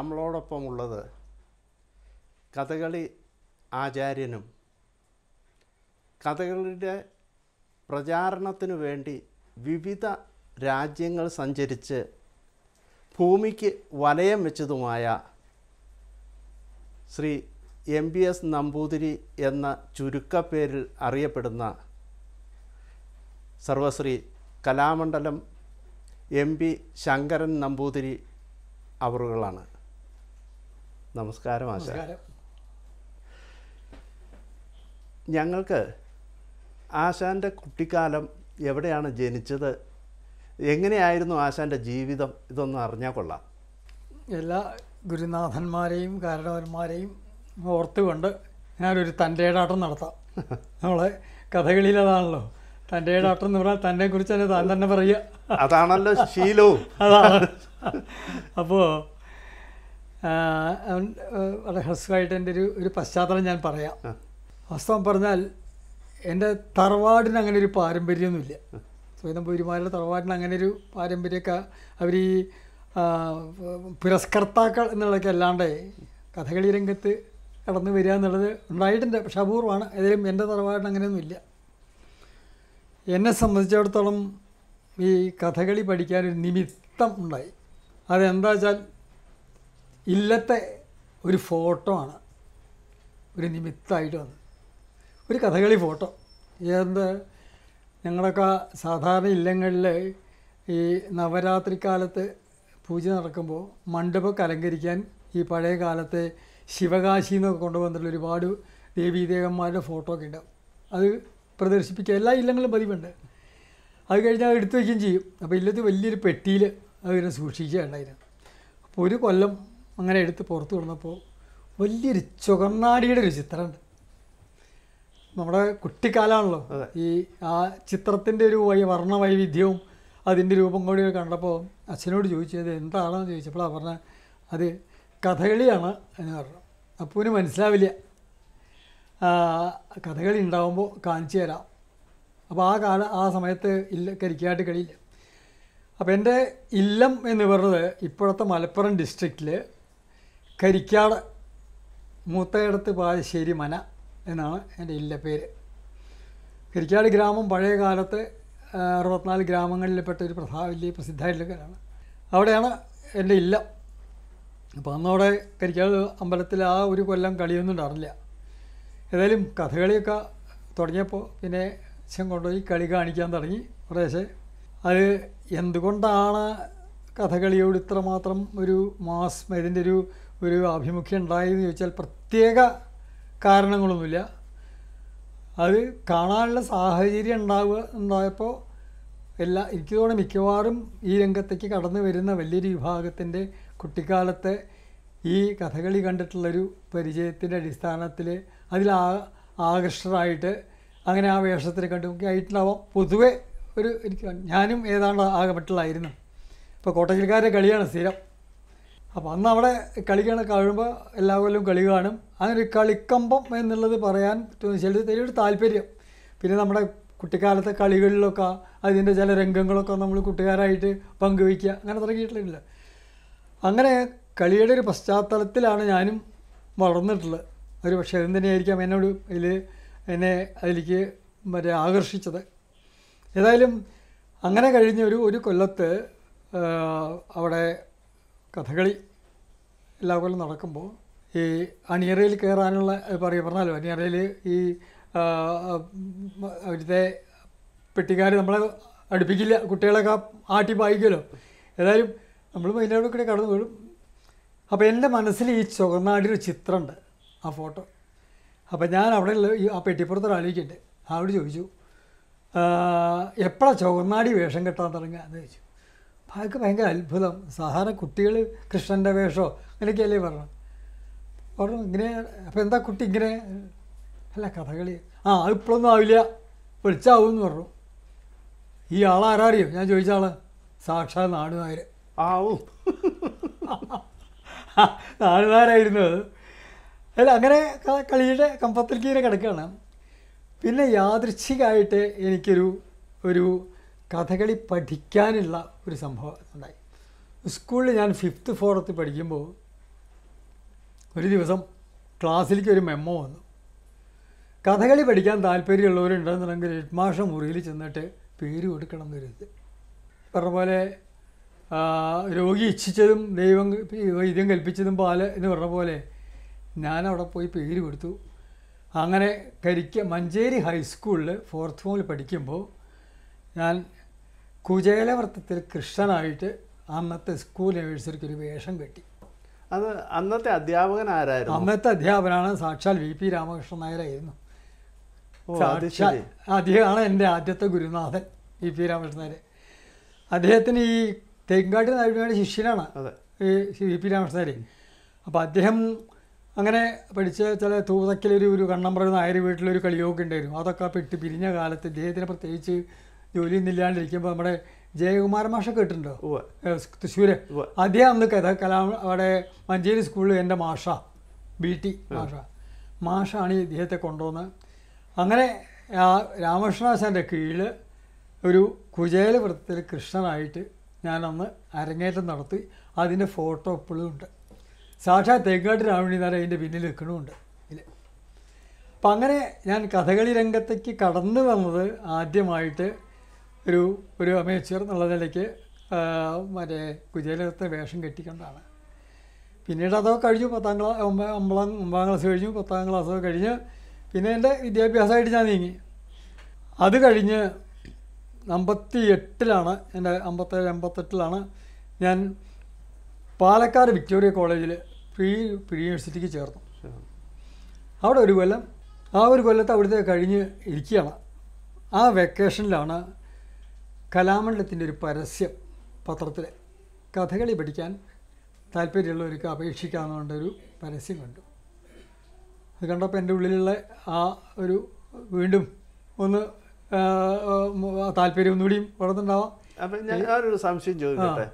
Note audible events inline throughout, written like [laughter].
നമ്മളോടൊപ്പം ഉള്ളത് കഥകളി ആചാര്യനും കഥകളിയുടെ പ്രചാരണത്തിനു വേണ്ടി വിവിധ രാജ്യങ്ങൾ സഞ്ചരിച്ച് ഭൂമിക്ക് വലയം വെച്ചതുമായ Shri M B S Namboothiri എന്ന ചുരുക്കപ്പേരിൽ അറിയപ്പെടുന്ന സർവശ്രീ കലാമണ്ഡലം എം പി ശങ്കരൻ നമ്പൂതിരി അവറുകളാണ്. നമസ്കാരം ആശാ. ഞങ്ങൾക്ക് ആശാന്റെ കുട്ടിക്കാലം എവിടെയാണ് ജനിച്ചത്? എങ്ങനെയായിരുന്നു ആശാന്റെ ജീവിതം? ഇതൊന്ന് അറിഞ്ഞാൽ കൊള്ളാം. എല്ലാ ഗുരുനാഥന്മാരെയും കാരണവന്മാരെയും ഓർത്തുകൊണ്ട് ഞാനൊരു തന്റെടാട്ടം നടത്താം. [laughs] നമ്മളെ കഥകളിയിലതാണല്ലോ. തന്റെ ഏടാട്ടം എന്ന് പറഞ്ഞാൽ തന്നെ കുറിച്ച് തന്നെ താൻ തന്നെ പറയുക. അതാണല്ലോ ശീലവും. അതാണ്. [laughs] അപ്പോൾ വളരെ ഹ്രസ്വമായിട്ട് എന്റെ ഒരു ഒരു പശ്ചാത്തലം ഞാൻ പറയാം. വാസ്തവം പറഞ്ഞാൽ എന്റെ തറവാടിന് അങ്ങനെ ഒരു പാരമ്പര്യമൊന്നുമില്ല. സ്വന്തം പൂരിമാരുടെ തറവാടിന് അങ്ങനെ ഒരു പാരമ്പര്യമൊക്കെ അവർ ഈ പുരസ്കർത്താക്കൾ എന്നുള്ളതൊക്കെ അല്ലാണ്ട് കഥകളി രംഗത്ത് കടന്നു വരിക എന്നുള്ളത് ഉണ്ടായിട്ടുണ്ട്. പക്ഷെ അപൂർവമാണ്. ഏതായാലും എന്റെ തറവാടിന് അങ്ങനെയൊന്നുമില്ല. എന്നെ സംബന്ധിച്ചിടത്തോളം ഈ കഥകളി പഠിക്കാനൊരു നിമിത്തം ഉണ്ടായി. അതെന്താ വെച്ചാൽ ഇല്ലത്തെ ഒരു ഫോട്ടോ ആണ്. ഒരു നിമിത്തമായിട്ട് വന്നത്. ഒരു കഥകളി ഫോട്ടോ. എന്ത് ഞങ്ങളൊക്കെ സാധാരണ ഇല്ലങ്ങളിൽ ഈ നവരാത്രി കാലത്ത് പൂജ നടക്കുമ്പോൾ മണ്ഡപമൊക്കെ അലങ്കരിക്കാൻ ഈ പഴയ കാലത്തെ ശിവകാശി എന്നൊക്കെ കൊണ്ടുവന്നിട്ടുള്ള ഒരുപാട് ദേവീദേവന്മാരുടെ ഫോട്ടോ ഒക്കെ ഉണ്ടാവും. അത് പ്രദർശിപ്പിക്കുക എല്ലാ ഇല്ലങ്ങളും പതിവുണ്ട്. അത് കഴിഞ്ഞാൽ എടുത്തു വയ്ക്കുകയും ചെയ്യും. അപ്പോൾ ഇല്ലത്ത് വലിയൊരു പെട്ടിയിൽ അതിനെ സൂക്ഷിക്കുക ഉണ്ടായിരുന്നു അപ്പോൾ ഒരു കൊല്ലം അങ്ങനെ എടുത്ത് പുറത്ത് കൊണ്ടുവന്നപ്പോൾ വലിയൊരു ചുകർണാടിയുടെ ഒരു ചിത്രമുണ്ട്. നമ്മുടെ കുട്ടിക്കാലാണല്ലോ. ഈ ആ ചിത്രത്തിന്റെ ഒരു വൈ വർണ വൈവിധ്യവും അതിന്റെ രൂപം കൂടി കണ്ടപ്പോൾ അച്ഛനോട് ചോദിച്ചത് എന്താണെന്ന്? ചോദിച്ചപ്പോഴാണ് പറഞ്ഞ അത് കഥകളിയാണ് എന്ന് പറഞ്ഞു. അപ്പൂന് മനസ്സിലാവില്ല. കഥകളി ഉണ്ടാകുമ്പോൾ കാണിച്ചു തരാം. അപ്പോൾ ആ കാല ആ സമയത്ത് ഇല്ല കരിക്കാട്ട് കളിയില്ല. അപ്പോൾ എന്റെ ഇല്ലം എന്ന് പറഞ്ഞത് ഇപ്പോഴത്തെ മലപ്പുറം ഡിസ്ട്രിക്റ്റിൽ കരിക്കാട് മൂത്തയിടത്ത് പാലശ്ശേരി മന എന്നാണ് എന്റെ ഇല്ല പേര്. കരിക്കാട് ഗ്രാമം പഴയ കാലത്ത് അറുപത്തിനാല് ഗ്രാമങ്ങളിൽപ്പെട്ട ഒരു പ്രധാന വലിയ പ്രസിദ്ധമായിട്ടുള്ള കാര്യമാണ് അവിടെയാണ് എന്റെ ഇല്ല. അപ്പോൾ അന്നവിടെ കരിക്കാട് അമ്പലത്തിൽ ആ ഒരു കൊല്ലം കളിയൊന്നും ഉണ്ടായിരുന്നില്ല. ഏതായാലും കഥകളിയൊക്കെ തുടങ്ങിയപ്പോൾ പിന്നെ അച്ഛൻ കൊണ്ടുപോയി കളി കാണിക്കാൻ തുടങ്ങി കുറേശ്ശെ അത് എന്തുകൊണ്ടാണ് കഥകളിയോട് ഇത്രമാത്രം ഒരു മാസ് ഇതിന്റെ ഒരു ഒരു ആഭിമുഖ്യം ഉണ്ടായതെന്ന് ചോദിച്ചാൽ പ്രത്യേക കാരണങ്ങളൊന്നുമില്ല. അത് കാണാനുള്ള സാഹചര്യം ഉണ്ടാവുക ഉണ്ടായപ്പോൾ എല്ലാ എനിക്ക് തോന്നുന്നു മിക്കവാറും ഈ രംഗത്തേക്ക് കടന്നു വരുന്ന വലിയൊരു വിഭാഗത്തിന്റെ കുട്ടിക്കാലത്തെ ഈ കഥകളി കണ്ടിട്ടുള്ളൊരു പരിചയത്തിന്റെ അടിസ്ഥാനത്തിൽ അതിൽ ആകർഷകരായിട്ട് അങ്ങനെ ആ വേഷത്തിൽ കണ്ടുമൊക്കെ ആയിട്ടുണ്ടാവാം. പൊതുവെ ഒരു എനിക്ക് ഞാനും ഏതാണ്ട് ആകപ്പെട്ടുള്ളായിരുന്നു ഇപ്പോൾ കോട്ടക്കൽക്കാരുടെ കളിയാണ് സ്ഥിരം. അപ്പോൾ അന്ന് അവിടെ കളിക്കണ കഴിയുമ്പോൾ എല്ലാ കൊല്ലവും കളി കാണും. അങ്ങനെ ഒരു കളിക്കമ്പം എന്നുള്ളത് പറയാൻ ചില ഒരു താല്പര്യം. പിന്നെ നമ്മുടെ കുട്ടിക്കാലത്തെ കളികളിലൊക്കെ അതിന്റെ ചില രംഗങ്ങളൊക്കെ നമ്മൾ കൂട്ടുകാരായിട്ട് പങ്കുവയ്ക്കുക. അങ്ങനെ തുടങ്ങിയിട്ടില്ല. അങ്ങനെ കളിയുടെ ഒരു പശ്ചാത്തലത്തിലാണ് ഞാനും വളർന്നിട്ടുള്ളത്. ഒരു പക്ഷേ എന്തിനായിരിക്കാം എന്നോട് ഇതിൽ എന്നെ അതിലേക്ക് മറ്റേ ആകർഷിച്ചത്. ഏതായാലും അങ്ങനെ കഴിഞ്ഞ ഒരു ഒരു കൊല്ലത്ത് അവിടെ കഥകളി എല്ലാ കൊല്ലം നടക്കുമ്പോൾ ഈ അണിയറയിൽ കയറാനുള്ള പറയുക പറഞ്ഞാലോ അണിയറയിൽ ഈ അവിടുത്തെ പെട്ടിക്കാർ നമ്മളെ അടുപ്പിക്കില്ല കുട്ടികളൊക്കെ ആട്ടി പായിക്കുമല്ലോ. ഏതായാലും നമ്മൾ അതിന്റെ കൂടെ കടന്നു വീഴും അപ്പോൾ എന്റെ മനസ്സിൽ ഈ ചുവന്നാടിയൊരു ചിത്രമുണ്ട് ആ ഫോട്ടോ. അപ്പോൾ ഞാൻ അവിടെ ഉള്ള ഈ ആ പെട്ടിപ്പുറത്ത് ഒരാളിക്കുണ്ട് അവിടെ ചോദിച്ചു എപ്പോഴാണ് ചുവന്നാടി വേഷം കെട്ടാൻ തുടങ്ങുക എന്ന് ചോദിച്ചു. അതൊക്കെ ഭയങ്കര അത്ഭുതം. സാധാരണ കുട്ടികൾ കൃഷ്ണന്റെ വേഷമോ അങ്ങനെയൊക്കെയല്ലേ പറഞ്ഞു പറഞ്ഞു ഇങ്ങനെ അപ്പോൾ എന്താ കുട്ടി ഇങ്ങനെ? അല്ല കഥകളി. ആ ഇപ്പോഴൊന്നും ആവില്ല. വിളിച്ചാവും എന്ന് പറഞ്ഞു. ഈ ആൾ അറിയോ ഞാൻ ചോദിച്ച ആൾ. സാക്ഷാത് നാടുകാർ ആവും. [laughs] നാടുകാരായിരുന്നു അത്. അല്ല അങ്ങനെ കളിയുടെ കമ്പത്തിലേക്ക് ഇങ്ങനെ കിടക്കുകയാണ്. പിന്നെ യാദൃച്ഛികമായിട്ട് എനിക്കൊരു ഒരു കഥകളി പഠിക്കാനുള്ള ഒരു സംഭവം ഉണ്ടായി. സ്കൂളിൽ ഞാൻ ഫിഫ്ത്ത് ഫോർത്ത് പഠിക്കുമ്പോൾ ഒരു ദിവസം ക്ലാസ്സിലേക്ക് ഒരു മെമ്മോ വന്നു. കഥകളി പഠിക്കാൻ താല്പര്യമുള്ളവരുണ്ടെന്നുണ്ടെങ്കിൽ ഹെഡ്മാഷ മുറിയിൽ ചെന്നിട്ട് പേര് കൊടുക്കണം എന്നൊരിത് പറഞ്ഞ പോലെ രോഗി ഇച്ഛിച്ചതും ദൈവം വൈദ്യം കൽപ്പിച്ചതും പാൽ എന്ന് പറഞ്ഞ പോലെ ഞാൻ അവിടെ പോയി പേര് കൊടുത്തു. അങ്ങനെ കരിക്ക മഞ്ചേരി ഹൈസ്കൂളിൽ ഫോർത്ത് ഫോമിൽ പഠിക്കുമ്പോൾ ഞാൻ കുചേലവൃത്തത്തിൽ കൃഷ്ണനായിട്ട് അന്നത്തെ സ്കൂൾ യൂണിവേഴ്സിറ്റിക്ക് ഒരു വേഷം കെട്ടി. അത് അന്നത്തെ അധ്യാപകൻ ആരായിരുന്നു? അന്നത്തെ അധ്യാപനാണ് സാക്ഷാൽ വി പി രാമകൃഷ്ണൻ നായരായിരുന്നു സാക്ഷാൽ. അദ്ദേഹമാണ് എന്റെ ആദ്യത്തെ ഗുരുനാഥൻ വി പി രാമകൃഷ്ണൻ നായർ. അദ്ദേഹത്തിന് ഈ തെങ്കാട്ടി നായിഡുവിന്റെ ശിഷ്യനാണ് ഈ വി പി രാമകൃഷ്ണൻ നായർ. അപ്പോൾ അദ്ദേഹം അങ്ങനെ പഠിച്ച ചില തൂതക്കിലൊരു ഒരു കണ്ണമ്പ്ര നായർ വീട്ടിലൊരു കളിയൊക്കെ ഉണ്ടായിരുന്നു. അതൊക്കെ പെട്ട് പിരിഞ്ഞ കാലത്ത് ഇദ്ദേഹത്തിന് പ്രത്യേകിച്ച് ജോലിയൊന്നും ഇല്ലാണ്ടിരിക്കുമ്പോൾ നമ്മുടെ ജയകുമാര മാഷ കേട്ടിട്ടുണ്ടോ? തൃശ്ശൂര്. അദ്ദേഹം അന്ന് കഥ കലാ അവിടെ മഞ്ചേരി സ്കൂളിൽ എന്റെ മാഷ ബി ടി മാഷ. മാഷാണ് ഈ ഇദ്ദേഹത്തെ കൊണ്ടുവന്ന് അങ്ങനെ ആ രാമകൃഷ്ണാശാന്റെ കീഴിൽ ഒരു കുചേല വൃത്തത്തിൽ കൃഷ്ണനായിട്ട് ഞാനന്ന് അരങ്ങേറ്റം നടത്തി അതിന്റെ ഫോട്ടോ ഇപ്പോഴും ഉണ്ട്. സാക്ഷാತ್ തേക്കാട്ട് രാമണിനാരെ അതിന്റെ പിന്നിൽ നിൽക്കണമുണ്ട് അപ്പം അങ്ങനെ ഞാൻ കഥകളി രംഗത്തേക്ക് കടന്നു വന്നത് ആദ്യമായിട്ട് ഒരു ഒരു അമേച്ചർ എന്നുള്ള നിലയ്ക്ക് മറ്റേ കുചേലത്തെ വേഷം കെട്ടിക്കൊണ്ടാണ്. പിന്നീട് അതോ കഴിഞ്ഞു പത്താം ക്ലാസ് ഒമ്പതാം ഒമ്പതാം ക്ലാസ് കഴിഞ്ഞു പത്താം ക്ലാസ് കഴിഞ്ഞ് പിന്നെ എന്റെ വിദ്യാഭ്യാസമായിട്ട് ഞാൻ നീങ്ങി. അത് കഴിഞ്ഞ് അമ്പത്തി എട്ടിലാണ് എന്റെ അമ്പത്തേഴ് അമ്പത്തെട്ടിലാണ് ഞാൻ പാലക്കാട് വിക്ടോറിയ കോളേജിൽ പ്രീ പ്രീ യൂണിവേഴ്സിറ്റിക്ക് ചേർന്നു. അവിടെ ഒരു കൊല്ലം ആ ഒരു കൊല്ലത്ത് അവിടുത്തെ കഴിഞ്ഞ് ഇരിക്കുകയാണ്. ആ വെക്കേഷനിലാണ് കലാമണ്ഡലത്തിന്റെ ഒരു പരസ്യം പത്രത്തിൽ കഥകളി പഠിക്കാൻ താല്പര്യമുള്ളവർക്ക് അപേക്ഷിക്കാമെന്നുള്ളൊരു പരസ്യം കണ്ടു. അത് കണ്ടപ്പോൾ എന്റെ ഉള്ളിലുള്ള ആ ഒരു വീണ്ടും ഒന്ന് താല്പര്യം ഒന്നുകൂടിയും വളർന്നുണ്ടാവാം അപ്പം ഞാൻ ഒരു സംശയം ചോദിക്കട്ടെ?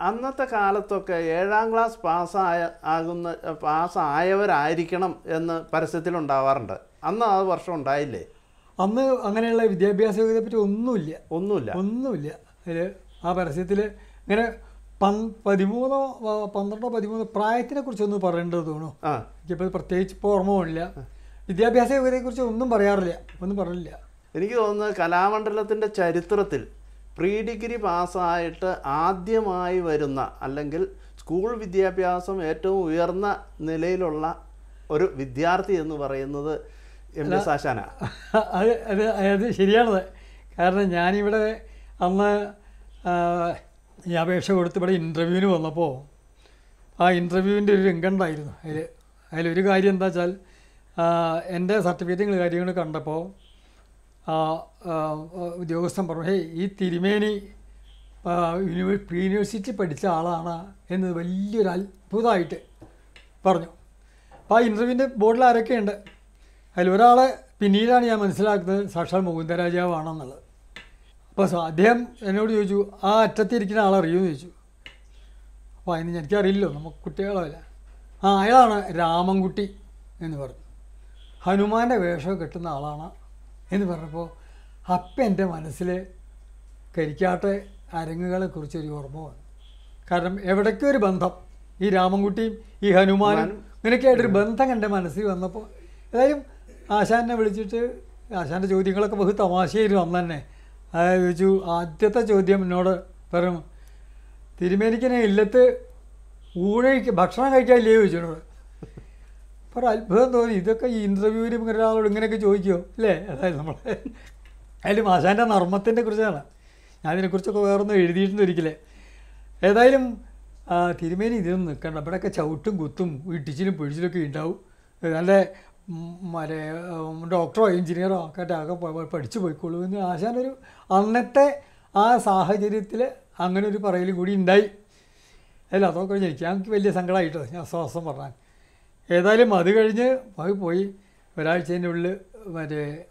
അന്നത്തെ കാലത്തൊക്കെ ഏഴാം ക്ലാസ് പാസ്സായ ആകുന്ന പാസ്സായവരായിരിക്കണം എന്ന് പരസ്യത്തിലുണ്ടാവാറുണ്ട്. അന്ന് ആ വർഷം ഉണ്ടായില്ലേ? അന്ന് അങ്ങനെയുള്ള വിദ്യാഭ്യാസ യോഗ്യതയെ പറ്റി ഒന്നുമില്ല. ഒന്നുമില്ല. ഒന്നുമില്ല. അതിൽ ആ പരസ്യത്തിൽ ഇങ്ങനെ പതിമൂന്നോ പന്ത്രണ്ടോ പതിമൂന്നോ പ്രായത്തിനെ കുറിച്ചൊന്നും പറയേണ്ടത് തോന്നുന്നു. എനിക്കിപ്പോൾ പ്രത്യേകിച്ച് ഇപ്പോൾ ഓർമ്മ പോണില്ല വിദ്യാഭ്യാസ യോഗ്യതയെക്കുറിച്ച് ഒന്നും പറയാറില്ല. ഒന്നും പറഞ്ഞില്ല. എനിക്ക് തോന്നുന്നത് കലാമണ്ഡലത്തിന്റെ ചരിത്രത്തിൽ പ്രീ ഡിഗ്രി പാസ്സായിട്ട് ആദ്യമായി വരുന്ന അല്ലെങ്കിൽ സ്കൂൾ വിദ്യാഭ്യാസം ഏറ്റവും ഉയർന്ന നിലയിലുള്ള ഒരു വിദ്യാർത്ഥി എന്ന് പറയുന്നത് എം എസ് ആശാന. അത് അത് അത് ശരിയാണത്. കാരണം ഞാനിവിടെ അന്ന് ഈ അപേക്ഷ കൊടുത്ത് ഇവിടെ ഇന്റർവ്യൂവിന് വന്നപ്പോൾ ആ ഇന്റർവ്യൂവിന്റെ ഒരു രംഗം ഉണ്ടായിരുന്നു. അതിൽ അതിലൊരു കാര്യം എന്താ വെച്ചാൽ എന്റെ സർട്ടിഫിക്കറ്റുകൾ കാര്യങ്ങൾ കണ്ടപ്പോൾ ഉദ്യോഗസ്ഥൻ പറഞ്ഞു ഹേ ഈ തിരുമേനി യൂണിവേഴ്സിറ്റി പഠിച്ച ആളാണ് എന്ന് വലിയൊരു അത്ഭുതമായിട്ട് പറഞ്ഞു. അപ്പോൾ ആ ഇന്റർവ്യൂവിന്റെ ബോർഡിൽ ആരൊക്കെയുണ്ട്? അതിലൊരാളെ പിന്നീടാണ് ഞാൻ മനസ്സിലാക്കുന്നത് സാക്ഷാൽ മുകുന്ദരാജാവാണെന്നുള്ളത്. അപ്പോൾ അദ്ദേഹം എന്നോട് ചോദിച്ചു ആ അറ്റത്തിരിക്കുന്ന ആളറിയുമെന്ന് ചോദിച്ചു. അപ്പോൾ അതിന് എനിക്കറിയില്ലല്ലോ നമുക്ക് കുട്ടികളല്ല ആ അയാളാണ് രാമൻകുട്ടി എന്ന് പറഞ്ഞു. ഹനുമാന്റെ വേഷം കെട്ടുന്ന ആളാണ് എന്ന് പറഞ്ഞപ്പോൾ അപ്പം എന്റെ മനസ്സിൽ കരിക്കാട്ടെ അരങ്ങുകളെ കുറിച്ചൊരു ഓർമ്മ വന്നു. കാരണം എവിടേക്കും ഒരു ബന്ധം ഈ രാമൻകുട്ടിയും ഈ ഹനുമാനും ഇങ്ങനെയൊക്കെ ആയിട്ടൊരു ബന്ധം എന്റെ മനസ്സിൽ വന്നപ്പോൾ ഏതായാലും ആശാനെ വിളിച്ചിട്ട് ആശാന്റെ ചോദ്യങ്ങളൊക്കെ ബഹു തമാശയായിരുന്നു അന്ന് തന്നെ അതായത് ചോദിച്ചു ആദ്യത്തെ ചോദ്യം എന്നോട് പറഞ്ഞു തിരുമേനിക്കനെ ഇല്ലത്ത് ഊഴയ്ക്ക് ഭക്ഷണം കഴിക്കാനില്ലേ? ചോദിച്ചു എന്നോട്. അപ്പോൾ ഒരു അത്ഭുതം തോന്നി. ഇതൊക്കെ ഈ ഇന്റർവ്യൂവിലും ഇങ്ങനെ ഒരാളോട് ഇങ്ങനെയൊക്കെ ചോദിക്കുമോ അല്ലേ? അതായത് നമ്മൾ അതിലും ആശാന്റെ നർമ്മത്തിന്റെ കുറിച്ചാണ്. ഞാനിതിനെക്കുറിച്ചൊക്കെ വേറൊന്നും എഴുതിയിട്ടുണ്ട് ഒരിക്കലേ. ഏതായാലും തിരുമേനി ഇതിനൊന്നും നിൽക്കണ്ട. ഇവിടെയൊക്കെ ചവിട്ടും കുത്തും ഇടിച്ചിലും പൊഴിച്ചിലൊക്കെ ഉണ്ടാവും. നല്ല മറ്റേ ഡോക്ടറോ എഞ്ചിനീയറോ ഒക്കെ ആകെ പഠിച്ചു പോയിക്കോളൂ എന്ന് ആശാനൊരു അന്നത്തെ ആ സാഹചര്യത്തിൽ അങ്ങനെ ഒരു പറയൽ കൂടി ഉണ്ടായി. അല്ല അതൊക്കെ എനിക്ക് ഞങ്ങൾക്ക് വലിയ സങ്കടമായിട്ടോ ഞാൻ ശ്വാസം പറഞ്ഞാൽ. ഏതായാലും അത് കഴിഞ്ഞ് അത് പോയി ഒരാഴ്ചേന്റെ ഉള്ളിൽ മറ്റേ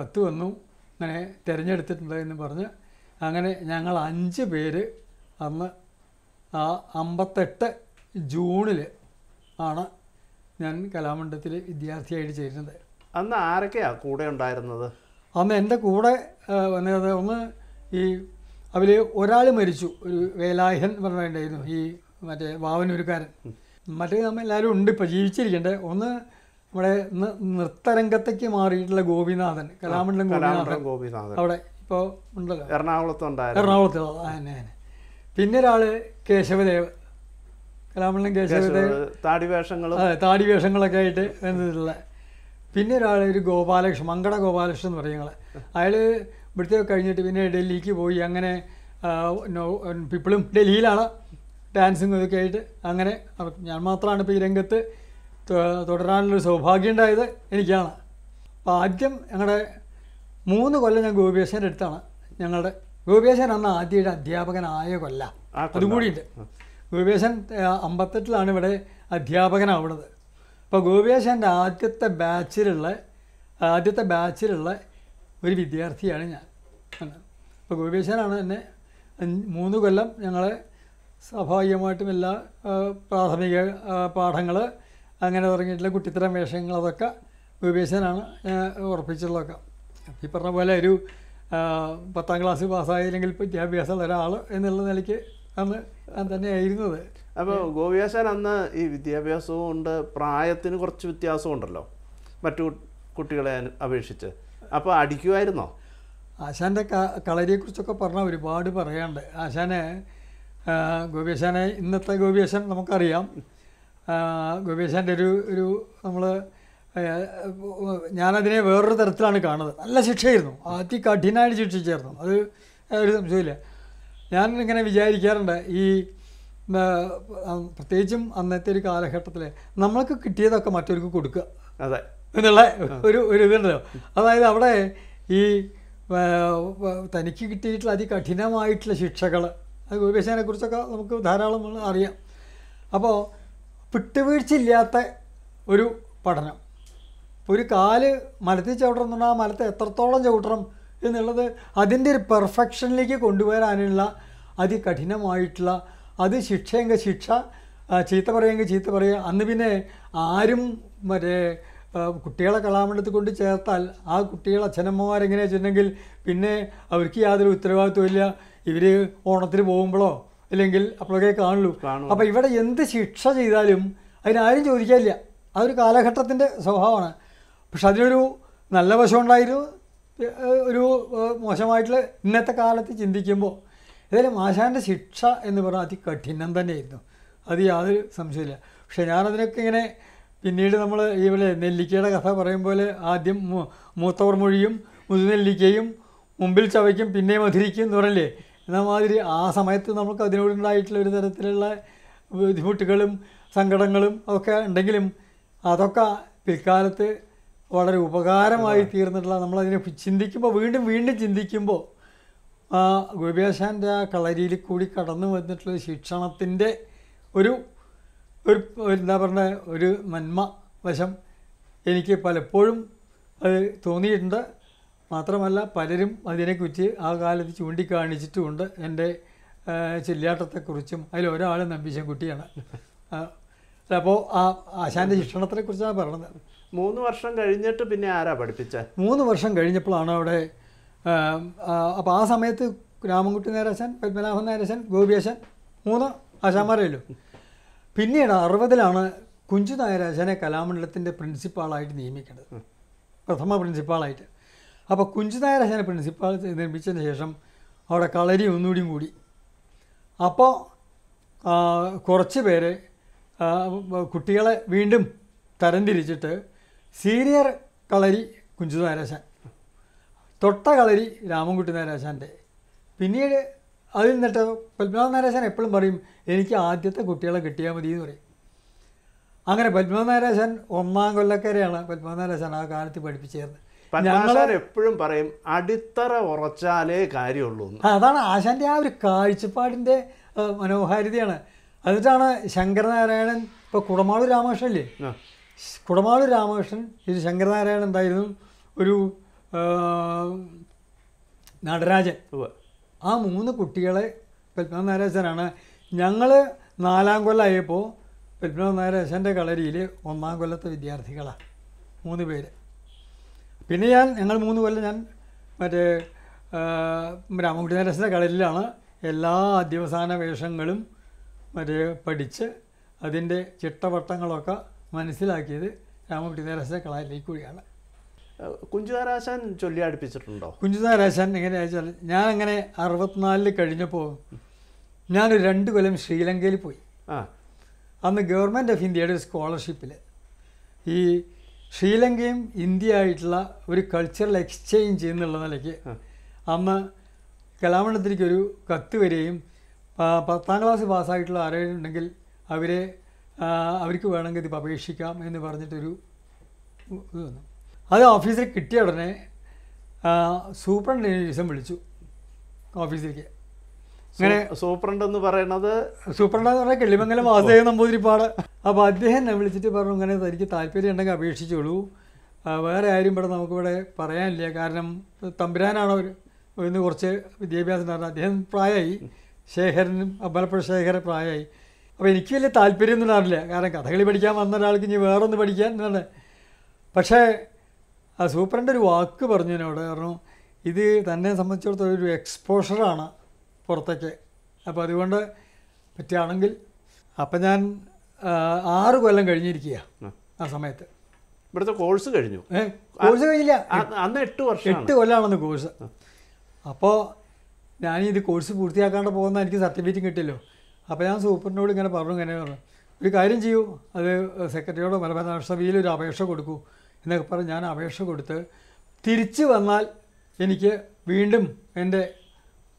കത്ത് വന്നു. അങ്ങനെ തിരഞ്ഞെടുത്തിട്ടുണ്ട് എന്ന് പറഞ്ഞ് അങ്ങനെ ഞങ്ങൾ അഞ്ച് പേര് അന്ന് ആ അമ്പത്തെട്ട് ജൂണിൽ ആണ് ഞാൻ കലാമണ്ഡലത്തിൽ വിദ്യാർത്ഥിയായിട്ട് ചേരുന്നത്. അന്ന് ആരൊക്കെയാ കൂടെ ഉണ്ടായിരുന്നത്? അന്ന് എന്റെ കൂടെ വന്നത് ഒന്ന് ഈ അതിൽ ഒരാൾ മരിച്ചു. ഒരു വേലായഹൻ പറഞ്ഞിട്ടുണ്ടായിരുന്നു ഈ മറ്റേ വാവനൂരുകാരൻ മറ്റേ നമ്മൾ എല്ലാവരും ഉണ്ട് ഇപ്പോൾ ജീവിച്ചിരിക്കണ്ടേ. ഒന്ന് നമ്മുടെ നൃത്തരംഗത്തേക്ക് മാറിയിട്ടുള്ള ഗോപിനാഥൻ കലാമണ്ഡലം ഗോപിനാഥൻ ഗോപിനാഥൻ. അവിടെ ഇപ്പോൾ ഉണ്ടല്ലോ. എറണാകുളത്ത് എറണാകുളത്ത് തന്നെ പിന്നെ ഒരാൾ കേശവദേവ് കലാമണ്ഡലം കേശവന്റെ താടി വേഷങ്ങളും അതെ താടി വേഷങ്ങളൊക്കെ ആയിട്ട് വന്നിട്ടുള്ള പിന്നെ ഒരാൾ ഒരു ഗോപാലകൃഷ്ണൻ മങ്കട ഗോപാലകൃഷ്ണൻ എന്ന് പറയുന്നത് അയാൾ ഇവിടുത്തെ കഴിഞ്ഞിട്ട് പിന്നെ ഡൽഹിക്ക് പോയി അങ്ങനെ ഇപ്പോഴും ഡൽഹിയിലാണ് ഡാൻസും ഇതൊക്കെ ആയിട്ട് അങ്ങനെ ഞാൻ മാത്രമാണ് ഇപ്പോൾ ഈ രംഗത്ത് തുടരാനുള്ളൊരു സൗഭാഗ്യം ഉണ്ടായത് എനിക്കാണ്. അപ്പോൾ ആദ്യം ഞങ്ങളുടെ മൂന്ന് കൊല്ലം ഞാൻ ഗോപിയേശന്റെ അടുത്താണ്. ഞങ്ങളുടെ ഗോപിയേശൻ അന്ന് ആദ്യമായിട്ട് അധ്യാപകനായ കൊല്ല. അതുകൂടിയുണ്ട് അതും കൂടിയുണ്ട്. ഗോപിയേശൻ അമ്പത്തെട്ടിലാണ് ഇവിടെ അധ്യാപകനാവുന്നത്. അപ്പോൾ ഗോപിയേശന്റെ ആദ്യത്തെ ബാച്ചിലുള്ള ആദ്യത്തെ ബാച്ചിലുള്ള ഒരു വിദ്യാർത്ഥിയാണ് ഞാൻ. അപ്പോൾ ഗോപിയേശനാണ് എന്നെ മൂന്ന് കൊല്ലം ഞങ്ങളെ സ്വാഭാവികമായിട്ടും എല്ലാ പ്രാഥമിക പാഠങ്ങൾ അങ്ങനെ തുടങ്ങിയിട്ടുള്ള കുട്ടിത്തരം വേഷങ്ങൾ അതൊക്കെ ഗോപിയേശനാണ് ഉറപ്പിച്ചുള്ളതൊക്കെ. ഈ പറഞ്ഞ പോലെ ഒരു പത്താം ക്ലാസ് പാസ്സായില്ലെങ്കിൽ വിദ്യാഭ്യാസമുള്ള ഒരാൾ എന്നുള്ള നിലയ്ക്ക് അന്ന് തന്നെയായിരുന്നത്. അപ്പോൾ ഗോപിയാശാൻ അന്ന് ഈ വിദ്യാഭ്യാസവും ഉണ്ട് പ്രായത്തിന് കുറച്ച് വ്യത്യാസം ഉണ്ടല്ലോ മറ്റു കുട്ടികളെ അപേക്ഷിച്ച്. അപ്പോൾ അടിക്കുമായിരുന്നോ ആശാന്റെ ക കളരിയെക്കുറിച്ചൊക്കെ പറഞ്ഞാൽ ഒരുപാട് പറയാണ്ട് ആശാനെ ഗോപിയാശാനെ ഇന്നത്തെ ഗോപിയാശാൻ നമുക്കറിയാം. ഗോപിയാശാന്റെ ഒരു ഒരു നമ്മൾ ഞാനതിനെ വേറൊരു തരത്തിലാണ് കാണുന്നത്. നല്ല ശിക്ഷയായിരുന്നു. അതി അതികഠിനമായിട്ട് ശിക്ഷിച്ചായിരുന്നു. അത് ഒരു സംശയമില്ല ഞാൻ ഇങ്ങനെ വിചാരിക്കാറുണ്ട് ഈ പ്രത്യേകിച്ചും അന്നത്തെ ഒരു കാലഘട്ടത്തിൽ നമ്മൾക്ക് കിട്ടിയതൊക്കെ മറ്റവർക്ക് കൊടുക്കുക. അതെ. എന്നുള്ള ഒരു ഒരു ഇതുണ്ടല്ലോ. അതായത് അവിടെ ഈ തനിക്ക് കിട്ടിയിട്ടുള്ള അതികഠിനമായിട്ടുള്ള ശിക്ഷകൾ അത് ഗോപേശനെ കുറിച്ചൊക്കെ നമുക്ക് ധാരാളം അറിയാം. അപ്പോൾ വിട്ടുവീഴ്ചയില്ലാത്ത ഒരു പഠനം. ഒരു കാൽ മലത്തിൽ ചവിട്ടണം എന്നുണ്ടെങ്കിൽ ആ മലത്തെ എത്രത്തോളം ചവിട്ടണം എന്നുള്ളത് അതിന്റെ ഒരു പെർഫെക്ഷനിലേക്ക് കൊണ്ടുവരാനുള്ള അതികഠിനമായിട്ടുള്ള അത് ശിക്ഷയെങ്കിൽ ശിക്ഷ ചീത്ത പറയുമെങ്കിൽ ചീത്ത പറയുക. അന്ന് പിന്നെ ആരും മറ്റേ കുട്ടികളെ കലാമണ്ഡലത്തിൽ കൊണ്ട് ചേർത്താൽ ആ കുട്ടികൾ അച്ഛനമ്മമാരെങ്ങനെ വെച്ചിട്ടുണ്ടെങ്കിൽ പിന്നെ അവർക്ക് യാതൊരു ഉത്തരവാദിത്വമില്ല ഇവർ ഓണത്തിന് പോകുമ്പോഴോ അല്ലെങ്കിൽ അപ്പോഴൊക്കെ കാണുള്ളൂ. അപ്പോൾ ഇവിടെ എന്ത് ശിക്ഷ ചെയ്താലും അതിനാരും ചോദിക്കാനില്ല അതൊരു കാലഘട്ടത്തിന്റെ സ്വഭാവമാണ്. പക്ഷെ അതിനൊരു നല്ല വശമുണ്ടായിരുന്നു ഏഹ് ഒരു മോശമായിട്ടുള്ള ഇന്നത്തെ കാലത്ത് ചിന്തിക്കുമ്പോൾ ഏതായാലും ആശാന്റെ ശിക്ഷ എന്ന് പറഞ്ഞാൽ അതികഠിനം തന്നെയായിരുന്നു. അത് യാതൊരു സംശയമില്ല പക്ഷേ ഞാനതിനൊക്കെ ഇങ്ങനെ പിന്നീട് നമ്മൾ ഈ പോലെ നെല്ലിക്കയുടെ കഥ പറയും പോലെ ആദ്യം മൂത്തവർ മൊഴിയും മുതുനെല്ലിക്കയും മുമ്പിൽ ചവയ്ക്കും പിന്നെ മധുരിക്കും എന്ന് പറയില്ലേ എന്നാൽ മാതിരി ആ സമയത്ത് നമുക്ക് അതിനോടുണ്ടായിട്ടുള്ള ഒരു തരത്തിലുള്ള ബുദ്ധിമുട്ടുകളും സങ്കടങ്ങളും ഒക്കെ ഉണ്ടെങ്കിലും അതൊക്കെ പിൽക്കാലത്ത് വളരെ ഉപകാരമായി തീർന്നിട്ടുള്ള നമ്മളതിനെ ചിന്തിക്കുമ്പോൾ വീണ്ടും വീണ്ടും ചിന്തിക്കുമ്പോൾ ആ ഗോപിയാശാന്റെ ആ കളരിയിൽ കൂടി കടന്നു വന്നിട്ടുള്ള ശിക്ഷണത്തിന്റെ ഒരു ഒരു എന്താ പറയുക ഒരു നന്മ വശം എനിക്ക് പലപ്പോഴും അത് തോന്നിയിട്ടുണ്ട്. മാത്രമല്ല പലരും അതിനെക്കുറിച്ച് ആ കാലത്ത് ചൂണ്ടിക്കാണിച്ചിട്ടുമുണ്ട്. എന്റെ അതിൽ ഒരാൾ നമ്പീശൻകുട്ടിയാണ് അപ്പോൾ ആ ആശാന്റെ ശിക്ഷണത്തെക്കുറിച്ചാണ് പറഞ്ഞത്. മൂന്ന് വർഷം കഴിഞ്ഞിട്ട് പിന്നെ ആരാ പഠിപ്പിച്ച? മൂന്ന് വർഷം കഴിഞ്ഞപ്പോഴാണ് അവിടെ അപ്പോൾ ആ സമയത്ത് രാമൻകുട്ടി നേരശൻ പത്മനാഭൻ നേരശൻ ഗോപിയശൻ മൂന്ന് ആശാന്മാരേ ഉള്ളൂ. പിന്നീട് അറുപതിലാണ് കുഞ്ചു നായരാശനെ കലാമണ്ഡലത്തിന്റെ പ്രിൻസിപ്പാളായിട്ട് നിയമിക്കുന്നത് പ്രഥമ പ്രിൻസിപ്പാളായിട്ട്. അപ്പോൾ കുഞ്ചു നായരാശനെ പ്രിൻസിപ്പാൾ നിർമ്മിച്ചതിന് ശേഷം അവിടെ കളരി ഒന്നുകൂടിയും കൂടി. അപ്പോൾ കുറച്ച് പേര് കുട്ടികളെ വീണ്ടും തരംതിരിച്ചിട്ട് സീനിയർ കളരി കുഞ്ചു നാരാശാൻ. തൊട്ട കളരി രാമൻകുട്ടി നാരാശാന്റെ. പിന്നീട് അതിൽ നിന്നിട്ട് പത്മനാഭ നായരാശാൻ എപ്പോഴും പറയും എനിക്ക് ആദ്യത്തെ കുട്ടികളെ കിട്ടിയാൽ മതി എന്ന് പറയും. അങ്ങനെ പത്മനാഭ നായരാശാൻ ഒന്നാം കൊല്ലക്കാരെയാണ് പത്മനാഭ നായരാശാൻ ആ കാലത്ത് പഠിപ്പിച്ചേർന്നത്. എപ്പോഴും പറയും അടിത്തറ ഉറച്ചാലേ കാര്യമുള്ളൂ അതാണ് ആശാന്റെ ആ ഒരു കാഴ്ചപ്പാടിന്റെ മനോഹാരിതയാണ്. എന്നിട്ടാണ് ശങ്കരനാരായണൻ ഇപ്പോൾ കുടമാളൂർ രാമകൃഷ്ണൻ കുടമാളൂർ രാമകൃഷ്ണൻ ഇത് ശങ്കരനാരായണൻ എന്തായിരുന്നു? ഒരു നടരാജൻ. ആ മൂന്ന് കുട്ടികളെ പത്മനാഭനാരായണനാണ് ഞങ്ങൾ നാലാം കൊല്ലമായപ്പോൾ പത്മനാഭ നാരായണന്റെ കളരിയിൽ ഒന്നാം കൊല്ലത്തെ വിദ്യാർത്ഥികളാണ് മൂന്ന് പേര്. പിന്നെ ഞാൻ ഞങ്ങൾ മൂന്ന് കൊല്ലം ഞാൻ മറ്റേ രാമകുട്ടി നാരായണന്റെ കളരിയിലാണ് എല്ലാ അധ്യവസാന വേഷങ്ങളും മറ്റേ പഠിച്ച് അതിന്റെ ചിട്ടവട്ടങ്ങളൊക്കെ മനസ്സിലാക്കിയത് രാമകുട്ടി നരസിന്റെ കളരിലേക്ക് കൂടിയാണ്. കുഞ്ചുതാരാശാൻ ചൊല്ലി അടുപ്പിച്ചിട്ടുണ്ടോ? കുഞ്ചുതാരാശാൻ എങ്ങനെയാ വെച്ചാൽ ഞാൻ അങ്ങനെ അറുപത്തിനാലിൽ കഴിഞ്ഞപ്പോൾ ഞാൻ രണ്ട് കൊല്ലം ശ്രീലങ്കയിൽ പോയി. ആ. അന്ന് ഗവൺമെന്റ് ഓഫ് ഇന്ത്യയുടെ ഒരു സ്കോളർഷിപ്പിൽ ഈ ശ്രീലങ്കയും ഇന്ത്യ ആയിട്ടുള്ള ഒരു കൾച്ചറൽ എക്സ്ചേഞ്ച് എന്നുള്ള നിലയ്ക്ക് അന്ന് കലാമണ്ഡലത്തിലേക്ക് ഒരു കത്ത് വരികയും പത്താം ക്ലാസ് പാസ്സായിട്ടുള്ള ആരെങ്കിലും ഉണ്ടെങ്കിൽ അവരെ അവർക്ക് വേണമെങ്കിൽ ഇത് അപേക്ഷിക്കാം എന്ന് പറഞ്ഞിട്ടൊരു ഇത് വന്നു. അത് ഓഫീസിൽ കിട്ടിയ ഉടനെ സൂപ്രണ്ടിനെ സൂപ്രണ്ട് ദിവസം വിളിച്ചു ഓഫീസിലേക്ക് അങ്ങനെ സൂപ്രണ്ട് എന്ന് പറയുന്നത് സൂപ്രണ്ട് എന്ന് പറഞ്ഞാൽ കിളിമംഗലം വാസുദേവ നമ്പൂതിരിപ്പാട്. അപ്പോൾ അദ്ദേഹം എന്നെ വിളിച്ചിട്ട് പറഞ്ഞു ഇങ്ങനെ തനിക്ക് താല്പര്യം ഉണ്ടെങ്കിൽ അപേക്ഷിച്ചോളൂ. വേറെ ആരും ഇവിടെ നമുക്കിവിടെ പറയാനില്ല. കാരണം തമ്പുരാനാണ് അവർ ഇന്ന് കുറച്ച് വിദ്യാഭ്യാസം നടന്നത് അദ്ദേഹം പ്രായമായി. ശേഖരനും അമ്പലപ്പുഴ ശേഖര പ്രായമായി. അപ്പോൾ എനിക്ക് വലിയ താല്പര്യമൊന്നും ഉണ്ടാവില്ല കാരണം കഥകളി പഠിക്കാൻ വന്ന ഒരാൾക്ക് ഇനി വേറൊന്ന് പഠിക്കാൻ എന്നാണ് പക്ഷേ ആ സൂപ്രണ്ട് ഒരു വാക്ക് പറഞ്ഞു എന്നോട്. കാരണം ഇത് തന്നെ സംബന്ധിച്ചിടത്തോളം ഒരു എക്സ്പോഷറാണ് പുറത്തേക്ക്. അപ്പോൾ അതുകൊണ്ട് പറ്റുകയാണെങ്കിൽ അപ്പം ഞാൻ ആറ് കൊല്ലം കഴിഞ്ഞിരിക്കുക ആ. സമയത്ത്. ഇവിടുത്തെ കോഴ്സ് കഴിഞ്ഞു? കോഴ്സ് കഴിഞ്ഞില്ല. അന്ന് എട്ട് വർഷം എട്ട് കൊല്ലമാണെന്ന് കോഴ്സ്. അപ്പോൾ ഞാൻ ഇത് കോഴ്സ് പൂർത്തിയാക്കാണ്ട് പോകുന്ന എനിക്ക് സർട്ടിഫിക്കറ്റ് കിട്ടിയല്ലോ. അപ്പോൾ ഞാൻ സൂപ്പറിനോട് ഇങ്ങനെ പറഞ്ഞു ഇങ്ങനെ പറഞ്ഞു ഒരു കാര്യം ചെയ്യൂ. അത് സെക്രട്ടറിയോട് മലബാർ സഭയിൽ ഒരു അപേക്ഷ കൊടുക്കൂ എന്നൊക്കെ പറഞ്ഞ് ഞാൻ അപേക്ഷ കൊടുത്ത് തിരിച്ചു വന്നാൽ എനിക്ക് വീണ്ടും എന്റെ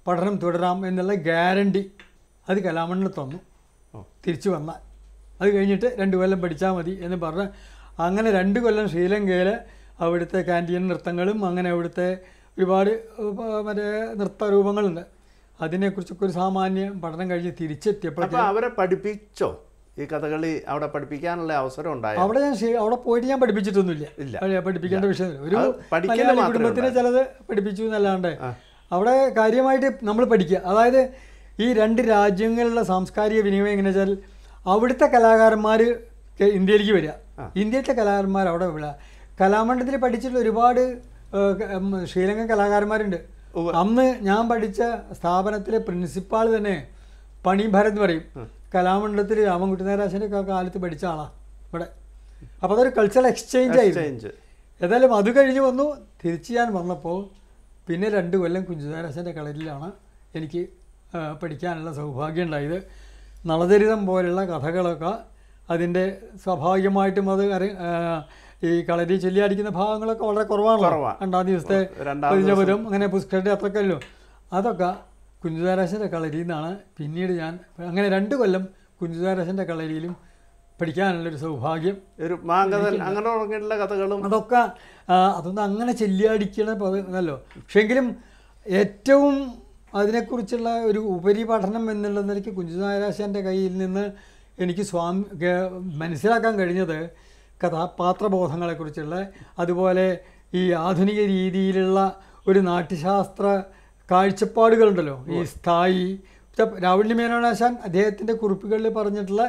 പഠനം തുടരാം എന്നുള്ള ഗ്യാരണ്ടി അത് കലാമണ്ണിന് തന്നു. തിരിച്ചു വന്നാൽ. അത് കഴിഞ്ഞിട്ട് രണ്ട് കൊല്ലം പഠിച്ചാൽ മതി എന്ന് പറഞ്ഞ് അങ്ങനെ രണ്ട് കൊല്ലം ശ്രീലങ്കയിൽ അവിടുത്തെ കാന്റീൻ നൃത്തങ്ങളും അങ്ങനെ അവിടുത്തെ ഒരുപാട് മറ്റേ നൃത്തരൂപങ്ങളുണ്ട് അതിനെക്കുറിച്ചൊക്കെ ഒരു സാമാന്യ പഠനം കഴിഞ്ഞ് തിരിച്ചെത്തിയപ്പോഴേക്കും അപ്പൊ അവരെ പഠിപ്പിച്ചോ? ഈ കഥകളി അവിടെ പഠിപ്പിക്കാനുള്ള അവസരം ഉണ്ടായോ? അവിടെ ഞാൻ അവിടെ പോയിട്ട് ഞാൻ പഠിപ്പിച്ചിട്ടൊന്നുമില്ല. ഇല്ല. പഠിപ്പിക്കേണ്ട വിഷയമില്ല ഒരു മലയാളി മാത്രമേ കുടുംബത്തിനെ ചിലത് പഠിപ്പിച്ചു എന്നല്ലാണ്ട് അവിടെ കാര്യമായിട്ട് നമ്മൾ പഠിക്കുക. അതായത് ഈ രണ്ട് രാജ്യങ്ങളിലുള്ള സാംസ്കാരിക വിനിമയം എങ്ങനെ വെച്ചാൽ അവിടുത്തെ കലാകാരന്മാർ ഇന്ത്യയിലേക്ക് വരിക. ഇന്ത്യയിലത്തെ കലാകാരന്മാർ അവിടെ വിടുക കലാമണ്ഡലത്തിൽ പഠിച്ചിട്ടുള്ള ഒരുപാട് ശ്രീലങ്കൻ കലാകാരന്മാരുണ്ട്. അന്ന് ഞാൻ പഠിച്ച സ്ഥാപനത്തിലെ പ്രിൻസിപ്പാൾ തന്നെ പണി ഭരത് എന്ന് പറയും. കലാമണ്ഡലത്തിൽ രാമൻകുട്ടി നാരാശന്റെ ഒക്കെ കാലത്ത് പഠിച്ച ആളാണ് ഇവിടെ. അപ്പോൾ അതൊരു കൾച്ചറൽ എക്സ്ചേഞ്ച് ആയിരുന്നു. ഏതായാലും അത് കഴിഞ്ഞ് വന്നു. തിരിച്ച് ഞാൻ വന്നപ്പോൾ പിന്നെ രണ്ട് കൊല്ലം കുഞ്ചുനാരാശന്റെ കളരിലാണ് എനിക്ക് പഠിക്കാനുള്ള സൗഭാഗ്യം ഉണ്ടായത്. നളചരിതം പോലുള്ള കഥകളൊക്കെ അതിന്റെ സ്വാഭാവികമായിട്ടും അത് ഈ കളരി ചൊല്ലി അടിക്കുന്ന ഭാഗങ്ങളൊക്കെ വളരെ കുറവാണല്ലോ. കുറവാ. രണ്ടാം ദിവസത്തെ പതിഞ്ഞപുരം അങ്ങനെ പുഷ്കരുടെ അത്രക്കല്ലോ അതൊക്കെ കുഞ്ചുതാരാശന്റെ കളരിയിൽ നിന്നാണ് പിന്നീട് ഞാൻ അങ്ങനെ രണ്ട് കൊല്ലം കുഞ്ചുതാരാശന്റെ കളരിയിലും പഠിക്കാനുള്ളൊരു സൗഭാഗ്യം ഒരു മാങ്കതൽ അങ്ങനെ തുടങ്ങിയിട്ടുള്ള കഥകളും അതൊക്കെ അതൊന്നും അങ്ങനെ ചെല്ലിയടിക്കണ പദമല്ലോ പക്ഷെങ്കിലും ഏറ്റവും അതിനെക്കുറിച്ചുള്ള ഒരു ഉപരിപഠനം എന്നുള്ള നിലയ്ക്ക് കുഞ്ചുനാരാശന്റെ കയ്യിൽ നിന്ന് എനിക്ക് സ്വാമി മനസ്സിലാക്കാൻ കഴിഞ്ഞത് കഥാപാത്രബോധങ്ങളെക്കുറിച്ചുള്ള അതുപോലെ ഈ ആധുനിക രീതിയിലുള്ള ഒരു നാട്യശാസ്ത്ര കാഴ്ചപ്പാടുകളുണ്ടല്ലോ. ഈ സ്ഥായി രാവണി മേനോനാശാൻ അദ്ദേഹത്തിന്റെ കുറിപ്പുകളിൽ പറഞ്ഞിട്ടുള്ള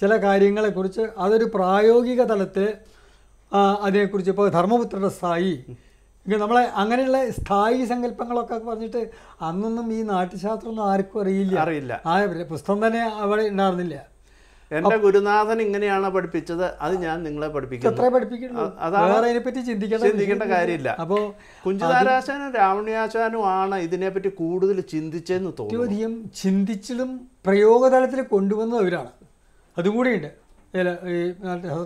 ചില കാര്യങ്ങളെക്കുറിച്ച് അതൊരു പ്രായോഗിക തലത്തിൽ അതിനെക്കുറിച്ച് ഇപ്പോൾ ധർമ്മപുത്രയുടെ സ്ഥായി. ഇങ്ങനെ നമ്മളെ അങ്ങനെയുള്ള സ്ഥായി സങ്കല്പങ്ങളൊക്കെ പറഞ്ഞിട്ട് അന്നൊന്നും ഈ നാട്യശാസ്ത്രമൊന്നും ആർക്കും അറിയില്ല. അറിയില്ല. ആ പുസ്തകം തന്നെ അവിടെ ഉണ്ടായിരുന്നില്ല. എന്റെ ഗുരുനാഥൻ ഇങ്ങനെയാണ് പഠിപ്പിച്ചത്. അത് ഞാൻ നിങ്ങളെ പഠിപ്പിക്കുന്നു. അതാണ് ചിന്തിക്കേണ്ട കാര്യമില്ല. അപ്പോ കുഞ്ചുതാരാശാനും രാവണിയാശാനും ആണ് ഇതിനെപ്പറ്റി കൂടുതൽ ചിന്തിച്ചെന്ന് തോന്നുന്നു. ചിന്തിച്ചതും പ്രയോഗതലത്തിൽ കൊണ്ടുവന്നത് അവരാണ്. അതും കൂടിയുണ്ട് ഈ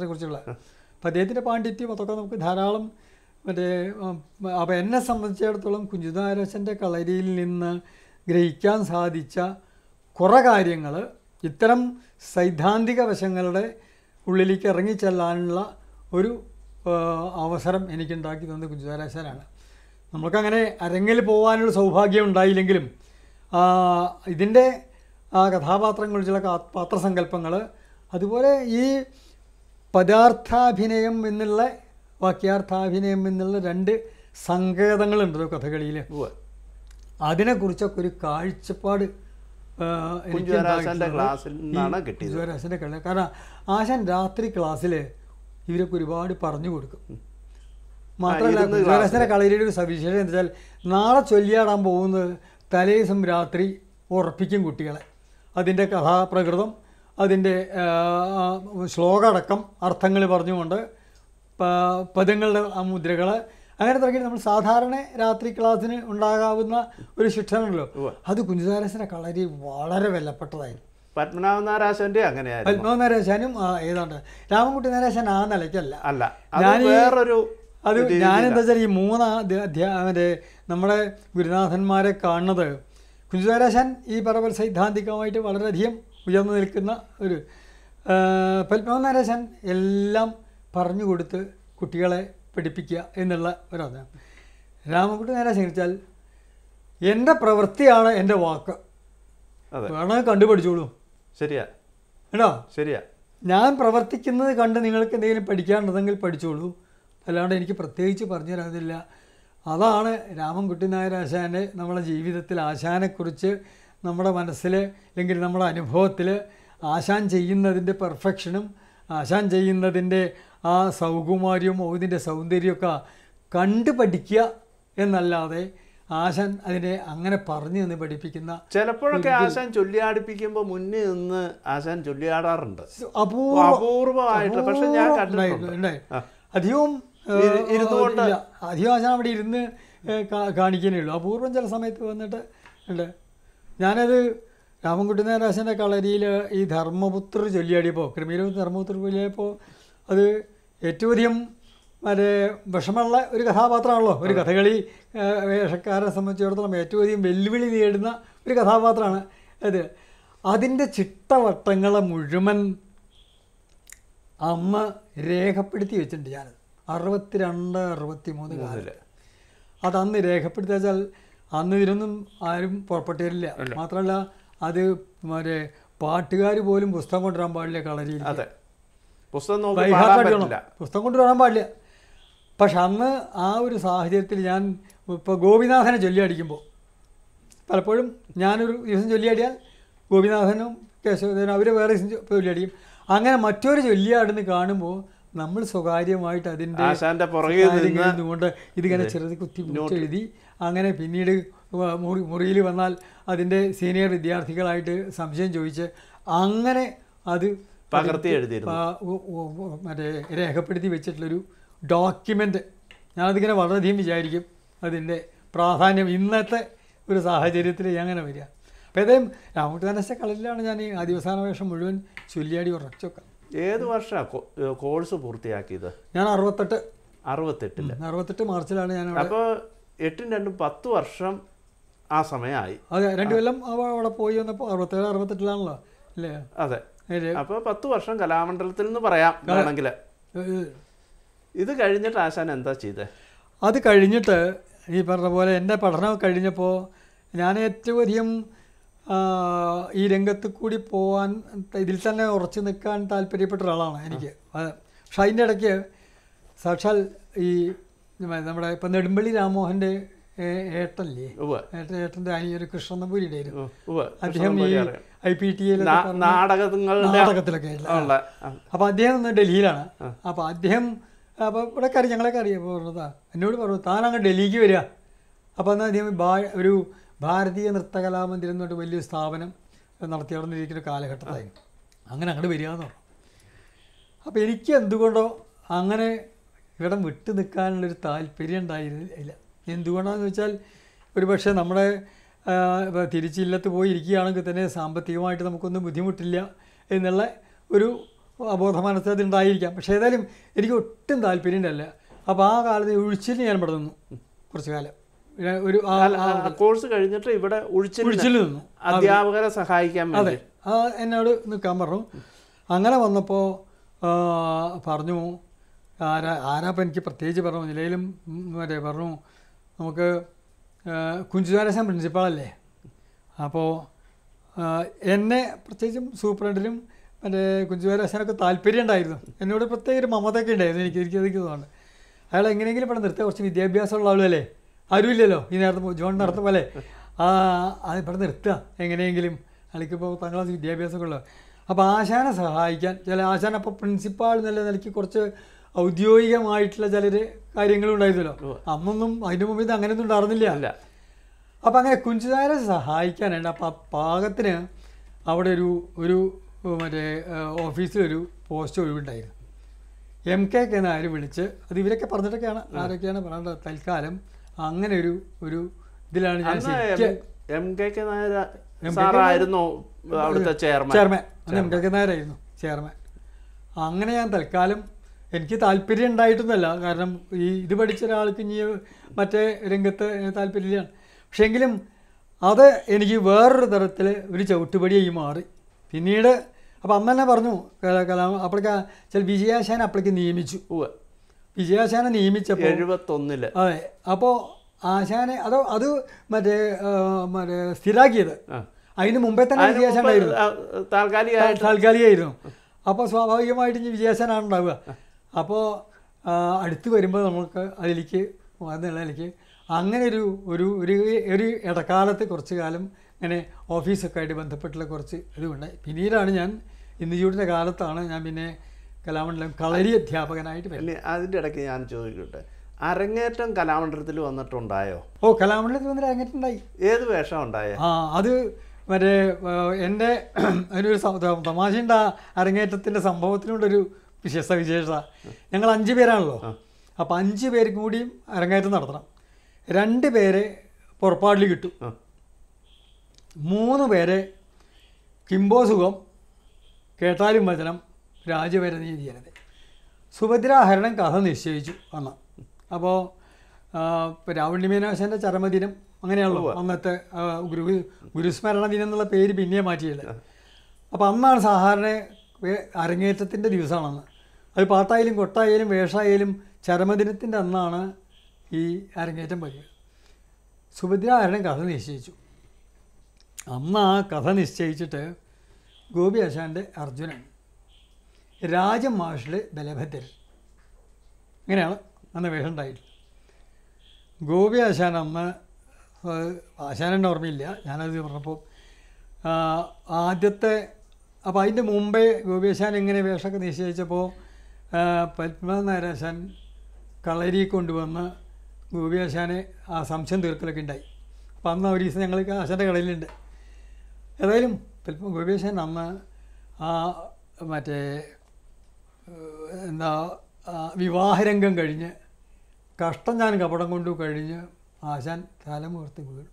കുറിച്ചുള്ള അപ്പം അദ്ദേഹത്തിന്റെ പാണ്ഡിത്യം അതൊക്കെ നമുക്ക് ധാരാളം മറ്റേ അപ്പം എന്നെ സംബന്ധിച്ചിടത്തോളം കുഞ്ചുനാരാശന്റെ കളരിയിൽ നിന്ന് ഗ്രഹിക്കാൻ സാധിച്ച കുറേ കാര്യങ്ങൾ ഇത്തരം സൈദ്ധാന്തിക വശങ്ങളുടെ ഉള്ളിലേക്ക് ഇറങ്ങിച്ചെല്ലാനുള്ള ഒരു അവസരം എനിക്കുണ്ടാക്കി തന്നത് കുഞ്ചുനാരാശാനാണ് നമുക്കങ്ങനെ അരങ്ങിൽ പോകാനുള്ള സൗഭാഗ്യം ഉണ്ടായില്ലെങ്കിലും ഇതിന്റെ ആ കഥാപാത്രങ്ങളെക്കുറിച്ചുള്ള കാ- പാത്രസങ്കല്പങ്ങൾ അതുപോലെ ഈ പദാർത്ഥാഭിനയം എന്നുള്ള വാക്യാർത്ഥാഭിനയം എന്നുള്ള രണ്ട് സങ്കേതങ്ങളുണ്ടല്ലോ കഥകളിയിൽ. അതിനെക്കുറിച്ചൊക്കെ ഒരു കാഴ്ചപ്പാട് കുഞ്ചുവരാശന്റെ ഉണ്ടായിട്ടുള്ളത് ക്ലാസ്സിൽ നിന്നാണ് ഈ കിട്ടിയത്. കുഞ്ചുവരാശന്റെ കളി കാരണം ആശാൻ രാത്രി ക്ലാസ്സിൽ ഇവരൊക്കെ ഒരുപാട് പറഞ്ഞു കൊടുക്കും. മാത്രമല്ല കുഞ്ചുവരാശന്റെ കളരിയുടെ ഒരു സവിശേഷം എന്താ വെച്ചാൽ നാളെ ചൊല്ലിയാടാൻ പോകുന്നത് തലേ ദിവസം രാത്രി ഉറപ്പിക്കും കുട്ടികളെ. അതിന്റെ കഥാപ്രകൃതം അതിന്റെ ശ്ലോകടക്കം അർത്ഥങ്ങൾ പറഞ്ഞുകൊണ്ട് പദങ്ങളുടെ ആ മുദ്രകൾ അങ്ങനെ തുടങ്ങി നമ്മൾ സാധാരണ രാത്രി ക്ലാസ്സിന് ഉണ്ടാകാവുന്ന ഒരു ശിക്ഷണല്ലോ അത് കുഞ്ചുതാരസിന്റെ കളരി വളരെ വിലപ്പെട്ടതായിരുന്നു. പത്മനാഭനാരാശന്റെ അങ്ങനെയായിരുന്നു. പത്മനാഭ നരേശാനും ആ, ഏതാണ്ട് രാമൻകുട്ടി നാരാശൻ ആ നിലയ്ക്കല്ല. അല്ല അത് ഞാനീ- വേറൊരു അത്. ഞാനെന്താ വെച്ചാൽ ഈ മൂന്നാം മറ്റേ നമ്മുടെ ഗുരുനാഥന്മാരെ കാണുന്നത് കുഞ്ചുതാരാശാൻ ഈ പറവൽ സൈദ്ധാന്തികമായിട്ട് വളരെയധികം ഉയർന്നു നിൽക്കുന്ന ഒരു ആ, എല്ലാം പറഞ്ഞു കൊടുത്ത് കുട്ടികളെ പഠിപ്പിക്കുക എന്നുള്ള ഒരതാണ് രാമൻകുട്ടി നേരെ ശ്രമിച്ചാൽ എന്റെ പ്രവൃത്തിയാണ് എന്റെ വാക്ക്. അതെ. വേണമെങ്കിൽ കണ്ടുപഠിച്ചോളൂ. ശരിയാ. കേട്ടോ? ശരിയാ. ഞാൻ പ്രവർത്തിക്കുന്നത് കണ്ട് നിങ്ങൾക്ക് എന്തെങ്കിലും പഠിക്കാനുണ്ടെങ്കിൽ പഠിച്ചോളൂ. അല്ലാണ്ട് എനിക്ക് പ്രത്യേകിച്ച് പറഞ്ഞു തരാതില്ല. അതാണ് രാമൻകുട്ടി നായർ ആശാന്റെ നമ്മുടെ ജീവിതത്തിൽ ആശാനെക്കുറിച്ച് നമ്മുടെ മനസ്സിൽ അല്ലെങ്കിൽ നമ്മുടെ അനുഭവത്തിൽ ആശാൻ ചെയ്യുന്നതിന്റെ പെർഫെക്ഷനും ആശാൻ ചെയ്യുന്നതിന്റെ ആ സൗകുമാര്യവും ഇതിന്റെ സൗന്ദര്യമൊക്കെ കണ്ടു പഠിക്കുക എന്നല്ലാതെ ആശാൻ അതിനെ അങ്ങനെ പറഞ്ഞു നിന്ന് പഠിപ്പിക്കുന്ന ചിലപ്പോഴൊക്കെ ആശാൻ ചൊല്ലിയാടിപ്പിക്കുമ്പോൾ മുന്നിൽ നിന്ന് ആശാൻ ചൊല്ലിയാടാറുണ്ട്. അപൂർവ അപൂർവമായിട്ട്. പക്ഷെ ഞാൻ. അധികവും ഇരുന്നുകൊണ്ട് അധികം ആശാൻ അവിടെ ഇരുന്ന് കാണിക്കുന്നേ ഉള്ളൂ. അപൂർവം ചില സമയത്ത് വന്നിട്ട് ഉണ്ട്. ഞാനത് രാമൻകുട്ടി നാരാശന്റെ കളരിയിൽ ഈ ധർമ്മപുത്ര ചൊല്ലിയാടിയപ്പോൾ ക്രിമിയിലും ധർമ്മപുത്ര ചൊല്ലിയപ്പോൾ അത് ഏറ്റവും അധികം മറ്റേ വിഷമമുള്ള ഒരു കഥാപാത്രമാണല്ലോ. ഒരു കഥകളി വേഷക്കാരനെ സംബന്ധിച്ചിടത്തോളം ഏറ്റവും അധികം വെല്ലുവിളി നേടുന്ന ഒരു കഥാപാത്രമാണ് അത്. അതിന്റെ ചിട്ടവട്ടങ്ങളെ മുഴുവൻ അമ്മ രേഖപ്പെടുത്തി വെച്ചിട്ടുണ്ട് ഞാൻ അറുപത്തിരണ്ട് അറുപത്തി മൂന്ന് കാലത്ത്. അത്. അന്ന് രേഖപ്പെടുത്തി വെച്ചാൽ അന്ന് ഇതിനൊന്നും ആരും പുറപ്പെട്ടിരില്ല മാത്രമല്ല അത് മറ്റേ പാട്ടുകാർ പോലും പുസ്തകം കൊണ്ടുവരാൻ പാടില്ല കളരിയിൽ. അതെ. പുസ്തകം നോക്കി പാടാൻ പറ്റില്ല. പുസ്തകം കൊണ്ടുവരാൻ പാടില്ല. പക്ഷെ അന്ന് ആ ഒരു സാഹചര്യത്തിൽ ഞാൻ ഇപ്പോൾ ഗോപിനാഥനെ ചൊല്ലി അടിക്കുമ്പോൾ പലപ്പോഴും ഞാനൊരു ദിവസം ചൊല്ലിയാടിയാൽ ഗോപിനാഥനും കേശവദേവനും അവർ വേറെ ദിവസം ചൊല്ലിയടിക്കും അങ്ങനെ മറ്റൊരു ചൊല്ലിയാടുന്ന് കാണുമ്പോൾ നമ്മൾ സ്വകാര്യമായിട്ട് അതിന്റെ നിന്ന് നിന്നുകൊണ്ട് ഇതിങ്ങനെ ചെറുത് കുത്തി എഴുതി അങ്ങനെ പിന്നീട് മുറി മുറിയിൽ വന്നാൽ അതിന്റെ സീനിയർ വിദ്യാർത്ഥികളായിട്ട് സംശയം ചോദിച്ച് അങ്ങനെ അത് പകർത്തി എഴുതിയിരുന്നു. മറ്റേ രേഖപ്പെടുത്തി വെച്ചിട്ടുള്ളൊരു ഡോക്യുമെന്റ് ഞാനതിങ്ങനെ വളരെയധികം വിചാരിക്കും അതിന്റെ പ്രാധാന്യം ഇന്നത്തെ ഒരു സാഹചര്യത്തിൽ അങ്ങനെ വരിക. അപ്പോൾ ഏതായാലും രാമകുട്ടിദാനത്തെ കളരിലാണ് ഞാൻ ഈ ആദിവസാന വേഷം മുഴുവൻ ചൊല്ലിയാടി ഉറച്ചൊക്കെ. ഏത് വർഷമാണ് കോഴ്സ് പൂർത്തിയാക്കിയത്? ഞാൻ അറുപത്തെട്ട്. അറുപത്തെട്ടിൽ. അറുപത്തെട്ട് മാർച്ചിലാണ് ഞാൻ അപ്പോൾ എട്ടും രണ്ടും പത്ത് വർഷം ആ സമയമായി. അതെ രണ്ടു കൊല്ലം അവിടെ പോയി വന്നപ്പോൾ അറുപത്തേഴ് അറുപത്തെട്ടിലാണല്ലോ അല്ലേ? അതെ. അപ്പോൾ പത്ത് വർഷം കലാമണ്ഡലത്തിൽ നിന്ന് പറയാം വേണമെങ്കിൽ. ഇത് കഴിഞ്ഞിട്ട് ആശാൻ എന്താ ചെയ്തേ? അത് കഴിഞ്ഞിട്ട് ഈ പറഞ്ഞ പോലെ എന്റെ പഠനം കഴിഞ്ഞപ്പോൾ ഞാൻ ഏറ്റവും അധികം ഈ രംഗത്ത് കൂടി പോവാൻ ഇതിൽ തന്നെ ഉറച്ചു നിൽക്കാൻ താല്പര്യപ്പെട്ട ഒരാളാണ് എനിക്ക്. പക്ഷേ അതിന്റെ ഇടയ്ക്ക് സാക്ഷാൽ ഈ നമ്മുടെ ഇപ്പം നെടുമ്പള്ളി രാമോഹന്റെ ഏട്ടല്ലേ ഏട്ടന്റെ ഏട്ടന്റെ അനിയൊരു കൃഷ്ണൻ നമ്പൂരിയുടെ ആയിരുന്നു. അദ്ദേഹം ഈ. ഐ പി ടി നാടകത്തിലൊക്കെ അപ്പോൾ അദ്ദേഹം ഒന്ന് ഡൽഹിയിലാണ്. അപ്പോൾ അദ്ദേഹം അപ്പോൾ ഇവിടെ അറിയാം ഞങ്ങളൊക്കെ അറിയാം. പറഞ്ഞതാ എന്നോട് പറഞ്ഞു താൻ അങ്ങ് ഡൽഹിക്ക് വരിക. അപ്പോൾ എന്നാൽ അദ്ദേഹം ഒരു ഭാരതീയ നൃത്തകലാമന്ദിരം എന്ന് പറഞ്ഞിട്ട് വലിയൊരു സ്ഥാപനം നടത്തി നടന്നിരിക്കുന്ന കാലഘട്ടത്തായിരുന്നു. അങ്ങനെ അങ്ങോട്ട് വരിക എന്ന് പറഞ്ഞു. അപ്പോൾ എനിക്ക് എന്തുകൊണ്ടോ അങ്ങനെ ഇവിടെ വിട്ടു നിൽക്കാനുള്ളൊരു താല്പര്യം ഉണ്ടായിരുന്നില്ല. എന്തുകൊണ്ടാണെന്ന് വെച്ചാൽ ഒരു പക്ഷേ നമ്മുടെ ആ, ഇപ്പൊ തിരിച്ചില്ലത്ത് പോയി ഇരിക്കുകയാണെങ്കിൽ തന്നെ സാമ്പത്തികമായിട്ട് നമുക്കൊന്നും ബുദ്ധിമുട്ടില്ല എന്നുള്ള ഒരു അബോധ മനസ്സിൽ ഉണ്ടായിരിക്കാം. പക്ഷേ ഏതായാലും എനിക്ക് ഒട്ടും താല്പര്യം ഉണ്ടായില്ല അപ്പോൾ ആ കാലത്ത് ഒഴിച്ചിൽ ഞാൻ ഇവിടെ നിന്നു. കുറച്ച് കാലം. ഒരു കോഴ്സ് കഴിഞ്ഞിട്ട് ഇവിടെ ഒഴിച്ചിൽ നിന്നു. അധ്യാപകരെ സഹായിക്കാൻ അതെ. എന്നോട് നിൽക്കാൻ പറഞ്ഞു. അങ്ങനെ വന്നപ്പോൾ പറഞ്ഞു ആരാ ആരാപ്പം എനിക്ക് പ്രത്യേകിച്ച് പറഞ്ഞു നിലയിലും മറ്റേ പറഞ്ഞു നമുക്ക് കുഞ്ചുദാരസൻ പ്രിൻസിപ്പാളല്ലേ അപ്പോൾ എന്നെ പ്രത്യേകിച്ചും സൂപ്രണ്ടിനും മറ്റേ കുഞ്ചുദാരസനൊക്കെ താല്പര്യം ഉണ്ടായിരുന്നു. എന്നോട് പ്രത്യേക ഒരു മമതയൊക്കെ ഉണ്ടായിരുന്നു എനിക്ക് എനിക്ക് എനിക്ക് തോന്നുന്നുണ്ട് അയാൾ എങ്ങനെയെങ്കിലും ഇവിടെ നിർത്തുക കുറച്ച് വിദ്യാഭ്യാസമുള്ള ആളുമല്ലേ ആരുമില്ലല്ലോ ഈ നേരത്തെ ജോൺ നടത്ത ആ അത് ഇവിടെ നിർത്തുക. എങ്ങനെയെങ്കിലും അയാൾക്കിപ്പോൾ തങ്ങളെ വിദ്യാഭ്യാസമൊക്കെ ഉള്ളത് അപ്പോൾ ആശാനെ സഹായിക്കാൻ ചില ആശാൻ അപ്പോൾ പ്രിൻസിപ്പാൾ എന്നുള്ള നിലയ്ക്ക് കുറച്ച് ഔദ്യോഗികമായിട്ടുള്ള ചില കാര്യങ്ങളും ഉണ്ടായിരുന്നല്ലോ. അന്നൊന്നും അതിന് മുമ്പ് ഇത് അങ്ങനെയൊന്നും ഉണ്ടായിരുന്നില്ല. അപ്പം അങ്ങനെ കുഞ്ചുതാരെ സഹായിക്കാനുണ്ട് അപ്പം ആ പാകത്തിന് അവിടെ ഒരു ഒരു മറ്റേ ഓഫീസിലൊരു പോസ്റ്റ് ഒഴിവുണ്ടായിരുന്നു. എം കെ കെ നായർ വിളിച്ച് അത് ഇവരൊക്കെ പറഞ്ഞിട്ടൊക്കെയാണ് ആരൊക്കെയാണ് പറഞ്ഞത് തൽക്കാലം അങ്ങനെ ഒരു ഒരു ഇതിലാണ് ഞാൻ ചെയ്യുന്നത് ശരിക്ക് M K K Nair M. അവിടുത്തെ chairman. Chairman. M K K നായരായിരുന്നു chairman. അങ്ങനെ ഞാൻ തൽക്കാലം എനിക്ക് താല്പര്യം ഉണ്ടായിട്ടൊന്നുമല്ല. കാരണം ഈ ഇത് പഠിച്ച ഒരാൾക്ക് ഇനി മറ്റേ രംഗത്ത് താല്പര്യമില്ല. പക്ഷേ എങ്കിലും അത് എനിക്ക് വേറൊരു തരത്തിൽ ഒരു ചവിട്ടുപടിയായി മാറി. പിന്നീട് അപ്പോൾ അന്ന് തന്നെ പറഞ്ഞു കല- അപ്പോഴേക്ക് ചില വിജയാശാന അപ്പോഴേക്ക് നിയമിച്ചു. വിജയാശാനെ നിയമിച്ചപ്പോൾ എഴുപത്തൊന്നിൽ. അതെ. അപ്പോൾ ആശാനെ അതോ അത് മറ്റേ മറ്റേ സ്ഥിരാക്കിയത്. അതിന് മുമ്പേ തന്നെ വിജയാശാനായിരുന്നു. വിജയാശാൻ ഉണ്ടായിരുന്നു താൽക്കാലികമായിരുന്നു. അപ്പോൾ സ്വാഭാവികമായിട്ട് ഇനി വിജയാശാനാണ് ഉണ്ടാവുക. അപ്പോൾ അടുത്ത് വരുമ്പോൾ നമുക്ക് അതിലേക്ക് വന്നുള്ളതിലേക്ക് അങ്ങനെ ഒരു ഒരു ഒരു ഒരു ഇടക്കാലത്ത് കുറച്ച് കാലം ഇങ്ങനെ ഓഫീസൊക്കെ ആയിട്ട് ബന്ധപ്പെട്ടുള്ള കുറച്ച് ഇതുകൊണ്ട് പിന്നീടാണ് ഞാൻ ഇന്ത്യയുടെ കാലത്താണ് ഞാൻ പിന്നെ കലാമണ്ഡലം കളരി അധ്യാപകനായിട്ട് വരുന്നത്. അതിന്റെ ഇടയ്ക്ക് ഞാൻ ചോദിക്കട്ടെ. അരങ്ങേറ്റം കലാമണ്ഡലത്തിൽ വന്നിട്ടുണ്ടായോ? ഓ കലാമണ്ഡലത്തിൽ വന്നിട്ട് അരങ്ങേറ്റം ഉണ്ടായി. ഏത് വേഷം ഉണ്ടായോ? ആ അത് മറ്റേ എന്റെ അതിനൊരു തമാശയുണ്ട് ആ അരങ്ങേറ്റത്തിന്റെ സംഭവത്തിനുണ്ടൊരു വിശേഷ വിശേഷത. ഞങ്ങൾ അഞ്ച് പേരാണല്ലോ. അപ്പോൾ അഞ്ച് പേർക്ക് കൂടിയും അരങ്ങേറ്റം നടത്തണം. രണ്ട് പേരെ പുറപ്പാടിൽ കിട്ടും. മൂന്ന് പേരെ കിംബോ സുഖം കേട്ടാലും വചനം രാജവരനീ ജനത സുഭദ്രാഹരണം കഥ നിശ്ചയിച്ചു അന്ന് അപ്പോൾ രാവണി മീനാശന്റെ ചരമദിനം അങ്ങനെയാണല്ലോ അന്നത്തെ ഗുരു ഗുരുസ്മരണ ദിനം എന്നുള്ള പേര് പിന്നെ മാറ്റിയത്. അപ്പോൾ അന്നാണ് സാധാരണ അരങ്ങേറ്റത്തിന്റെ ദിവസമാണെന്ന്. അത് പാട്ടായാലും കൊട്ടായാലും വേഷായാലും ചരമദിനത്തിന്റെ അന്നാണ് ഈ അരങ്ങേറ്റം പതിവ് സുഭദ്ര ആരണം കഥ നിശ്ചയിച്ചു? അന്ന് ആ കഥ നിശ്ചയിച്ചിട്ട് ഗോപി ആശാന്റെ അർജുനൻ രാജമാഷിലെ ബലഭദ്രൻ ഇങ്ങനെയാണ് അന്ന് വേഷം ഉണ്ടായിട്ടുള്ളത് ഗോപി ആശാൻ അന്ന് ആശാനെന്റെ ഓർമ്മയില്ല. ഞാനത് പറഞ്ഞപ്പോൾ ആദ്യത്തെ അപ്പോൾ അതിന്റെ മുമ്പേ ഗോപി ആശാൻ ഇങ്ങനെ വേഷമൊക്കെ നിശ്ചയിച്ചപ്പോൾ പത്മനാരാശാൻ കളരി കൊണ്ടുവന്ന് ഗോപി ആശാനെ ആ സംശയം തീർക്കലൊക്കെ ഉണ്ടായി. അപ്പം അന്ന് ഒരു ദിവസം ഞങ്ങൾ ആശാന്റെ കടയിലുണ്ട്. ഏതായാലും പത്മ ഗോപി ആശാൻ അന്ന് ആ മറ്റേ എന്താ വിവാഹരംഗം കഴിഞ്ഞ് കഷ്ടം ഞാൻ കപടം കൊണ്ടു കഴിഞ്ഞ് ആശാൻ തലമുയർത്തി വീണു.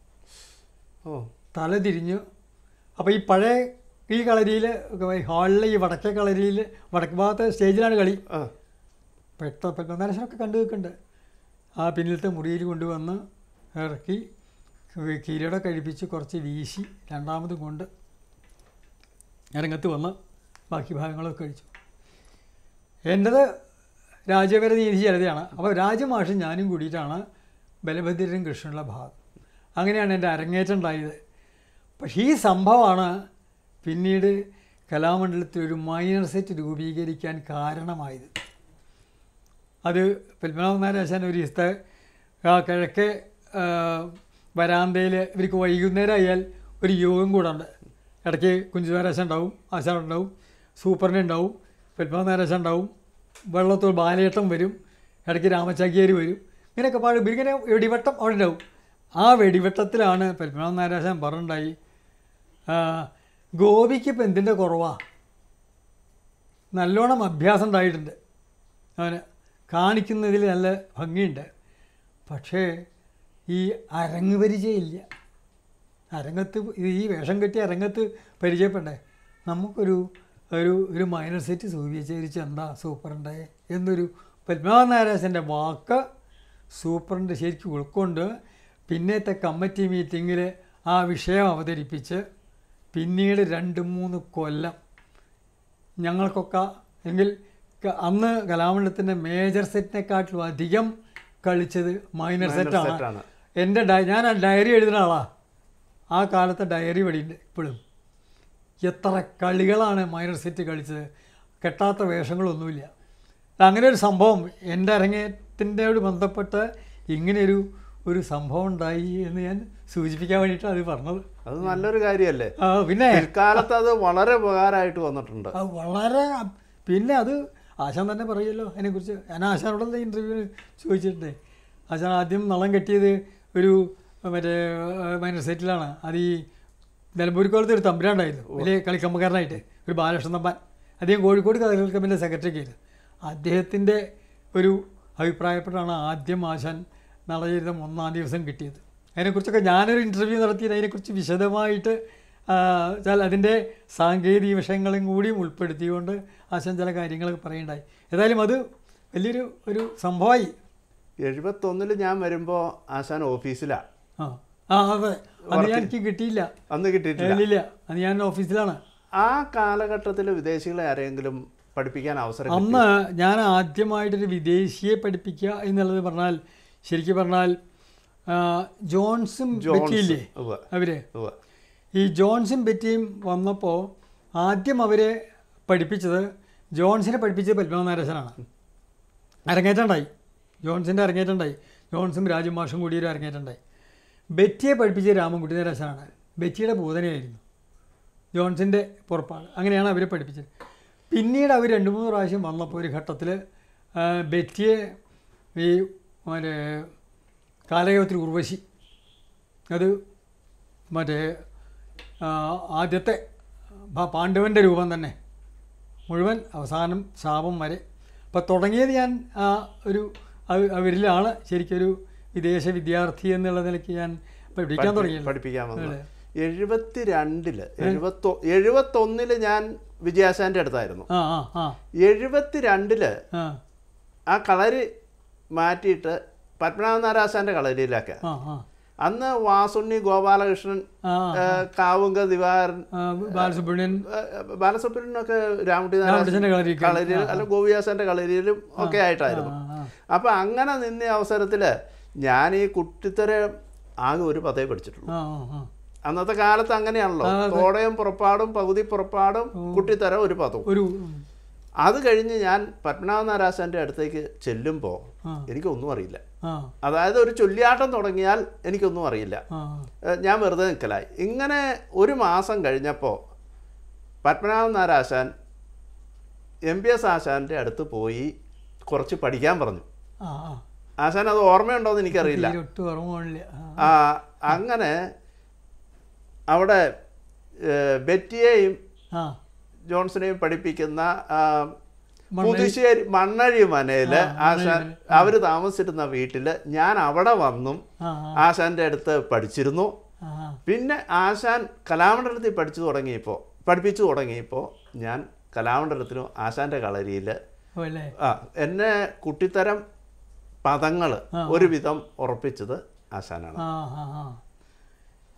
ഓ. തല തിരിഞ്ഞു. അപ്പോൾ ഈ പഴയ ഈ കളരിയിൽ ഹാളിലെ ഈ വടക്കേ കളരിയിൽ വടക്ക് ഭാഗത്തെ സ്റ്റേജിലാണ് കളി. പെട്ടോ പെട്ട പെട്ടെന്നരശനൊക്കെ കണ്ടു നിൽക്കുന്നുണ്ട്. ആ പിന്നിലത്തെ മുറിയിൽ കൊണ്ടുവന്ന് ഇറക്കി കിരീടം കഴിപ്പിച്ച് കുറച്ച് വീശി രണ്ടാമത് കൊണ്ട് രംഗത്ത് വന്ന് ബാക്കി ഭാഗങ്ങളൊക്കെ കഴിച്ചു. എന്റേത് രാജവര നീതി ചരിതയാണ് അപ്പോൾ രാജമാഷും ഞാനും കൂടിയിട്ടാണ് ബലഭദ്രനും കൃഷ്ണനുള്ള ഭാഗം. അങ്ങനെയാണ് എന്റെ അരങ്ങേറ്റം ഉണ്ടായത്. പക്ഷേ ഈ സംഭവമാണ് പിന്നീട് കലാമണ്ഡലത്തിൽ ഒരു മൈനർ സെറ്റ് രൂപീകരിക്കാൻ കാരണമായത്. അത് പത്മനാഭനാരാശാൻ ഒരു ആ കിഴക്കേ വരാന്തയിൽ ഇവർക്ക് വൈകുന്നേരം ആയാൽ ഒരു യോഗം കൂടെ ഉണ്ട്. ഇടയ്ക്ക് കുഞ്ചുനാരാശാൻ ഉണ്ടാവും ആശാൻ ഉണ്ടാവും സൂപ്പറിന് ഉണ്ടാവും പത്മനാഭനാരാശാൻ ഉണ്ടാവും വെള്ളത്തോൾ ബാലേട്ടം വരും ഇടയ്ക്ക് രാമചാക്യാർ വരും ഇങ്ങനെയൊക്കെ പാടും. ഇവരിങ്ങനെ വെടിവട്ടം അവിടെ ഉണ്ടാവും. ആ വെടിവട്ടത്തിലാണ് പത്മനാഭനാരാശാൻ പറഞ്ഞിട്ടുണ്ടായി ആ, ഗോപിക്ക് ഇപ്പം എന്തിന്റെ കുറവാ? നല്ലോണം അഭ്യാസം ഉണ്ടായിട്ടുണ്ട്. അവന് കാണിക്കുന്നതിൽ നല്ല ഭംഗിയുണ്ട്. പക്ഷേ ഈ അരങ്ങ് പരിചയമില്ല. അരങ്ങത്ത് ഈ വേഷം കെട്ടി അരങ്ങത്ത് പരിചയപ്പെടേ നമുക്കൊരു ഒരു ഒരു മൈനർ സെറ്റ് സൂചിച്ചരിച്ച് എന്താ സൂപ്പറിന്റെ എന്നൊരു പത്മനാഭ നാരായണന്റെ വാക്ക് സൂപ്പറിന്റെ ശരിക്കും ഉൾക്കൊണ്ട് പിന്നത്തെ കമ്മിറ്റി മീറ്റിങ്ങിൽ ആ വിഷയം അവതരിപ്പിച്ച് പിന്നീട് രണ്ട് മൂന്ന് കൊല്ലം ഞങ്ങൾക്കൊക്കെ എങ്കിൽ അന്ന് കലാമണ്ഡലത്തിന്റെ മേജർ സെറ്റിനെക്കാട്ടിലും അധികം കളിച്ചത് മൈനർ സെറ്റാണ് എന്റെ ഡയ ഞാൻ ആ ഡയറി എഴുതുന്ന ആളാണ് ആ കാലത്തെ ഡയറി വഴിയുണ്ട് ഇപ്പോഴും എത്ര കളികളാണ് മൈനർ സെറ്റ് കളിച്ചത്. കെട്ടാത്ത വേഷങ്ങളൊന്നുമില്ല. അങ്ങനെ ഒരു സംഭവം എന്റെ അരങ്ങേറ്റത്തിന്റെ ബന്ധപ്പെട്ട് ഇങ്ങനെയൊരു ഒരു സംഭവം ഉണ്ടായി എന്ന് ഞാൻ സൂചിപ്പിക്കാൻ വേണ്ടിട്ട് അത് പറഞ്ഞത്. അത് നല്ലൊരു കാര്യമല്ലേ? ആ പിന്നെ പിൽക്കാലത്ത് അത് വളരെ ഉപകാരമായിട്ട് വന്നിട്ടുണ്ട്. അത് വളരെ പിന്നെ അത് ആശാൻ തന്നെ പറയുമല്ലോ അതിനെക്കുറിച്ച്. ഞാൻ ആശാനോട് ഇന്റർവ്യൂ ചോദിച്ചിട്ടുണ്ട്. ആശാൻ ആദ്യം നളം കെട്ടിയത് ഒരു മറ്റേ മൈനർ സെറ്റിലാണ് അത് ഈ നിലമ്പൂരിക്കോളത്ത് ഒരു തമ്പുരാണ്ടായിരുന്നു വലിയ കളിക്കമ്പക്കാരനായിട്ട്. ഒരു ബാലകൃഷ്ണൻ തമ്പാൻ. അദ്ദേഹം കോഴിക്കോട് കഥകൾ കമ്മിന്റെ സെക്രട്ടറി ആയിരുന്നു. അദ്ദേഹത്തിന്റെ ഒരു അഭിപ്രായപ്പെട്ടാണ് ആദ്യം ആശാൻ നളചരിതം ഒന്നാം ദിവസം കിട്ടിയത്. അതിനെക്കുറിച്ചൊക്കെ ഞാനൊരു ഇന്റർവ്യൂ നടത്തിയത് അതിനെക്കുറിച്ച് വിശദമായിട്ട് വെച്ചാൽ അതിന്റെ സാങ്കേതിക വിഷയങ്ങളും കൂടിയും ഉൾപ്പെടുത്തിക്കൊണ്ട് ആശാൻ ചില കാര്യങ്ങളൊക്കെ പറയുണ്ടായി ഏതായാലും അത് വലിയൊരു ഒരു സംഭവമായി. എഴുപത്തൊന്നിൽ ഞാൻ വരുമ്പോൾ ആശാൻ ഓഫീസിലാണ് ആ ആ അതെ. എനിക്ക് കിട്ടിയില്ല. അന്ന് കിട്ടിയിട്ടില്ല. അത് ഞാൻ ഓഫീസിലാണ്. ആ കാലഘട്ടത്തിൽ വിദേശികളെ ആരെങ്കിലും പഠിപ്പിക്കാൻ അവസരം? അന്ന് ഞാൻ ആദ്യമായിട്ടൊരു വിദേശിയെ പഠിപ്പിക്കുക എന്നുള്ളത് പറഞ്ഞാൽ ശരിക്കും പറഞ്ഞാൽ ജോൺസും ബെറ്റിയില്ലേ? അവർ? ഈ ജോൺസും ബെറ്റിയും വന്നപ്പോൾ ആദ്യം അവരെ പഠിപ്പിച്ചത് ജോൺസിനെ പഠിപ്പിച്ചത് പത്മനാഭനാരസനാണ് അരങ്ങേറ്റുണ്ടായി. ജോൺസിന്റെ അരങ്ങേറ്റുണ്ടായി. ജോൺസും രാജമാഷും കൂടി ഒരു അരങ്ങേറ്റുണ്ടായി. ബെറ്റിയെ പഠിപ്പിച്ചത് രാമൻകുട്ടി നരസനാണ് ബെറ്റിയുടെ ബോധനയായിരുന്നു ജോൺസിന്റെ പുറപ്പാട്. അങ്ങനെയാണ് അവരെ പഠിപ്പിച്ചത്. പിന്നീട് അവർ രണ്ട് മൂന്ന് പ്രാവശ്യം വന്നപ്പോൾ ഒരു ഘട്ടത്തിൽ ബെറ്റിയെ ഈ മറ്റേ കാലയവത്തിൽ ഉർവശി. അത് മറ്റേ ആദ്യത്തെ പാണ്ഡവന്റെ രൂപം തന്നെ. മുഴുവൻ അവസാനം ശാപം വരെ. അപ്പോൾ തുടങ്ങിയത് ഞാൻ ആ ഒരു അവ- അവരിലാണ് ശരിക്കൊരു വിദേശ വിദ്യാർത്ഥി എന്നുള്ള നിലയ്ക്ക് ഞാൻ പഠിപ്പിക്കാൻ തുടങ്ങി പഠിപ്പിക്കാൻ എഴുപത്തി രണ്ടിൽ എഴുപത്തൊ എഴുപത്തൊന്നിൽ ഞാൻ വിജയാശാന്റെ അടുത്തായിരുന്നു. എഴുപത്തി രണ്ടിൽ ആ കളരി മാറ്റിയിട്ട് പത്മനാഭ നാരാശാന്റെ കളരിയിലാക്കുക ആ ആ. അന്ന് വാസുണ്ണി ഗോപാലകൃഷ്ണൻ കാവുങ്ക ദിവാരൻ ബാലസുബ്രഹ്മണ്യൻ. ബാലസുബ്രഹ്മണ്യനൊക്കെ രാമട്ടി കളരിയിൽ അല്ല ഗോപിയാസന്റെ കളരിയിലും ഒക്കെ ആയിട്ടായിരുന്നു. അപ്പൊ അങ്ങനെ നിന്ന അവസരത്തിൽ ഞാൻ ഈ കുട്ടിത്തര ആകെ ഒരു പതേ പഠിച്ചിട്ടുള്ളൂ. അന്നത്തെ കാലത്ത് അങ്ങനെയാണല്ലോ. തോടയും പുറപ്പാടും പകുതി പുറപ്പാടും കുട്ടിത്തര ഒരു പദവും. അത് കഴിഞ്ഞ് ഞാൻ പത്മനാഭ നാരാശാന്റെ അടുത്തേക്ക് ചെല്ലുമ്പോൾ ആ. എനിക്കൊന്നും അറിയില്ല. അതായത് ഒരു ചൊല്ലിയാട്ടം തുടങ്ങിയാൽ എനിക്കൊന്നും അറിയില്ല. ഞാൻ വെറുതെ നിൽക്കലായി ഇങ്ങനെ ഒരു മാസം കഴിഞ്ഞപ്പോൾ പത്മനാഭനാരാശാൻ എം പി എസ് ആശാന്റെ അടുത്ത് പോയി കുറച്ച് പഠിക്കാൻ പറഞ്ഞു. ആശാൻ അത് ഓർമ്മയുണ്ടോയെന്ന് എനിക്കറിയില്ല. അങ്ങനെ അവിടെ ബെറ്റിയെയും ജോൺസണെയും പഠിപ്പിക്കുന്ന പുതുശ്ശേരി മണ്ണഴി മനയിൽ ആശാൻ അവർ താമസിച്ചിരുന്ന വീട്ടിൽ ഞാൻ അവിടെ വന്നും ആശാന്റെ അടുത്ത് പഠിച്ചിരുന്നു. പിന്നെ ആശാൻ കലാമണ്ഡലത്തിൽ പഠിച്ചു തുടങ്ങിയപ്പോൾ പഠിപ്പിച്ചു തുടങ്ങിയപ്പോൾ ഞാൻ കലാമണ്ഡലത്തിനും ആശാന്റെ കളരിയിൽ അല്ലേ? ആ എന്നെ കുട്ടിത്തരം പദങ്ങൾ ഒരുവിധം ഉറപ്പിച്ചത് ആശാനാണ്. എന്റെ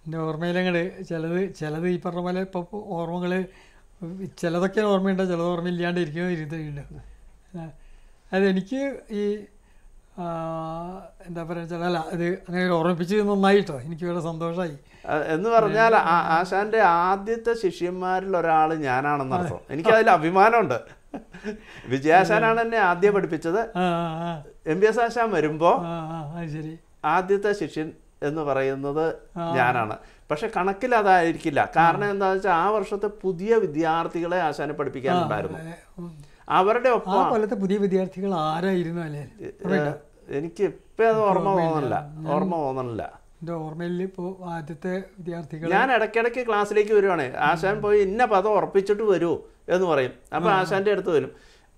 എന്റെ ഓർമ്മയിലങ്ങൾ ചിലത് ചിലത് ഈ പറഞ്ഞ പോലെ ഇപ്പോൾ ഓർമ്മകൾ ചിലതൊക്കെ ഓർമ്മയുണ്ട് ചിലത് ഓർമ്മയില്ലാണ്ട് ഇരിക്കുന്ന ഇരുന്നുണ്ട് അതെനിക്ക് ഈ എന്താ പറയുക ചില അല്ല അത് അങ്ങനെ ഓർമ്മിപ്പിച്ച് നന്നായിട്ടോ. എനിക്ക് വളരെ സന്തോഷമായി എന്ന് പറഞ്ഞാൽ ആശാന്റെ ആദ്യത്തെ ശിഷ്യന്മാരിൽ ഒരാൾ ഞാനാണെന്നർത്ഥം എനിക്കതിൽ അഭിമാനമുണ്ട്. വിജയാശാനാണ് എന്നെ ആദ്യം പഠിപ്പിച്ചത്. എം ബി എസ് ആശാൻ വരുമ്പോ ആദ്യത്തെ ശിഷ്യൻ എന്ന് പറയുന്നത് ഞാനാണ്. പക്ഷെ കണക്കിൽ അതായിരിക്കില്ല. കാരണം എന്താണെന്ന് വെച്ചാൽ ആ വർഷത്തെ പുതിയ വിദ്യാർത്ഥികളെ ആശാനെ പഠിപ്പിക്കാനുണ്ടായിരുന്നു അവരുടെ ഒപ്പം കൊല്ലത്തെ പുതിയ വിദ്യാർത്ഥികൾ ആരായിരുന്നു അല്ലേ? എനിക്ക് ഇപ്പം അത് ഓർമ്മ തോന്നണില്ല ഓർമ്മ തോന്നണില്ല എന്റെ ഓർമ്മയിൽ ഇപ്പോൾ ആദ്യത്തെ വിദ്യാർത്ഥികൾ ഞാൻ ഇടയ്ക്കിടയ്ക്ക് ക്ലാസ്സിലേക്ക് വരുവാണ്. ആശാൻ പോയി ഇന്ന പദം ഉറപ്പിച്ചിട്ട് വരൂ എന്ന് പറയും. അപ്പോൾ ആശാന്റെ അടുത്ത് വരും.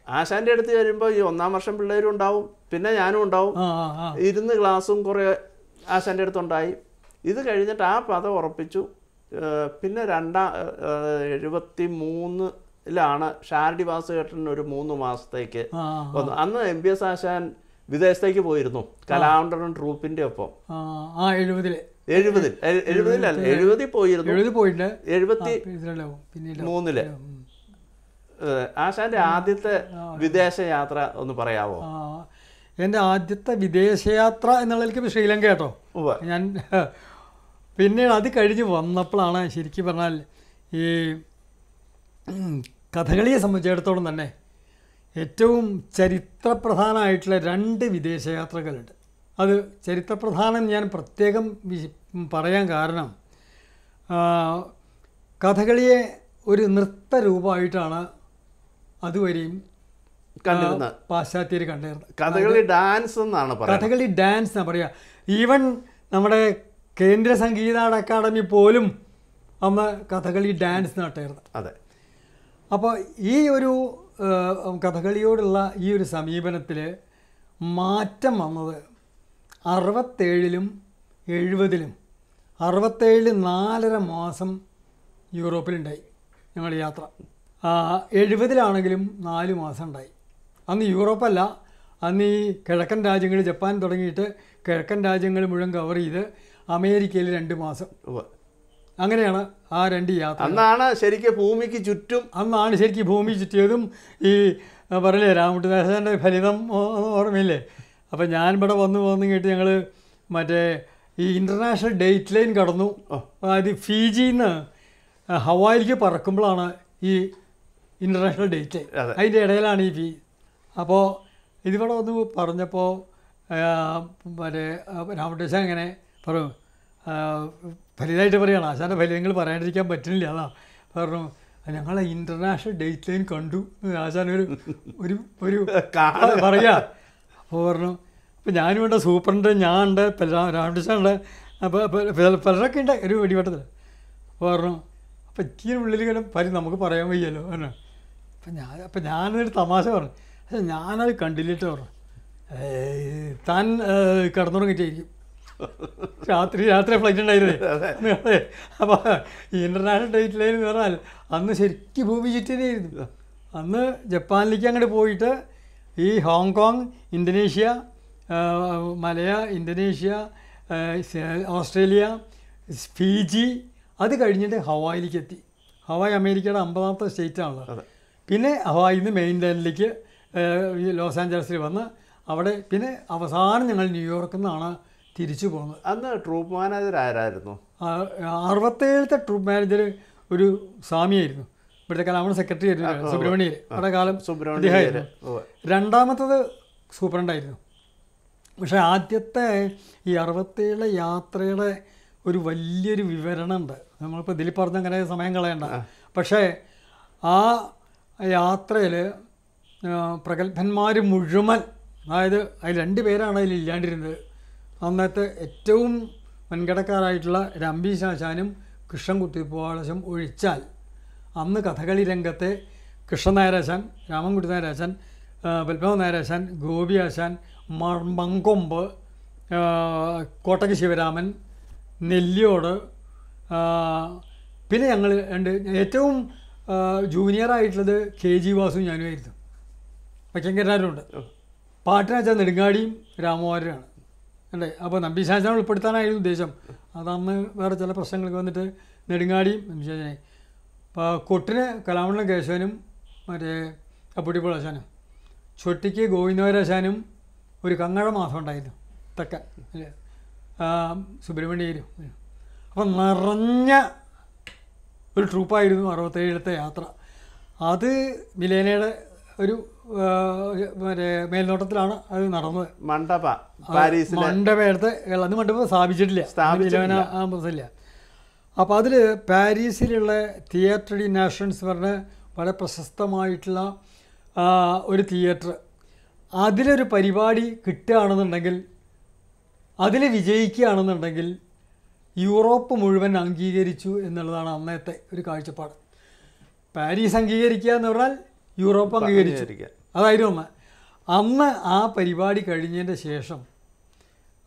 ആശാന്റെ അടുത്ത് വരുമ്പോൾ ഈ ഒന്നാം വർഷം പിള്ളേരും ഉണ്ടാവും. പിന്നെ ഞാനും ഉണ്ടാവും. ഇരുന്ന് ക്ലാസ്സും കുറേ ആശാന്റെ അടുത്തുണ്ടായി. ഇത് കഴിഞ്ഞിട്ട് ആ പദം ഉറപ്പിച്ചു. പിന്നെ രണ്ടാം എഴുപത്തി മൂന്നിലാണ് ഷാരടി വാസുകേട്ടൻ ഒരു മൂന്ന് മാസത്തേക്ക് വന്നു. അന്ന് എം ബി എസ് ആശാൻ വിദേശത്തേക്ക് പോയിരുന്നു കലാണ്ടറും ട്രൂപ്പിന്റെ ഒപ്പം. എഴുപതിൽ എഴുപതിലല്ല എഴുപതിൽ പോയിരുന്നു. എഴുപത്തി മൂന്നിൽ. ആശാന്റെ ആദ്യത്തെ വിദേശ യാത്ര ഒന്ന് പറയാവോ? എന്റെ എന്റെ ആദ്യത്തെ വിദേശയാത്ര എന്നുള്ളതിലേക്ക് ഇപ്പോൾ ശ്രീലങ്ക കേട്ടോ. ഞാൻ പിന്നീട് അത് കഴിഞ്ഞ് വന്നപ്പോഴാണ് ശരിക്കും പറഞ്ഞാൽ ഈ കഥകളിയെ സംബന്ധിച്ചിടത്തോളം തന്നെ ഏറ്റവും ചരിത്രപ്രധാനമായിട്ടുള്ള രണ്ട് വിദേശയാത്രകളുണ്ട്. അത് ചരിത്രപ്രധാനം ഞാൻ പ്രത്യേകം പറയാൻ കാരണം കഥകളിയെ ഒരു നൃത്ത നൃത്തരൂപമായിട്ടാണ് അതുവരെയും കണ്ടിരുന്നത്. പാശ്ചാത്യർ കണ്ടിരുന്നത്. കഥകളി ഡാൻസ് എന്നാണ് കഥകളി ഡാൻസ് എന്നാണ് പറയുക. ഈവൻ നമ്മുടെ കേന്ദ്ര സംഗീത അക്കാദമി പോലും അമ്മ കഥകളി ഡാൻസ് നട്ടായിരുന്നു. അതെ. അപ്പോൾ ഈ ഒരു കഥകളിയോടുള്ള ഈ ഒരു സമീപനത്തിൽ മാറ്റം വന്നത് അറുപത്തേഴിലും എഴുപതിലും അറുപത്തേഴിൽ നാലര മാസം യൂറോപ്പിലുണ്ടായി ഞങ്ങളുടെ യാത്ര. എഴുപതിലാണെങ്കിലും നാല് മാസം ഉണ്ടായി. അന്ന് യൂറോപ്പല്ല അന്ന് ഈ കിഴക്കൻ രാജ്യങ്ങൾ ജപ്പാൻ തുടങ്ങിയിട്ട് കിഴക്കൻ രാജ്യങ്ങൾ മുഴുവൻ കവർ ചെയ്ത് അമേരിക്കയിൽ രണ്ട് മാസം. അങ്ങനെയാണ് ആ രണ്ട് യാത്ര അന്നാണ് ശരിക്കും ഭൂമിക്ക് ചുറ്റും അന്നാണ് ശരിക്കും ഭൂമി ചുറ്റിയതും ഈ പറഞ്ഞില്ലേ രാമകുട്ടിദാസന്റെ ഫലിതം ഓർമ്മയില്ലേ? അപ്പം ഞാൻ ഇവിടെ വന്ന് വന്ന് കേട്ട് ഞങ്ങൾ മറ്റേ ഈ ഇന്റർനാഷണൽ ഡേറ്റ് ലൈൻ കടന്നു. അതായത് ഫീജിന്ന് ഹവായിലേക്ക് പറക്കുമ്പോഴാണ് ഈ ഇന്റർനാഷണൽ ഡേറ്റ് ലൈൻ അതെ. അതിന്റെ ഇടയിലാണ് ഈ ഫീ. അപ്പോൾ ഇതിവിടെ വന്ന് പറഞ്ഞപ്പോൾ മറ്റേ രാമകൃഷ്ണൻ അങ്ങനെ പറഞ്ഞു ആ, ഫലിതായിട്ട് പറയുകയാണ് ആശാന്റെ ഫലിതങ്ങൾ പറയാണ്ടിരിക്കാൻ പറ്റുന്നില്ല. അതാ പറഞ്ഞു. ഞങ്ങൾ ഇന്റർനാഷണൽ ഡേറ്റ് ലൈൻ കണ്ടു. ആശാൻ ഒരു ഒരു ഒരു പറയാ. അപ്പോൾ പറഞ്ഞു അപ്പോൾ ഞാനും ഉണ്ട് സൂപ്രണ്ട് ഞാൻ ഉണ്ട് രാമകൃഷ്ണൻ ഉണ്ട്. അപ്പോൾ പലരൊക്കെ ഉണ്ട് ഒരു വെടിവട്ടത്തിൽ അപ്പോൾ പറഞ്ഞു അപ്പം ഇച്ചിരി ഉള്ളിൽ ഇങ്ങനെ പരി നമുക്ക് പറയാൻ വയ്യല്ലോ. പറഞ്ഞു. അപ്പം ഞാൻ അപ്പം ഞാനൊരു തമാശ പറഞ്ഞു. പക്ഷേ ഞാനത് കണ്ടില്ലിട്ട്. പറഞ്ഞു. താൻ കിടന്നുറങ്ങിയിട്ടായിരിക്കും. രാത്രി രാത്രി ഫ്ലൈറ്റ് ഉണ്ടായിരുന്നേ. അപ്പോൾ ഈ ഇന്റർനാഷണൽ ഡേറ്റ് ലൈൻ എന്ന് പറഞ്ഞാൽ അന്ന് ശരിക്കും ഭൂമി ചുറ്റിനായിരുന്നു. അന്ന് ജപ്പാനിലേക്ക് അങ്ങോട്ട് പോയിട്ട് ഈ Hong Kong Indonesia Malaya Indonesia Australia Fiji അത് കഴിഞ്ഞിട്ട് ഹവായിലേക്ക് എത്തി. ഹവായ് അമേരിക്കയുടെ അമ്പതാമത്തെ സ്റ്റേറ്റ് ആണല്ലോ. അതെ. പിന്നെ ഹവായിൽ നിന്ന് മെയിൻലാൻഡിലേക്ക് ഈ ലോസ് ആഞ്ചലസിൽ വന്ന് അവിടെ പിന്നെ അവസാനം ഞങ്ങൾ ന്യൂയോർക്കിൽ നിന്നാണ് തിരിച്ചു പോകുന്നത് അന്ന് ട്രൂപ്പ് മാനേജർ ആരായിരുന്നു? അറുപത്തേഴത്തെ ട്രൂപ്പ് മാനേജർ ഒരു സ്വാമിയായിരുന്നു. ഇവിടുത്തെ കാലം അവിടെ സെക്രട്ടറി ആയിരുന്നു സുബ്രഹ്മണ്യർ അവിടെ കാലം സുബ്രഹ്മണ്യ. രണ്ടാമത്തത് സൂപ്രണ്ടായിരുന്നു. പക്ഷേ ആദ്യത്തെ ഈ അറുപത്തേഴ് യാത്രയുടെ ഒരു വലിയൊരു വിവരണമുണ്ട്. നമ്മളിപ്പോൾ ഇതിൽ പറഞ്ഞ അങ്ങനെ സമയം കളയണ്ട. പക്ഷേ ആ യാത്രയിൽ പ്രഗത്ഭന്മാർ മുഴുവൻ അതായത് അതിൽ രണ്ട് പേരാണ് അതിൽ ഇല്ലാണ്ടിരുന്നത്. അന്നത്തെ ഏറ്റവും മുൻകടക്കാരായിട്ടുള്ള രമ്പി ശാശാനും കൃഷ്ണൻ കുത്തിപ്പോളശം ഒഴിച്ചാൽ അന്ന് കഥകളി രംഗത്തെ കൃഷ്ണൻ നായരാശാൻ രാമൻകുട്ടി നായരാശാൻ പത്മനാഭ നായരാശാൻ ഗോപി ആശാൻ മ- മങ്കൊമ്പ് കോട്ടക കോട്ടക്ക് ശിവരാമൻ നെല്ലിയോട് പിന്നെ ഞങ്ങൾ ഉണ്ട് ഏറ്റവും ജൂനിയറായിട്ടുള്ളത് കെ ജി വാസു ഞാനുമായിരുന്നു. ഉണ്ട്. പാട്ടിനാച്ചാൽ നെടുങ്ങാടിയും രാമവാരനാണ് അല്ലേ? അപ്പോൾ നമ്പിശാചനെ ഉൾപ്പെടുത്താനായിരുന്നു ഉദ്ദേശം. അതന്ന് വേറെ ചില പ്രശ്നങ്ങളൊക്കെ വന്നിട്ട് നെടുങ്ങാടിയും നമ്പീശാചാനെ അപ്പോൾ കൊട്ടിന് കലാമണ്ഡലം കേശവനും മറ്റേ അപ്പുട്ടിപ്പുളാശാനും ചൊട്ടിക്ക് ഗോവിന്ദവരാശാനും ഒരു കങ്ങഴ മാസം ഉണ്ടായിരുന്നു തെക്കൻ സുബ്രഹ്മണ്യയിലും അപ്പം നിറഞ്ഞ ഒരു ട്രൂപ്പായിരുന്നു അറുപത്തേഴിലത്തെ യാത്ര. അത് മിലേനയുടെ ഒരു മറ്റേ മേൽനോട്ടത്തിലാണ് അത് നടന്നത്. മണ്ഡപ മണ്ഡപത്ത് മണ്ഡപത്തെ അന്ന് മണ്ഡപം സ്ഥാപിച്ചിട്ടില്ല. സ്ഥാപിച്ചില്ല അപ്പോൾ അതിൽ പാരീസിലുള്ള തിയേറ്റർ ഡി നാഷൻസ് പറഞ്ഞ വളരെ പ്രശസ്തമായിട്ടുള്ള ഒരു തിയേറ്റർ. അതിലൊരു പരിപാടി കിട്ടുകയാണെന്നുണ്ടെങ്കിൽ അതിൽ വിജയിക്കുകയാണെന്നുണ്ടെങ്കിൽ യൂറോപ്പ് മുഴുവൻ അംഗീകരിച്ചു എന്നുള്ളതാണ് അന്നത്തെ ഒരു കാഴ്ചപ്പാട്. പാരീസ് അംഗീകരിക്കുക എന്ന് പറഞ്ഞാൽ യൂറോപ്പ് അംഗീകരിച്ചു. അതായിരുന്നു ഒന്ന് അന്ന് ആ പരിപാടി കഴിഞ്ഞതിന്റെ ശേഷം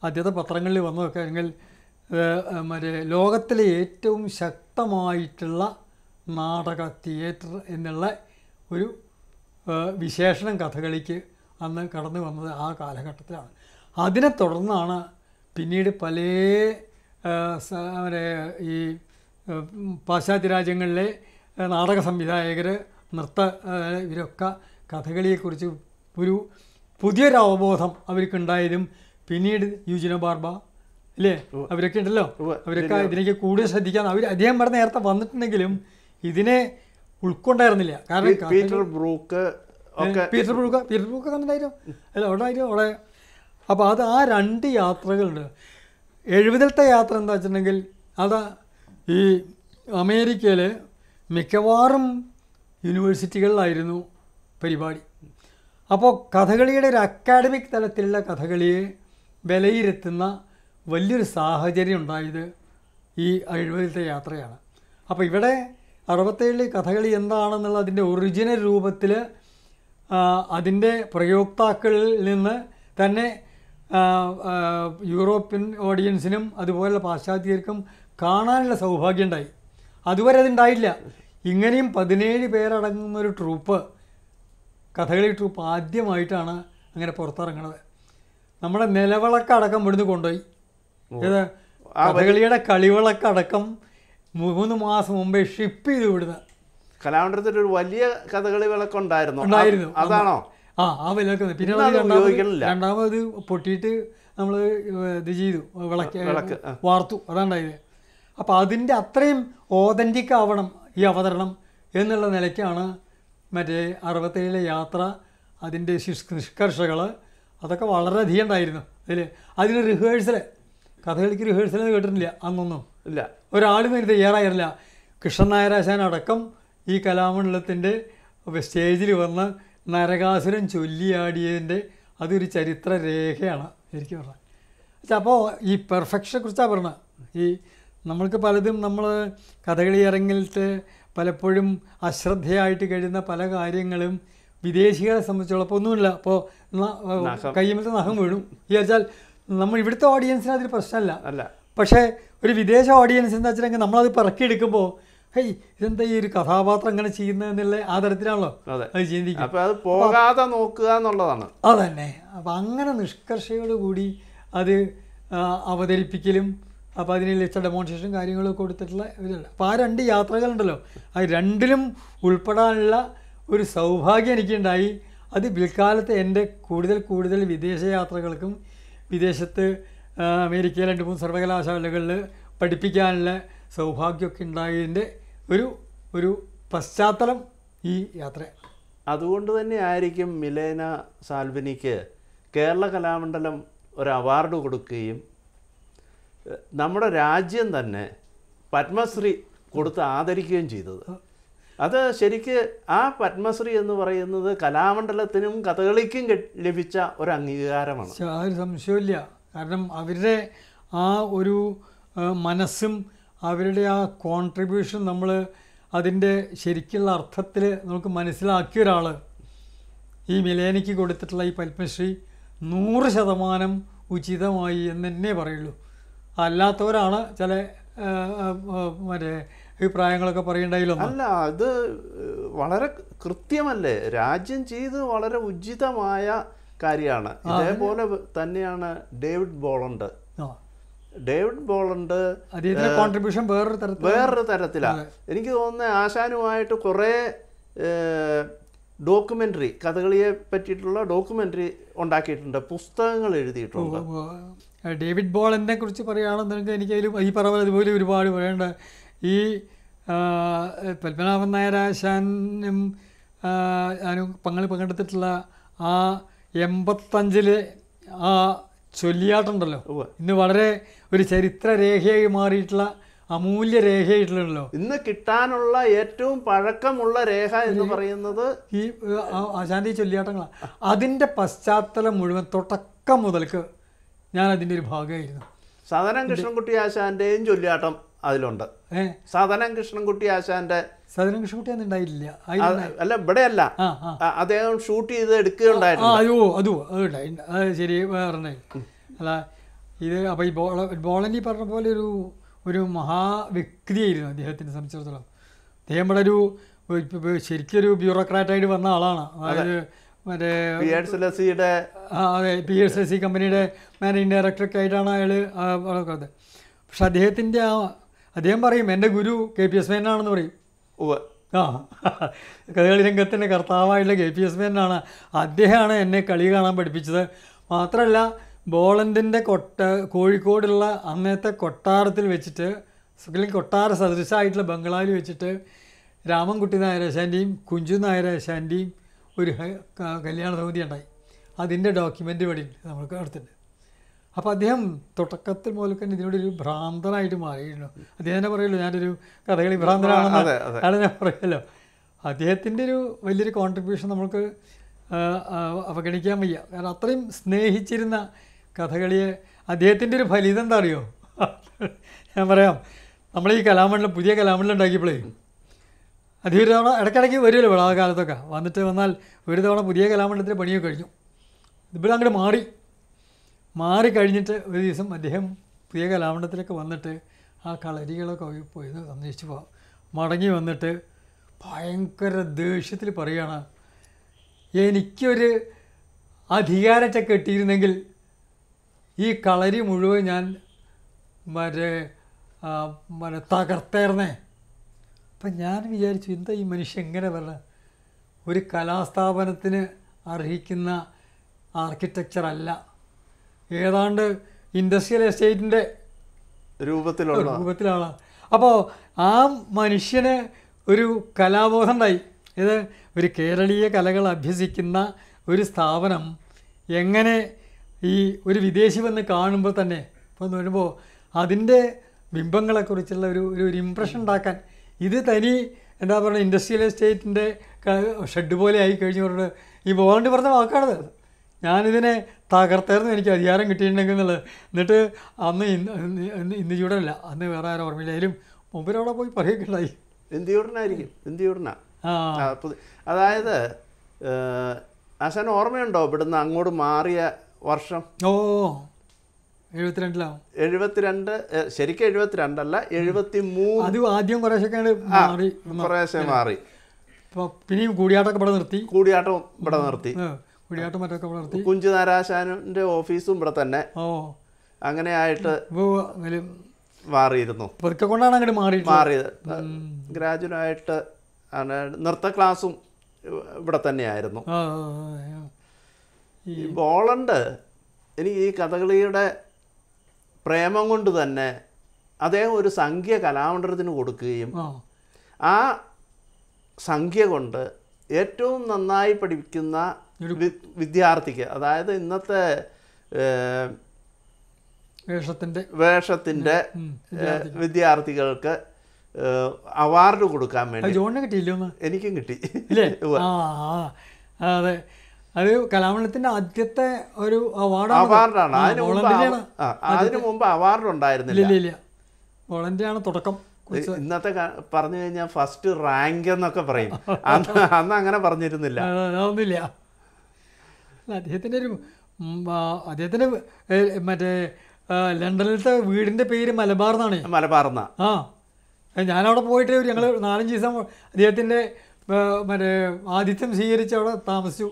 ആദ്യത്തെ പത്രങ്ങളിൽ വന്നതൊക്കെ അല്ലെങ്കിൽ മറ്റേ ലോകത്തിലെ ഏറ്റവും ശക്തമായിട്ടുള്ള നാടക തിയേറ്റർ എന്നുള്ള ഒരു വിശേഷണം കഥകളിക്ക് അന്ന് കടന്നു വന്നത് ആ കാലഘട്ടത്തിലാണ്. അതിനെ തുടർന്നാണ് പിന്നീട് പല മറ്റേ ഈ പാശ്ചാത്യ രാജ്യങ്ങളിലെ നാടക സംവിധായകർ നൃത്ത ഇവരൊക്കെ കഥകളിയെക്കുറിച്ച് ഒരു പുതിയൊരു അവബോധം അവർക്കുണ്ടായതും പിന്നീട് യുജിന ബാർബ അല്ലേ? അവരൊക്കെ ഉണ്ടല്ലോ? അവരൊക്കെ ഇതിലേക്ക് കൂടുതൽ ശ്രദ്ധിക്കാൻ അവർ അദ്ദേഹം പറഞ്ഞ നേരത്തെ വന്നിട്ടുണ്ടെങ്കിലും ഇതിനെ ഉൾക്കൊണ്ടായിരുന്നില്ല. കാരണം Peter Brook Peter Brook Peter Brook കണ്ടിട്ടുണ്ടായിരുന്നു? അല്ല അവിടെ ആയിരുന്നു അവിടെ? അപ്പോൾ അത് ആ രണ്ട് യാത്രകളുണ്ട്. എഴുപതിലത്തെ യാത്ര എന്താ വെച്ചിട്ടുണ്ടെങ്കിൽ അത് ഈ അമേരിക്കയിൽ മിക്കവാറും യൂണിവേഴ്സിറ്റികളിലായിരുന്നു പരിപാടി. അപ്പോൾ കഥകളിയുടെ ഒരു അക്കാഡമിക് തലത്തിലുള്ള കഥകളിയെ വിലയിരുത്തുന്ന വലിയൊരു സാഹചര്യം ഉണ്ടായത് ഈ എഴുപതിലത്തെ യാത്രയാണ്. അപ്പോൾ ഇവിടെ അറുപത്തേഴിൽ കഥകളി എന്താണെന്നുള്ള അതിന്റെ ഒറിജിനൽ രൂപത്തിൽ അതിന്റെ പ്രയോക്താക്കളിൽ നിന്ന് തന്നെ യൂറോപ്യൻ ഓഡിയൻസിനും അതുപോലെ പാശ്ചാത്യർക്കും കാണാനുള്ള സൗഭാഗ്യം ഉണ്ടായി. അതുവരെ അതുണ്ടായില്ല ഇങ്ങനെയും പതിനേഴ് പേരടങ്ങുന്ന ഒരു ട്രൂപ്പ് കഥകളി ട്രൂപ്പ് ആദ്യമായിട്ടാണ് അങ്ങനെ പുറത്തിറങ്ങുന്നത് നമ്മുടെ നിലവിളക്കടക്കം ഇവിടുന്ന് കൊണ്ടുപോയി. കഥകളിയുടെ കളിവിളക്കടക്കം മൂന്ന് മാസം മുമ്പേ ഷിപ്പ് ചെയ്തു ഇവിടുന്ന്. കലാമണ്ഡലത്തിൽ ഒരു വലിയ കഥകളി വിളക്കുണ്ടായിരുന്നു ഉണ്ടായിരുന്നു. ഉണ്ടായിരുന്നു അതാണോ? ആ ആ വിലക്ക് പിന്നെ രണ്ടാമത് പൊട്ടിയിട്ട് നമ്മൾ ഇത് ചെയ്തു. വിളക്ക് വിളക്ക്. വാർത്തു. അതാണ്ടായത് അപ്പോൾ അതിന്റെ അത്രയും ഓതന്റിക് ആവണം. ഈ അവതരണം എന്നുള്ള നിലയ്ക്കാണ് മറ്റേ അറുപത്തേഴിലെ യാത്ര അതിന്റെ നിഷ്കർഷകൾ അതൊക്കെ വളരെയധികം ഉണ്ടായിരുന്നു. അതിൽ അതിന് റിഹേഴ്സൽ കഥകളിക്ക് റിഹേഴ്സൽ കേട്ടിട്ടില്ല അന്നൊന്നും. ഇല്ല. ഒരാളും ഇതിന് തയ്യാറായിരുന്നില്ല. കൃഷ്ണൻ നായരാശാൻ അടക്കം ഈ കലാമണ്ഡലത്തിന്റെ സ്റ്റേജിൽ വന്ന് നരകാസുരൻ ചൊല്ലിയാടിയതിന്റെ അതൊരു ചരിത്ര രേഖയാണ് ശരിക്കും പറഞ്ഞാൽ. പക്ഷെ അപ്പോൾ ഈ പെർഫെക്ഷനെ കുറിച്ചാണ് പറഞ്ഞത്. ഈ നമ്മൾക്ക് പലതും നമ്മൾ കഥകളി ഇറങ്ങിയിട്ട് പലപ്പോഴും അശ്രദ്ധയായിട്ട് കഴിയുന്ന പല കാര്യങ്ങളും വിദേശികളെ സംബന്ധിച്ചോളം ഇപ്പോൾ ഒന്നുമില്ല. അപ്പോൾ കയ്യുമ്പത്തെ നഖം. വീഴും വിചാരിച്ചാൽ നമ്മൾ ഇവിടുത്തെ ഓഡിയൻസിന് അതിൽ പ്രശ്നമല്ല. അല്ല. പക്ഷേ ഒരു വിദേശ ഓഡിയൻസ് എന്താ വെച്ചിട്ടുണ്ടെങ്കിൽ നമ്മളത് പിറക്കിയെടുക്കുമ്പോൾ ഹേയ് ഇതെന്താ ഈ ഒരു കഥാപാത്രം അങ്ങനെ ചെയ്യുന്നത് എന്നുള്ള ആ തരത്തിലാണല്ലോ അതെ. ചിന്തിക്കും അപ്പൊ അത് പോകാതെ നോക്കുക എന്നുള്ളതാണ്. അതന്നെ. അപ്പം അങ്ങനെ നിഷ്കർഷയോടുകൂടി അത് അവതരിപ്പിക്കലും അപ്പോൾ അതിന് ലിസ്റ്റ് ഡെമോൺസ്ട്രേഷൻ കാര്യങ്ങളൊക്കെ കൊടുത്തിട്ടുള്ള ഇതല്ല അപ്പോൾ ആ രണ്ട് യാത്രകളുണ്ടല്ലോ. ആ രണ്ടിലും ഉൾപ്പെടാനുള്ള ഒരു സൗഭാഗ്യം എനിക്കുണ്ടായി. അത് പിൽക്കാലത്ത് എന്റെ കൂടുതൽ കൂടുതൽ വിദേശ യാത്രകൾക്കും വിദേശത്ത് അമേരിക്കയിൽ രണ്ട് മൂന്ന് സർവകലാശാലകളിൽ പഠിപ്പിക്കാനുള്ള സൗഭാഗ്യമൊക്കെ ഉണ്ടായതിന്റെ ഒരു ഒരു പശ്ചാത്തലം ഈ യാത്ര. അതുകൊണ്ട് തന്നെ ആയിരിക്കും മിലേന സാൽവിനിക്ക് കേരള കലാമണ്ഡലം ഒരു അവാർഡ് കൊടുക്കുകയും നമ്മുടെ രാജ്യം തന്നെ പത്മശ്രീ കൊടുത്ത് ആദരിക്കുകയും ചെയ്തത്. അത് ശരിക്ക് ആ പത്മശ്രീ എന്ന് പറയുന്നത് കലാമണ്ഡലത്തിനും കഥകളിക്കും ലഭിച്ച ഒരു അംഗീകാരമാണ്. ഒരു സംശയമില്ല കാരണം അവരുടെ ആ ഒരു മനസ്സും അവരുടെ ആ കോൺട്രിബ്യൂഷൻ നമ്മൾ അതിന്റെ ശരിക്കുള്ള അർത്ഥത്തിൽ നമുക്ക് മനസ്സിലാക്കിയ ഒരാൾ ഈ മിലേനയ്ക്ക് കൊടുത്തിട്ടുള്ള ഈ പത്മശ്രീ നൂറ് ശതമാനം ഉചിതമായി എന്ന് തന്നെ പറയുള്ളൂ. അല്ലാത്തവരാണ് ചില മറ്റേ അഭിപ്രായങ്ങളൊക്കെ പറയേണ്ടതിലൊന്നും അല്ല അത് വളരെ കൃത്യമല്ലേ? രാജ്യം ചെയ്ത് വളരെ ഉചിതമായ കാര്യമാണ്. ഇതേപോലെ തന്നെയാണ് David Bolland. David Bolland contribution വേറൊരു തരത്തിൽ വേറൊരു തരത്തിലാണ് എനിക്ക് തോന്നുന്നത് ആശാനുമായിട്ട് കുറേ ഡോക്യുമെന്ററി കഥകളിയെ പറ്റിയിട്ടുള്ള ഡോക്യുമെന്ററി ഉണ്ടാക്കിയിട്ടുണ്ട് പുസ്തകങ്ങൾ എഴുതിയിട്ടുണ്ട്. ഡേവിഡ് ബോളനെ കുറിച്ച് പറയുകയാണെന്നുണ്ടെങ്കിൽ എനിക്കതിൽ ഈ പറഞ്ഞ അതുപോലെ ഒരുപാട് പറയേണ്ട. ഈ പത്മനാഭൻ നായരാശാനും ഞാനും പങ്കെടു പങ്കെടുത്തിട്ടുള്ള ആ എൺപത്തഞ്ചിലെ ആ ചൊല്ലിയാട്ടുണ്ടല്ലോ. ഇന്ന് വളരെ ഒരു ചരിത്ര രേഖയായി മാറിയിട്ടുള്ള അമൂല്യ രേഖയായിട്ടുള്ളല്ലോ ഇന്ന് കിട്ടാനുള്ള ഏറ്റവും പഴക്കമുള്ള രേഖ എന്ന് പറയുന്നത് ഈ ഏഹ്, ആ- ആശാന്റെ ഈ ചൊല്ലിയാട്ടങ്ങളാണ് അതിന്റെ പശ്ചാത്തലം മുഴുവൻ തുടക്കം മുതൽക്ക് ഞാൻ അതിന്റെ ഒരു ഭാഗമായിരുന്നു. സാധാരണ കൃഷ്ണൻകുട്ടി ആശാന്റെയും ചൊല്ലിയാട്ടം അതിലുണ്ട്. സാധാരണ കൃഷ്ണൻകുട്ടി ആശാന്റെ സാധാരണ കൃഷ്ണൻകുട്ടി ഉണ്ടായില്ല. അല്ല ഇവിടെയല്ല. ആ ആ. അദ്ദേഹം ഷൂട്ട് ചെയ്ത് എടുക്കുകയുണ്ടായിരുന്നു. അയ്യോ അതോ അത് ശരി വേറെ അല്ല ഇത് അപ്പോൾ ഈ ബോള ബോളനി പറഞ്ഞ പോലെ ഒരു ഒരു മഹാ മഹാവ്യക്തിയായിരുന്നു അദ്ദേഹത്തിനെ സംബന്ധിച്ചിടത്തോളം. അദ്ദേഹം ഇവിടെ ഒരു ശരിക്കൊരു ബ്യൂറോക്രാറ്റായിട്ട് വന്ന ആളാണ്. അതായത് മറ്റേ ലസിയുടെ ആ അതെ പി എസ് കമ്പനിയുടെ മാനേജിങ് ഡയറക്ടറൊക്കെ ആയിട്ടാണ് അയാൾ വളർന്നത് പക്ഷെ അദ്ദേഹത്തിന്റെ ആ അദ്ദേഹം പറയും എന്റെ ഗുരു കെ പി എസ് മേനാണെന്ന് പറയും. ആ കഥകളി രംഗത്തിന്റെ കർത്താവായിട്ടുള്ള കെ പി എസ് മേനാണ് അദ്ദേഹമാണ് എന്നെ കളി കാണാൻ പഠിപ്പിച്ചത്. മാത്രമല്ല ബോളന്റിന്റെ കൊട്ട കോഴിക്കോടുള്ള അന്നത്തെ കൊട്ടാരത്തിൽ വെച്ചിട്ട് അല്ലെങ്കിൽ കൊട്ടാര സദൃശമായിട്ടുള്ള ബംഗ്ലാവിൽ വെച്ചിട്ട് രാമൻകുട്ടി നായരാശാന്റെയും കുഞ്ചു നായരാശാന്റെയും ഒരു കല്യാണ സമിതി ഉണ്ടായി. അതിന്റെ ഡോക്യുമെന്റ് വഴി നമ്മൾക്ക് അടുത്തുണ്ട്. അപ്പോൾ അദ്ദേഹം തുടക്കത്തിൽ മുതൽ തന്നെ ഇതിനോടൊരു ഭ്രാന്തനായിട്ട് മാറിയിരുന്നു. അദ്ദേഹം തന്നെ പറയുമല്ലോ ഞാനൊരു കഥകളി ഭ്രാന്തനാണെന്ന്. അതെ. ഞാൻ പറയുമല്ലോ അദ്ദേഹത്തിന്റെ ഒരു വലിയൊരു കോൺട്രിബ്യൂഷൻ നമുക്ക് അവഗണിക്കാൻ വയ്യ. കാരണം അത്രയും സ്നേഹിച്ചിരുന്ന കഥകളിയെ അദ്ദേഹത്തിന്റെ ഒരു ഫലിതം എന്താ അറിയോ? [laughs] ഞാൻ പറയാം നമ്മൾ ഈ കലാമണ്ഡലം പുതിയ കലാമണ്ഡലം ഉണ്ടാക്കിയപ്പോഴേ ഒരു തവണ ഇടയ്ക്കിടയ്ക്ക് വരുമല്ലോ ഇവിടെ വന്നിട്ട് വന്നാൽ ഒരു തവണ പുതിയ കലാമണ്ഡലത്തിന്റെ പണിയൊക്കെ കഴിഞ്ഞു. ഇവിടെ അങ്ങോട്ട് മാറി. മാറി കഴിഞ്ഞിട്ട് ഒരു ദിവസം അദ്ദേഹം പുതിയ കലാമണ്ഡലത്തിലൊക്കെ വന്നിട്ട് ആ കളരികളൊക്കെ പോയി പോയത് സന്ദർശിച്ച്. പോ മടങ്ങി വന്നിട്ട് ഭയങ്കര ദേഷ്യത്തിൽ പറയുകയാണ് എനിക്കൊരു അധികാരത്തെ കെട്ടിയിരുന്നെങ്കിൽ ഈ കളരി മുഴുവൻ ഞാൻ മറ്റേ മറ്റേ തകർത്തേർന്നേ അപ്പം ഞാൻ വിചാരിച്ചു എന്താ ഈ മനുഷ്യൻ എങ്ങനെ വരണം? ഒരു കലാസ്ഥാപനത്തിന് അർഹിക്കുന്ന ആർക്കിടെക്ചർ അല്ല. ഏതാണ്ട് ഇൻഡസ്ട്രിയൽ എസ്റ്റേറ്റിന്റെ രൂപത്തിലുള്ള രൂപത്തിലാണ് അപ്പോൾ ആ മനുഷ്യന് ഒരു കലാബോധം ഉണ്ടായി ഇത് ഒരു കേരളീയ കലകൾ അഭ്യസിക്കുന്ന ഒരു സ്ഥാപനം എങ്ങനെ ഈ ഒരു വിദേശി വന്ന് കാണുമ്പോൾ തന്നെ ഇപ്പോൾ എന്ന് വരുമ്പോൾ അതിന്റെ ബിംബങ്ങളെക്കുറിച്ചുള്ള ഒരു ഒരു ഒരു ഇമ്പ്രഷൻ ഉണ്ടാക്കാൻ ഇത് തനി എന്താ പറയുക ഇൻഡസ്ട്രിയൽ എസ്റ്റേറ്റിന്റെ ഷെഡ് പോലെ ആയി കഴിഞ്ഞ് പറഞ്ഞത് ഈ ബോണ്ട് പറഞ്ഞ വാക്കാണത് ഞാനിതിനെ തകർത്തായിരുന്നു എനിക്ക് അധികാരം കിട്ടിയിട്ടുണ്ടെങ്കിൽ എന്നുള്ളത്. എന്നിട്ട് അന്ന് ഇന്ന് ഇന്ന് ചൂടല്ല. അന്ന് വേറെ ആരും ഓർമ്മയില്ലായാലും മുമ്പിലവിടെ പോയി പറയുകയുണ്ടായി ഇന്ത്യയുടനായിരിക്കും ഇന്ത്യയുടനാ അതായത് അശാൻ ഓർമ്മയുണ്ടോ ഇവിടുന്ന് അങ്ങോട്ട് മാറിയ വർഷം? ഓ. എഴുപത്തിരണ്ടിലാവും. എഴുപത്തിരണ്ട് ശരിക്കും എഴുപത്തിരണ്ടല്ല എഴുപത്തി മൂന്ന് അത് ആദ്യം കുറേശ്ശൊക്കെ മാറി കുറേശ്ശെ മാറി. പിന്നെയും കൂടിയാട്ടമൊക്കെ ഇവിടെ നിർത്തി. കൂടിയാട്ടം ഇവിടെ നിർത്തി. കൂടിയാട്ടം മറ്റൊക്കെ ഇവിടെ നിർത്തി. കുഞ്ചു നാരാശാനിന്റെ ഓഫീസും ഇവിടെ തന്നെ. ഓ. അങ്ങനെ ആയിട്ട് മാറിയിരുന്നു. പതുക്കെ കൊണ്ടാണ് അങ്ങോട്ട് മാറി മാറിയത്. ഗ്രാജുവലായിട്ട് ആയിട്ട് നൃത്ത ക്ലാസ്സും ഇവിടെ തന്നെയായിരുന്നു. ഈ ബോളണ്ട്. എനിക്ക് ഈ കഥകളിയുടെ പ്രേമം കൊണ്ട് തന്നെ അദ്ദേഹം ഒരു സംഖ്യ കലാമണ്ഡലത്തിന് കൊടുക്കുകയും ആ. സംഖ്യ കൊണ്ട് ഏറ്റവും നന്നായി പഠിക്കുന്ന വിദ്യാർത്ഥിക്ക് അതായത് ഇന്നത്തെ വേഷത്തിന്റെ വേഷത്തിന്റെ വിദ്യാർത്ഥികൾക്ക് അവാർഡ് കൊടുക്കാൻ വേണ്ടി. ജോണിന് കിട്ടിയില്ലോ എനിക്കും കിട്ടി. അല്ലേ അതെ. അത് കലാമണ്ഡലത്തിന്റെ ആദ്യത്തെ ഒരു അവാർഡാണ് അവാർഡാണ് അതിന് മുമ്പ് അവാർഡ് ഉണ്ടായിരുന്നില്ല. വോളണ്ടിയാണ് തുടക്കം ഇന്നത്തെ പറഞ്ഞു കഴിഞ്ഞാൽ ഫസ്റ്റ് റാങ്ക് എന്നൊക്കെ പറയും. [laughs] അന്ന് അന്ന് അങ്ങനെ പറഞ്ഞിരുന്നില്ല. ആ, അതൊന്നുമില്ല അദ്ദേഹത്തിന്റെ ഒരു അദ്ദേഹത്തിന്റെ ആ, അദ്ദേഹത്തിന്റെ മറ്റേ ലണ്ടനിലത്തെ വീടിന്റെ പേര് മലബാർ എന്നാണ്. മലബാർന്ന ആ ഏ, ഞാനവിടെ പോയിട്ട് ഞങ്ങൾ നാലഞ്ച് ദിവസം അദ്ദേഹത്തിന്റെ മറ്റേ ആതിഥ്യം സ്വീകരിച്ച് അവിടെ താമസിച്ചു.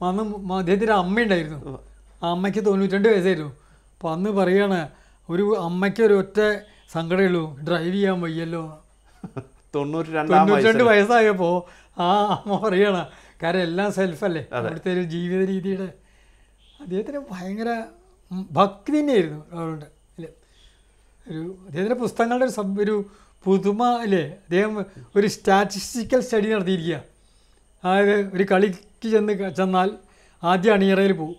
അന്ന് അദ്ദേഹത്തിന്റെ അമ്മയുണ്ടായിരുന്നു. ആ അമ്മയ്ക്ക് തൊണ്ണൂറ്റിരണ്ട് വയസ്സായിരുന്നു. അപ്പോൾ അന്ന് പറയുകയാണ് ഒരു അമ്മയ്ക്ക് ഒരു ഒറ്റ സങ്കടമുള്ളൂ ഡ്രൈവ് ചെയ്യാൻ വയ്യല്ലോ. [laughs] തൊണ്ണൂറ്റി രണ്ട് തൊണ്ണൂറ്റിരണ്ട് വയസ്സായപ്പോൾ ആ അമ്മ പറയണ കാരണം എല്ലാം സെൽഫല്ലേ അവിടുത്തെ ഒരു ജീവിത രീതിയുടെ അദ്ദേഹത്തിന് ഭയങ്കര ഭക്തി തന്നെയായിരുന്നു അവളുടെ അല്ലേ ഒരു അദ്ദേഹത്തിന്റെ പുസ്തകങ്ങളുടെ ഒരു പുതുമ അല്ലേ അദ്ദേഹം ഒരു സ്റ്റാറ്റിസ്റ്റിക്കൽ സ്റ്റഡി നടത്തിയിരിക്കുക അതായത് ഒരു കളിക്ക് ചെന്ന് ചെന്നാൽ ആദ്യം അണിയറയിൽ പോകും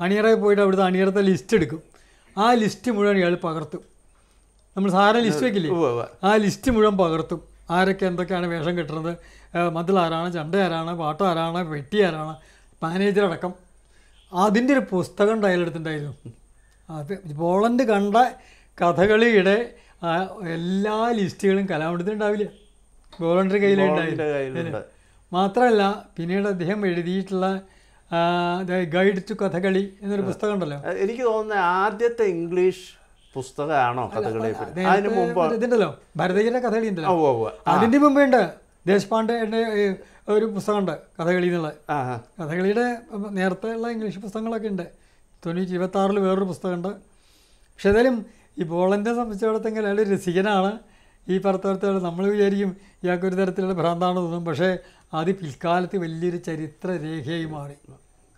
അണിയറയിൽ പോയിട്ട് അവിടുത്തെ അണിയറത്തെ ലിസ്റ്റ് എടുക്കും. ആ ലിസ്റ്റ് മുഴുവൻ ഇയാൾ പകർത്തും. നമ്മൾ സാധാരണ ലിസ്റ്റ് വെക്കില്ലേ. ആ ലിസ്റ്റ് മുഴുവൻ പകർത്തും. ആരൊക്കെ എന്തൊക്കെയാണ് വേഷം കെട്ടുന്നത് മതിൽ ആരാണ് ചണ്ട ആരാണ് പാട്ട് ആരാണ് വെട്ടി ആരാണ് മാനേജർ അടക്കം. അതിന്റെ ഒരു പുസ്തകം ഡയലെടുത്തിട്ടുണ്ടായിരുന്നു അത് പോളണ്ട് കണ്ട കഥകളിയുടെ എല്ലാ ലിസ്റ്റുകളും കലാമണ്ഡലത്തിൽ ഉണ്ടാവില്ല കയ്യിലുണ്ടായില്ല. കയ്യിലുണ്ടായിരുന്നു കയ്യിലുണ്ട്. മാത്രമല്ല പിന്നീട് അദ്ദേഹം എഴുതിയിട്ടുള്ള ഗൈഡ് ടു കഥകളി എന്നൊരു പുസ്തകം ഉണ്ടല്ലോ എനിക്ക് തോന്നുന്നത് ആദ്യത്തെ ഇംഗ്ലീഷ് പുസ്തകമാണോ കഥകളി അതിന് മുമ്പ് ഇതുണ്ടല്ലോ. ഭരതജിയുടെ കഥകളി ഉണ്ടല്ലോ. അതിന്റെ മുമ്പേ ഉണ്ട് ദേശ്പാണ്ഡെയുടെ ഏഹ്, ഒരു പുസ്തകമുണ്ട് കഥകളി എന്നുള്ള. കഥകളിയുടെ നേരത്തെ ഉള്ള ഇംഗ്ലീഷ് പുസ്തകങ്ങളൊക്കെ ഉണ്ട്. തൊണ്ണൂറ്റി ഇരുപത്താറിൽ വേറൊരു പുസ്തകമുണ്ട്. പക്ഷെ ഏതായാലും ഈ ബോളന്റെ സംബന്ധിച്ചിടത്തെങ്കിൽ അയാൾ രസികനാണ്. ഈ പുറത്തോർത്തുകൾ നമ്മൾ വിചാരിക്കും ഇയാൾക്കൊരു തരത്തിലുള്ള ഭ്രാന്താണെന്ന് തോന്നും. പക്ഷേ അത് പിൽക്കാലത്ത് വലിയൊരു ചരിത്ര രേഖയായി മാറി.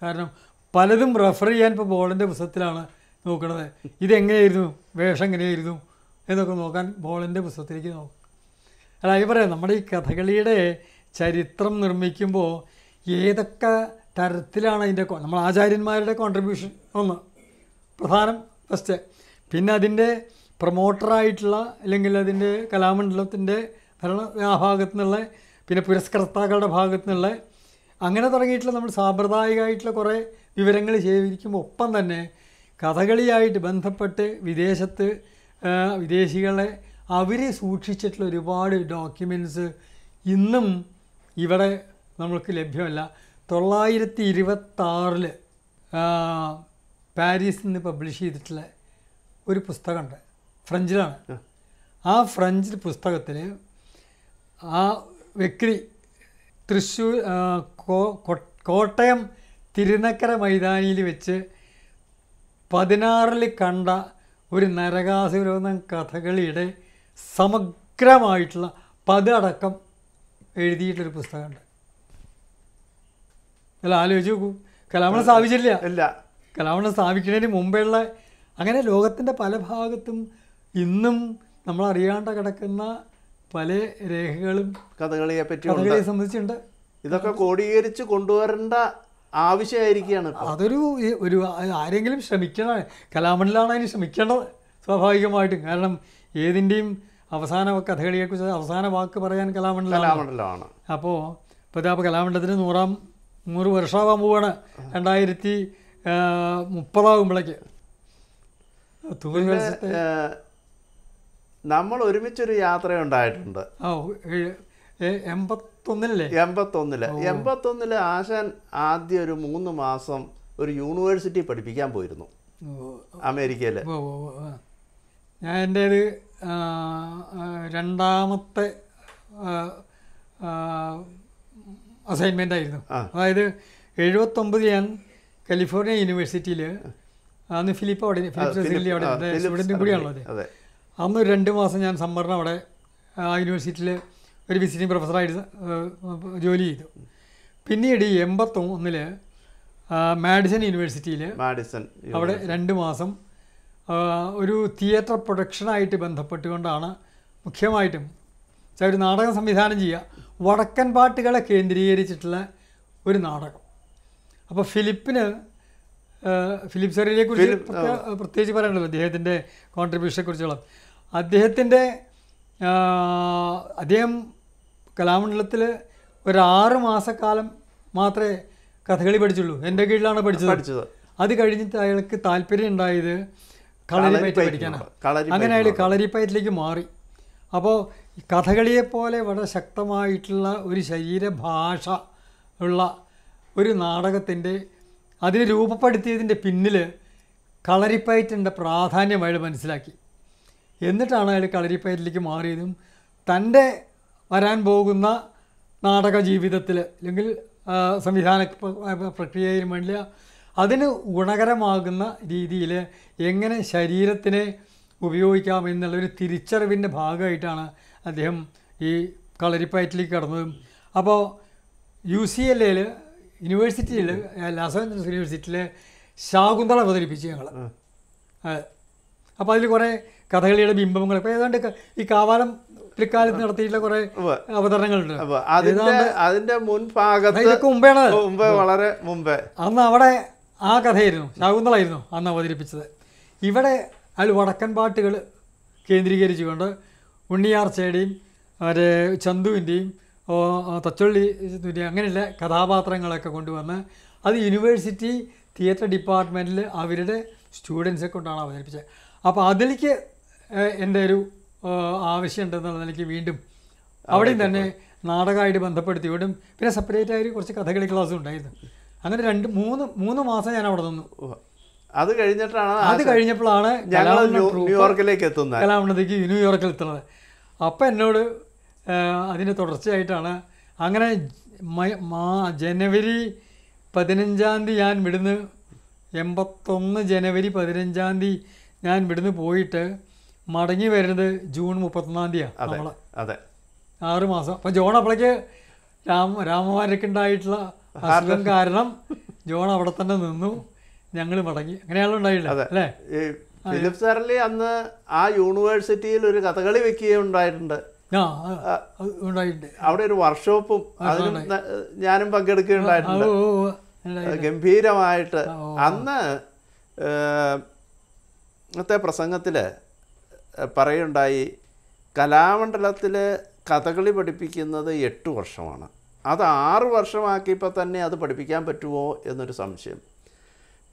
കാരണം പലതും റെഫർ ചെയ്യാൻ ഇപ്പോൾ ബോളിന്റെ പുസ്തകത്തിലാണ് നോക്കുന്നത് ഇതെങ്ങനെയായിരുന്നു? വേഷം എങ്ങനെയായിരുന്നു? എന്നൊക്കെ നോക്കാൻ ബോളിന്റെ പുസ്തകത്തിലേക്ക് നോക്കും. അല്ല ഈ പറയാം നമ്മുടെ ഈ കഥകളിയുടെ ചരിത്രം നിർമ്മിക്കുമ്പോൾ ഏതൊക്കെ തരത്തിലാണ് അതിന്റെ നമ്മൾ ആചാര്യന്മാരുടെ കോൺട്രിബ്യൂഷൻ ഒന്ന്. പ്രധാനം ഫസ്റ്റ് പിന്നെ അതിന്റെ പ്രൊമോട്ടറായിട്ടുള്ള അല്ലെങ്കിൽ അതിന്റെ കലാമണ്ഡലത്തിന്റെ ഭരണ ആ ഭാഗത്തു നിന്നുള്ള പിന്നെ പുരസ്കർത്താക്കളുടെ ഭാഗത്തു നിന്നുള്ള അങ്ങനെ തുടങ്ങിയിട്ടുള്ള നമ്മൾ സാമ്പ്രദായികമായിട്ടുള്ള കുറേ വിവരങ്ങൾ ശേഖരിക്കുമ്പോൾ ഒപ്പം തന്നെ കഥകളിയായിട്ട് ബന്ധപ്പെട്ട് വിദേശത്ത് വിദേശികളെ അവർ സൂക്ഷിച്ചിട്ടുള്ള ഒരുപാട് ഡോക്യുമെന്റ്സ് ഇന്നും ഇവിടെ നമ്മൾക്ക് ലഭ്യമല്ല. തൊള്ളായിരത്തി ഇരുപത്താറിൽ പാരീസിൽ നിന്ന് പബ്ലിഷ് ചെയ്തിട്ടുള്ള ഒരു പുസ്തകമുണ്ട്. ഫ്രഞ്ചിലാണ്. ആ. ഫ്രഞ്ച് പുസ്തകത്തിൽ ആ വ്യക്തി തൃശ്ശൂർ കോട്ടയം തിരുനക്കര മൈതാനിയിൽ വെച്ച് പതിനാറിൽ കണ്ട ഒരു നരകാസുരോധം കഥകളിയുടെ സമഗ്രമായിട്ടുള്ള പതടക്കം എഴുതിയിട്ടൊരു പുസ്തകമുണ്ട്. അല്ല ആലോചിച്ച് നോക്കൂ. കലാമണം സ്ഥാപിച്ചില്ല ഇല്ല. കലാമണം സ്ഥാപിക്കുന്നതിന് മുമ്പുള്ള അങ്ങനെ ലോകത്തിന്റെ പല ഭാഗത്തും ഇന്നും നമ്മൾ അറിയാണ്ട് കിടക്കുന്ന പല രേഖകളും കഥകളിയെ പറ്റി കഥകളിയെ സംബന്ധിച്ചുണ്ട് ഇതൊക്കെ കോടീകരിച്ച് കൊണ്ടുവരേണ്ട ആവശ്യമായിരിക്കുകയാണ് അതൊരു ഒരു ആരെങ്കിലും ശ്രമിക്കണം കലാമണ്ഡലാണ് അതിന് ശ്രമിക്കേണ്ടത് സ്വാഭാവികമായിട്ടും. കാരണം ഏതിന്റെയും അവസാന കഥകളിയെക്കുറിച്ച് അവസാന വാക്ക് പറയാൻ കലാമണ്ഡലമാണ്. കലാമണ്ഡലമാണ്. അപ്പോൾ ഇപ്പോൾ ഇതാ കലാമണ്ഡലത്തിന് നൂറാം നൂറ് വർഷമാകാൻ പോവാണ്. രണ്ടായിരത്തി മുപ്പതാകുമ്പോഴേക്ക് നമ്മൾ ഒരുമിച്ചൊരു യാത്ര ഉണ്ടായിട്ടുണ്ട് എൺപത്തൊന്നിലല്ലേ? എൺപത്തൊന്നിൽ. എൺപത്തൊന്നിൽ ആശാൻ ആദ്യ ഒരു മൂന്ന് മാസം ഒരു യൂണിവേഴ്സിറ്റി പഠിപ്പിക്കാൻ പോയിരുന്നു. അമേരിക്കയിൽ. അമേരിക്കയിൽ എന്റെ ഒരു ഞാൻ രണ്ടാമത്തെ അസൈൻമെന്റ് ആയിരുന്നു അതായത് എഴുപത്തൊമ്പത് ഞാൻ കാലിഫോർണിയ യൂണിവേഴ്സിറ്റിയിൽ അന്ന് ഫിലിപ്പ് അവിടെ ഫിലിപ്പ് അവിടെ സ്റ്റുഡന്റും കൂടിയാണല്ലോ അതെ. അന്ന് ഒരു രണ്ട് മാസം ഞാൻ സംവരണം അവിടെ ആ യൂണിവേഴ്സിറ്റിയിൽ ഒരു വിസിറ്റിംഗ് പ്രൊഫസറായിട്ട് ജോലി ചെയ്തു. പിന്നീട് ഈ എൺപത്തൊന്നിൽ മാഡിസൺ യൂണിവേഴ്സിറ്റിയിൽ മാഡിസൺ അവിടെ രണ്ട് മാസം ഒരു തിയേറ്റർ പ്രൊഡക്ഷനായിട്ട് ബന്ധപ്പെട്ടുകൊണ്ടാണ് മുഖ്യമായിട്ടും ഒരു നാടകം സംവിധാനം ചെയ്യുക. വടക്കൻ പാട്ടുകളെ കേന്ദ്രീകരിച്ചിട്ടുള്ള ഒരു നാടകം. അപ്പോൾ ഫിലിപ്പിന് ഫിലിപ്പ് സെറിയെ കുറിച്ച് പ്രത്യേകിച്ച് പറയണല്ലോ അദ്ദേഹത്തിന്റെ കോൺട്രിബ്യൂഷനെ കുറിച്ചുള്ള അദ്ദേഹത്തിന്റെ അദ്ദേഹം കലാമണ്ഡലത്തിൽ ഒരാറ് മാസക്കാലം മാത്രമേ കഥകളി പഠിച്ചുള്ളൂ. എന്റെ കീഴിലാണ് പഠിച്ചത്. പഠിച്ചത്. അത് കഴിഞ്ഞിട്ട് അയാൾക്ക് താല്പര്യം ഉണ്ടായത് കളരിപ്പയറ്റ് പഠിക്കാനാണ്. അങ്ങനെ അയാൾ കളരിപ്പയറ്റിലേക്ക് മാറി. അപ്പോൾ കഥകളിയെപ്പോലെ വളരെ ശക്തമായിട്ടുള്ള ഒരു ശരീരഭാഷ ഉള്ള ഒരു നാടകത്തിന്റെ അതിനെ രൂപപ്പെടുത്തിയതിന്റെ പിന്നിൽ കളരിപ്പയറ്റിന്റെ പ്രാധാന്യം അയാൾ മനസ്സിലാക്കി. എന്നിട്ടാണ് അയാൾ കളരിപ്പയറ്റിലേക്ക് മാറിയതും തന്റെ വരാൻ പോകുന്ന നാടക ജീവിതത്തിൽ അല്ലെങ്കിൽ സംവിധാന പ്രക്രിയയിൽ വേണ്ടിയ അതിന് ഗുണകരമാകുന്ന രീതിയിൽ എങ്ങനെ ശരീരത്തിനെ ഉപയോഗിക്കാം എന്നുള്ളൊരു തിരിച്ചറിവിന്റെ ഭാഗമായിട്ടാണ് അദ്ദേഹം ഈ കളരിപ്പയറ്റിലേക്ക് കടന്നതും. അപ്പോൾ യു സി എൽ എയിൽ യൂണിവേഴ്സിറ്റിയിൽ ലാസ് ആഞ്ചലസ് യൂണിവേഴ്സിറ്റിയിൽ ശാകുന്തള അവതരിപ്പിച്ചു ഞങ്ങൾ. അപ്പോൾ അതിൽ കുറേ കഥകളിയുടെ ബിംബങ്ങൾ ഇപ്പൊ ഏതാണ്ട് ഈ കാവാലം പിൽക്കാലത്ത് നടത്തിയിട്ടുള്ള കുറെ അവതരണങ്ങളുണ്ട്. അതിന്റെ അതിന്റെ മുൻഭാഗത്ത് ഇതൊക്കെ മുമ്പേയാണ് മുമ്പേ വളരെ മുമ്പേ. അന്ന് അവിടെ ആ കഥയായിരുന്നു. ശാകുന്തളായിരുന്നു അന്ന് അവതരിപ്പിച്ചത്. ഇവിടെ അതിൽ വടക്കൻ പാട്ടുകൾ കേന്ദ്രീകരിച്ചുകൊണ്ട് ഉണ്ണിയാർച്ചയുടെയും മറ്റേ ചന്തുവിന്റെയും തച്ചൊള്ളി അങ്ങനെയുള്ള കഥാപാത്രങ്ങളൊക്കെ കൊണ്ടുവന്ന് അത് യൂണിവേഴ്സിറ്റി തിയേറ്റർ ഡിപ്പാർട്ട്മെന്റിൽ അവരുടെ സ്റ്റുഡൻസെ കൊണ്ടാണ് അവതരിപ്പിച്ചത്. അപ്പോൾ അതിലേക്ക് എന്റെ ഒരു ആവശ്യമുണ്ടെന്നുള്ള നിലയ്ക്ക് വീണ്ടും അവിടെയും തന്നെ നാടകമായിട്ട് ബന്ധപ്പെടുത്തിയോടും പിന്നെ സെപ്പറേറ്റ് ആയിട്ട് കുറച്ച് കഥകളി ക്ലാസ്സും ഉണ്ടായിരുന്നു. അങ്ങനെ രണ്ട് മൂന്ന് മൂന്ന് മാസം ഞാൻ അവിടെ നിന്നു. അത് കഴിഞ്ഞിട്ടാണ് അത് കഴിഞ്ഞപ്പോഴാണ് ന്യൂയോർക്കിലേക്ക് എത്തുന്നത്. കലാമണ്ണത്തേക്ക് ന്യൂയോർക്കിൽ എത്തുന്നത്. അപ്പം എന്നോട് അതിന്റെ തുടർച്ചയായിട്ടാണ് അങ്ങനെ മാ- ജനുവരി പതിനഞ്ചാം തീയതി ഞാൻ ഇവിടുന്ന് എൺപത്തൊന്ന് ജനുവരി പതിനഞ്ചാം തീയതി ഞാൻ ഇവിടുന്ന് പോയിട്ട് മടങ്ങി വരുന്നത് ജൂൺ മുപ്പത്തൊന്നാം തീയതിയാണ് അതെ അതെ. ആറ് മാസം. അപ്പം ജോൺ അപ്പോഴേക്ക് രാമ രാമമാരൊക്കെ ഉണ്ടായിട്ടുള്ള അസുഖം കാരണം ജോൺ അവിടെ തന്നെ നിന്നു. ഞങ്ങൾ മടങ്ങി. അങ്ങനെയാണല്ലോ ഉണ്ടായില്ല. അല്ലേ? ഫിലിപ്പ് സാറലി അന്ന് ആ യൂണിവേഴ്സിറ്റിയിൽ ഒരു കഥകളി വെക്കുകയുണ്ടായിട്ടുണ്ട്. അവിടെ ഒരു വർക്ക്ഷോപ്പും അതിനും ഞാനും പങ്കെടുക്കുകയുണ്ടായിട്ടുണ്ട്. ഗംഭീരമായിട്ട് അന്ന് ഇന്നത്തെ പ്രസംഗത്തിൽ പറയുണ്ടായി കലാമണ്ഡലത്തിൽ കഥകളി പഠിപ്പിക്കുന്നത് എട്ട് വർഷമാണ്. അത് ആറ് വർഷമാക്കിയപ്പോൾ തന്നെ അത് പഠിപ്പിക്കാൻ പറ്റുമോ എന്നൊരു സംശയം.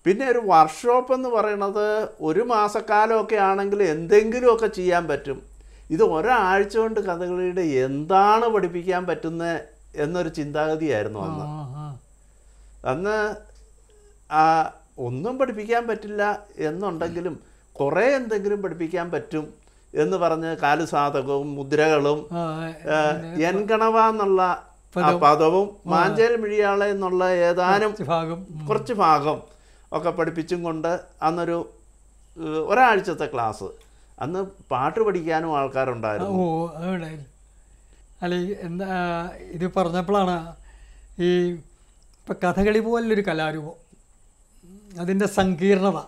പിന്നെ ഒരു വർക്ക്ഷോപ്പ് എന്ന് പറയുന്നത് ഒരു മാസക്കാലമൊക്കെ ആണെങ്കിൽ എന്തെങ്കിലുമൊക്കെ ചെയ്യാൻ പറ്റും. ഇത് ഒരാഴ്ച കൊണ്ട് കഥകളിയുടെ എന്താണ് പഠിപ്പിക്കാൻ പറ്റുന്നത് എന്നൊരു ചിന്താഗതിയായിരുന്നു അന്ന്. അന്ന് ഒന്നും പഠിപ്പിക്കാൻ പറ്റില്ല എന്നുണ്ടെങ്കിലും കുറേ എന്തെങ്കിലും പഠിപ്പിക്കാൻ പറ്റും എന്ന് പറഞ്ഞ് കാലുസാധകവും മുദ്രകളും എൻകണവ എന്നുള്ള പദവും. മാഞ്ചേൽ മിഴിയാള എന്നുള്ള ഏതാനും കുറച്ച് ഭാഗം. കുറച്ച് ഭാഗം ഒക്കെ പഠിപ്പിച്ചും കൊണ്ട് അന്നൊരു ഒരാഴ്ചത്തെ ക്ലാസ്. അന്ന് പാട്ട് പഠിക്കാനും ആൾക്കാരുണ്ടായിരുന്നു. ഓ അല്ല എന്താ ഇത് പറഞ്ഞപ്പോഴാണ് ഈ ഇപ്പം കഥകളി പോലൊരു കലാരൂപം. അതിന്റെ സങ്കീർണത.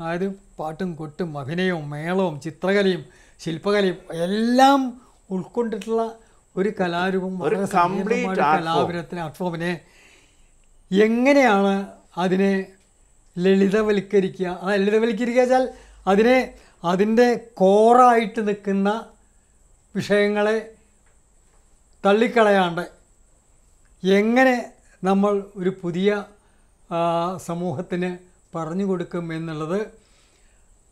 അതായത് പാട്ടും കൊട്ടും അഭിനയവും മേളവും ചിത്രകലയും ശില്പകലയും എല്ലാം ഉൾക്കൊണ്ടിട്ടുള്ള ഒരു കലാരൂപം വളരെ കലാപുരത്തിന് ആർട്ട് ഫോമിനെ എങ്ങനെയാണ് അതിനെ ലളിതവൽക്കരിക്കുക? ആ ലളിതവൽക്കരിക്കുക വെച്ചാൽ അതിനെ അതിന്റെ കോറായിട്ട് നിൽക്കുന്ന വിഷയങ്ങളെ തള്ളിക്കളയാണ്ട് എങ്ങനെ നമ്മൾ ഒരു പുതിയ സമൂഹത്തിന് പറഞ്ഞു കൊടുക്കും എന്നുള്ളത്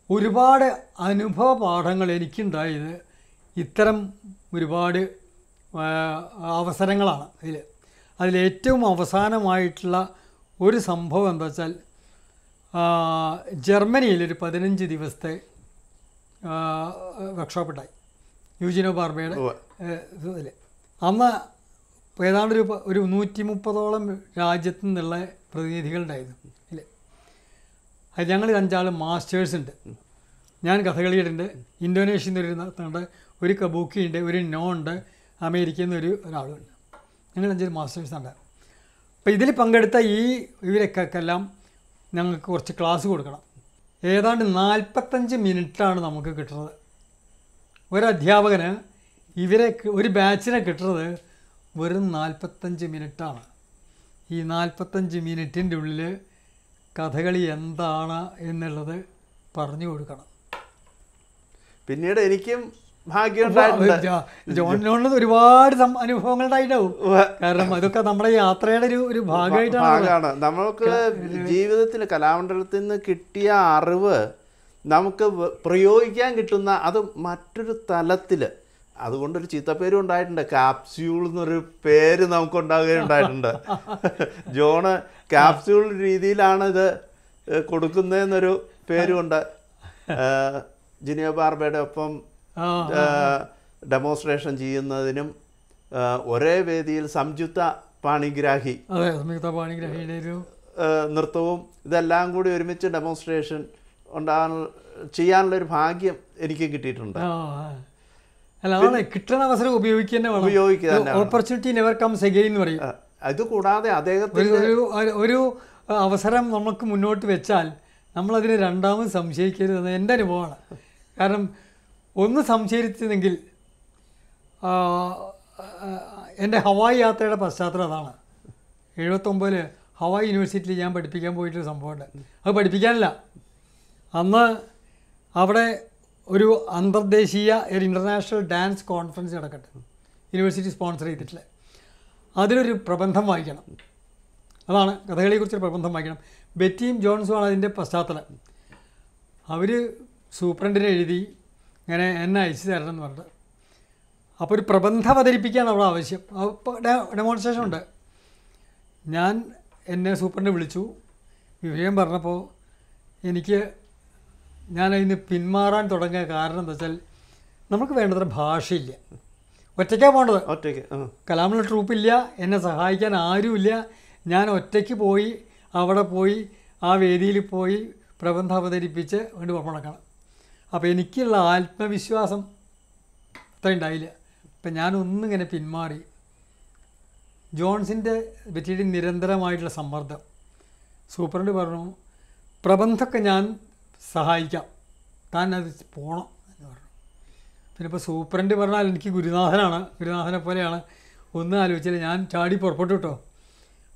ഒരുപാട് അനുഭവ പാഠങ്ങൾ എനിക്കുണ്ടായത് ഇത്തരം ഒരുപാട് അവസരങ്ങളാണ് അതിൽ അതിലേറ്റവും അവസാനമായിട്ടുള്ള ഒരു സംഭവം എന്താ വെച്ചാൽ ജർമ്മനിയിൽ ഒരു പതിനഞ്ച് ദിവസത്തെ വർക്ക്ഷോപ്പ് ഉണ്ടായി യൂജിനോ ബാർബയുടെ. ഇതിൽ അന്ന് ഏതാണ്ട് ഒരു ഒരു നൂറ്റി മുപ്പതോളം രാജ്യത്തു നിന്നുള്ള പ്രതിനിധികളുണ്ടായിരുന്നു. അത് ഞങ്ങൾ അഞ്ചാൾ മാസ്റ്റേഴ്സ് ഉണ്ട്. ഞാൻ കഥകളിയുണ്ട് ഇന്തോനേഷ്യയിൽ നിന്ന് ഒരു നടത്തുന്നുണ്ട് ഒരു കബൂക്കി ഉണ്ട് ഒരു നോ ഉണ്ട് അമേരിക്കയിൽ നിന്ന് ഒരു ഒരാളുണ്ട്. ഞങ്ങൾ അഞ്ചൊരു മാസ്റ്റേഴ്സ് ഉണ്ട് അപ്പോൾ ഇതിൽ പങ്കെടുത്ത ഈ ഇവരൊക്കെല്ലാം ഞങ്ങൾക്ക് കുറച്ച് ക്ലാസ് കൊടുക്കണം. ഏതാണ്ട് നാൽപ്പത്തഞ്ച് മിനിറ്റാണ് നമുക്ക് കിട്ടുന്നത്. ഒരധ്യാപകന് ഇവരെ ഒരു ബാച്ചിനെ കിട്ടുന്നത് വെറും നാൽപ്പത്തഞ്ച് മിനിറ്റാണ്. ഈ നാൽപ്പത്തഞ്ച് മിനിറ്റിന്റെ ഉള്ളിൽ കഥകളി എന്താണ് എന്നുള്ളത് പറഞ്ഞു കൊടുക്കണം. പിന്നീട് എനിക്കും ജോണിനോട് ഒരുപാട് അനുഭവങ്ങൾ ഉണ്ടായിട്ടുണ്ടാവും. കാരണം അതൊക്കെ നമ്മുടെ യാത്രയുടെ ഒരു ഒരു ഭാഗമായിട്ടാണ് നമ്മൾക്ക് ജീവിതത്തിൽ കലാമണ്ഡലത്തിൽ നിന്ന് കിട്ടിയ അറിവ് നമുക്ക് പ്രയോഗിക്കാൻ കിട്ടുന്ന അത് മറ്റൊരു തലത്തിൽ അതുകൊണ്ടൊരു ചീത്തപ്പേരും ഉണ്ടായിട്ടുണ്ട് കാപ്സ്യൂൾ എന്നൊരു പേര് നമുക്ക് ഉണ്ടാകുകയുണ്ടായിട്ടുണ്ട് ജോണ് കാപ്സ്യൂൾ രീതിയിലാണ് ഇത് കൊടുക്കുന്നതെന്നൊരു പേരുമുണ്ട് ജിനിയ ബാർബയുടെ ഒപ്പം ഡെമോൺസ്ട്രേഷൻ ചെയ്യുന്നതിനും ഒരേ വേദിയിൽ സംയുക്ത പാണിഗ്രാഹി സംയുക്ത പാണിഗ്രഹിയുടെ ഒരു നൃത്തവും ഇതെല്ലാം കൂടി ഒരുമിച്ച് ഡെമോൺസ്ട്രേഷൻ ഉണ്ടാകാൻ ചെയ്യാനുള്ള ഒരു ഭാഗ്യം എനിക്ക് കിട്ടിയിട്ടുണ്ട്. അല്ല അതാണ് കിട്ടുന്ന അവസരം ഉപയോഗിക്കുക തന്നെ വേണം. ഉപയോഗിക്കുക ഓപ്പർച്യൂണിറ്റി നെവർ കംസ് എഗെയിൻ എന്ന് പറയും. അത് കൂടാതെ ഒരു ഒരു അവസരം നമുക്ക് മുന്നോട്ട് വെച്ചാൽ നമ്മളതിനെ രണ്ടാമത് സംശയിക്കരുതെന്ന് എന്റെ അനുഭവമാണ്. കാരണം ഒന്ന് സംശയിച്ചിരുന്നെങ്കിൽ എന്റെ ഹവായി യാത്രയുടെ പശ്ചാത്തലം അതാണ്. എഴുപത്തൊമ്പതിൽ ഹവായി യൂണിവേഴ്സിറ്റിയിൽ ഞാൻ പഠിപ്പിക്കാൻ പോയിട്ടൊരു സംഭവമുണ്ട്. അത് പഠിപ്പിക്കാനല്ല. അന്ന് അവിടെ ഒരു അന്തർദേശീയ ഒരു ഇന്റർനാഷണൽ ഡാൻസ് കോൺഫറൻസ് നടക്കട്ടെ. യൂണിവേഴ്സിറ്റി സ്പോൺസർ ചെയ്തിട്ടില്ല. അതിലൊരു പ്രബന്ധം വായിക്കണം. അതാണ് കഥകളിയെക്കുറിച്ചൊരു പ്രബന്ധം വായിക്കണം. ബെറ്റിയും ജോൺസുമാണ് അതിന്റെ പശ്ചാത്തലം. അവർ സൂപ്രണ്ടിനെ എഴുതി ഇങ്ങനെ എന്നെ അയച്ചു തരണം എന്ന് പറഞ്ഞത് അപ്പോൾ ഒരു പ്രബന്ധം അവതരിപ്പിക്കുകയാണ് അവിടെ ആവശ്യം. അപ്പോൾ ഡെമോൺസ്ട്രേഷൻ ഉണ്ട്. ഞാൻ എന്നെ സൂപ്രണ്ട് വിളിച്ചു. വിവരം പറഞ്ഞപ്പോൾ എനിക്ക് ഞാൻ അതിന് പിന്മാറാൻ തുടങ്ങിയ കാരണം എന്താ വെച്ചാൽ നമുക്ക് വേണ്ടത്ര ഭാഷയില്ല. ഒറ്റയ്ക്കാണ് പോകേണ്ടത്. ഒറ്റയ്ക്ക്. കലാമിലെ ട്രൂപ്പില്ല എന്നെ സഹായിക്കാൻ ആരുമില്ല. ഞാൻ ഒറ്റയ്ക്ക് പോയി അവിടെ പോയി ആ വേദിയിൽ പോയി പ്രബന്ധം അവതരിപ്പിച്ച് വേണ്ടി പുറമുണക്കണം അപ്പോൾ എനിക്കുള്ള ആത്മവിശ്വാസം അത്ര ഉണ്ടായില്ല. അപ്പം ഞാനൊന്നിങ്ങനെ പിന്മാറി. ജോൺസിന്റെ പറ്റിയിട്ട് നിരന്തരമായിട്ടുള്ള സമ്മർദ്ദം. സൂപ്രണ്ട് പറഞ്ഞു പ്രബന്ധമൊക്കെ ഞാൻ സഹായിക്കാം. താൻ അത് പോകണം എന്ന് പറഞ്ഞു. പിന്നെ ഇപ്പോൾ സൂപ്രണ്ട് പറഞ്ഞാൽ എനിക്ക് ഗുരുനാഥനാണ്. ഗുരുനാഥനെ പോലെയാണ്. ഒന്ന് ആലോചിച്ചാൽ ഞാൻ ചാടി പുറപ്പെട്ടു കേട്ടോ.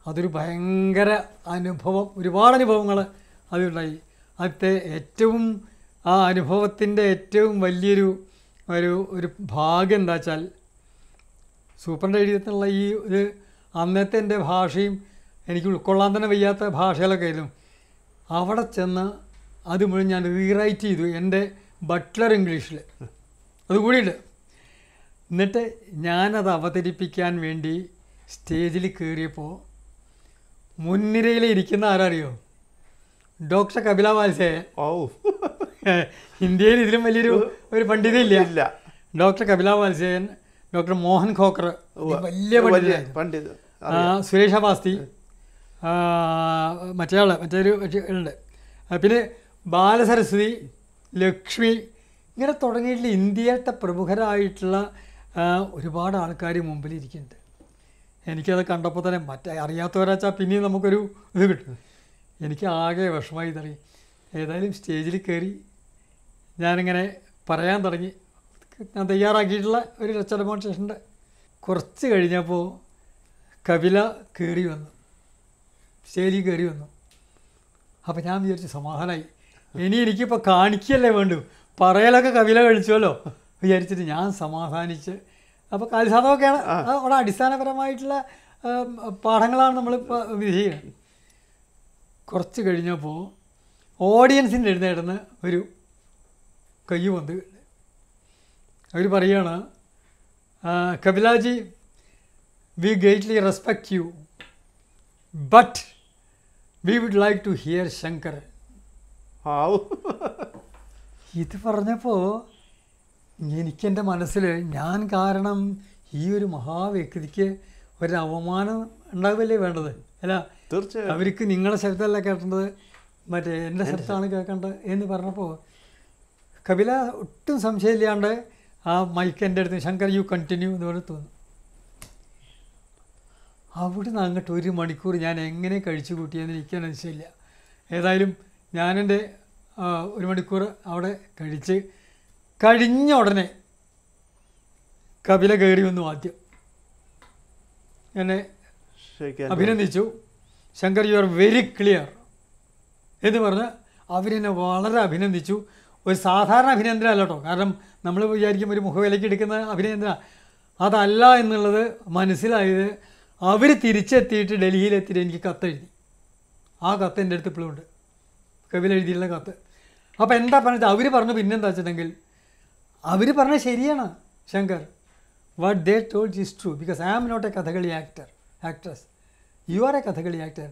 അതൊരു ഭയങ്കര അനുഭവം ഒരുപാട് അനുഭവങ്ങൾ അതുണ്ടായി അതിലത്തെ ഏറ്റവും ആ അനുഭവത്തിന്റെ ഏറ്റവും വലിയൊരു ഒരു ഒരു ഭാഗം എന്താ വെച്ചാൽ സൂപ്രന്റെ എഴുതിയിട്ടുള്ള ഈ ഇത് അന്നത്തെ എന്റെ ഭാഷയും എനിക്ക് ഉൾക്കൊള്ളാൻ തന്നെ വയ്യാത്ത ഭാഷകളൊക്കെ ആയിരുന്നു. അവിടെ ചെന്ന് അത് മുഴുവൻ ഞാൻ റീറൈറ്റ് ചെയ്തു എന്റെ ബട്ട്ലർ ഇംഗ്ലീഷിൽ അതുകൂടിയുണ്ട് എന്നിട്ട് ഞാനത് അവതരിപ്പിക്കാൻ വേണ്ടി സ്റ്റേജിൽ കയറിയപ്പോൾ മുൻനിരയിൽ ഇരിക്കുന്ന ആരറിയോ? ഡോക്ടർ കപില മാൽസേ ഓ ഇന്ത്യയിൽ ഇതിലും വലിയൊരു ഒരു പണ്ഡിതയില്ല. ഇല്ല. ഡോക്ടർ കപില വാത്സേയൻ ഡോക്ടർ മോഹൻ ഖോക്കർ വലിയ പണ്ഡിത്. സുരേഷ് അബാസ്തി ആ, മറ്റേയാൾ മറ്റൊരു മറ്റേ- ഉണ്ട് പിന്നെ ബാലസരസ്വതി ലക്ഷ്മി ഇങ്ങനെ തുടങ്ങിയിട്ടുള്ള ഇന്ത്യയിലത്തെ പ്രമുഖരായിട്ടുള്ള ഒരുപാട് ആൾക്കാർ മുമ്പിൽ ഇരിക്കുന്നുണ്ട്. എനിക്കത് കണ്ടപ്പോൾ തന്നെ മറ്റേ അറിയാത്തവരാച്ചാൽ പിന്നെയും നമുക്കൊരു ഇത് കിട്ടും. എനിക്ക് ആകെ വിഷമമായി തുടങ്ങി ഏതായാലും സ്റ്റേജിൽ കയറി ഞാനിങ്ങനെ പറയാൻ തുടങ്ങി. ഞാൻ തയ്യാറാക്കിയിട്ടുള്ള ഒരു ഡെമോൺസ്ട്രേഷന്റെ കുറച്ച് കഴിഞ്ഞപ്പോൾ കപില കയറി വന്നു. സ്റ്റേജിൽ കയറി വന്നു. അപ്പോൾ ഞാൻ വിചാരിച്ച് സമാധാനമായി ഇനി എനിക്കിപ്പോൾ കാണിക്കല്ലേ വേണ്ടു? പറയലൊക്കെ കവില കഴിച്ചുവല്ലോ വിചാരിച്ചിട്ട് ഞാൻ സമാധാനിച്ച്. അപ്പോൾ കാലിസാധമൊക്കെയാണ്. അവിടെ അടിസ്ഥാനപരമായിട്ടുള്ള പാഠങ്ങളാണ് നമ്മളിപ്പോൾ ചെയ്യുന്നത് കുറച്ച് കഴിഞ്ഞപ്പോൾ ഓഡിയൻസിന്റെ എഴുന്നേടുന്ന ഒരു കൈ വന്ന് അവർ പറയുകയാണ് "ആ, Kapilaji we greatly respect you but we would like to hear Shankar ആവു ഇത് പറഞ്ഞപ്പോൾ എനിക്കെന്റെ മനസ്സിൽ ഞാൻ കാരണം ഈ ഒരു മഹാവ്യക്തിക്ക് ഒരു അവമാനം ഉണ്ടാവില്ലേ വേണ്ടത്? അല്ല തീർച്ചയായും. അവർക്ക് നിങ്ങളെ ശബ്ദമല്ല കേട്ടത് മറ്റേ എന്റെ ശബ്ദമാണ് കേൾക്കേണ്ടത് എന്ന് പറഞ്ഞപ്പോൾ കപില ഒട്ടും സംശയമില്ലാണ്ട് ആ മൈക്ക് എന്റെ അടുത്ത് ശങ്കർ യു കണ്ടിന്യൂ എന്ന് പറഞ്ഞ് തോന്നുന്നു അവിടുന്ന് അങ്ങോട്ട് ഒരു മണിക്കൂർ ഞാൻ എങ്ങനെ കഴിച്ചു കൂട്ടിയെന്ന് എനിക്ക് മനസ്സിലില്ല ഏതായാലും ഞാനെന്റെ ഒരു മണിക്കൂർ അവിടെ കഴിച്ച് കഴിഞ്ഞ ഉടനെ കപില കയറി വന്നു ആദ്യം. എന്നെ അഭിനന്ദിച്ചു. Shankar you are very clear എന്ന് പറഞ്ഞ് അവരെന്നെ വളരെ അഭിനന്ദിച്ചു. ഒരു സാധാരണ അഭിനന്ദന അല്ല കേട്ടോ കാരണം നമ്മൾ വിചാരിക്കും ഒരു മുഖവിലയ്ക്ക് എടുക്കുന്ന അഭിനന്ദന. അതല്ല എന്നുള്ളത് മനസ്സിലായത് അവർ തിരിച്ചെത്തിയിട്ട് ഡൽഹിയിലെത്തിയിട്ട് എനിക്ക് കത്തെഴുതി. ആ കത്ത് എന്റെ അടുത്ത് ഇപ്പോഴും ഉണ്ട്. കവിൽ എഴുതിയുള്ള കത്ത്. അപ്പോൾ എന്താ പറഞ്ഞത്? അവർ പറഞ്ഞു പിന്നെന്താ വെച്ചിട്ടുണ്ടെങ്കിൽ അവർ പറഞ്ഞത് ശരിയാണ് Shankar. What they told is true because I am not a Kathakali actor actress you are a Kathakali actor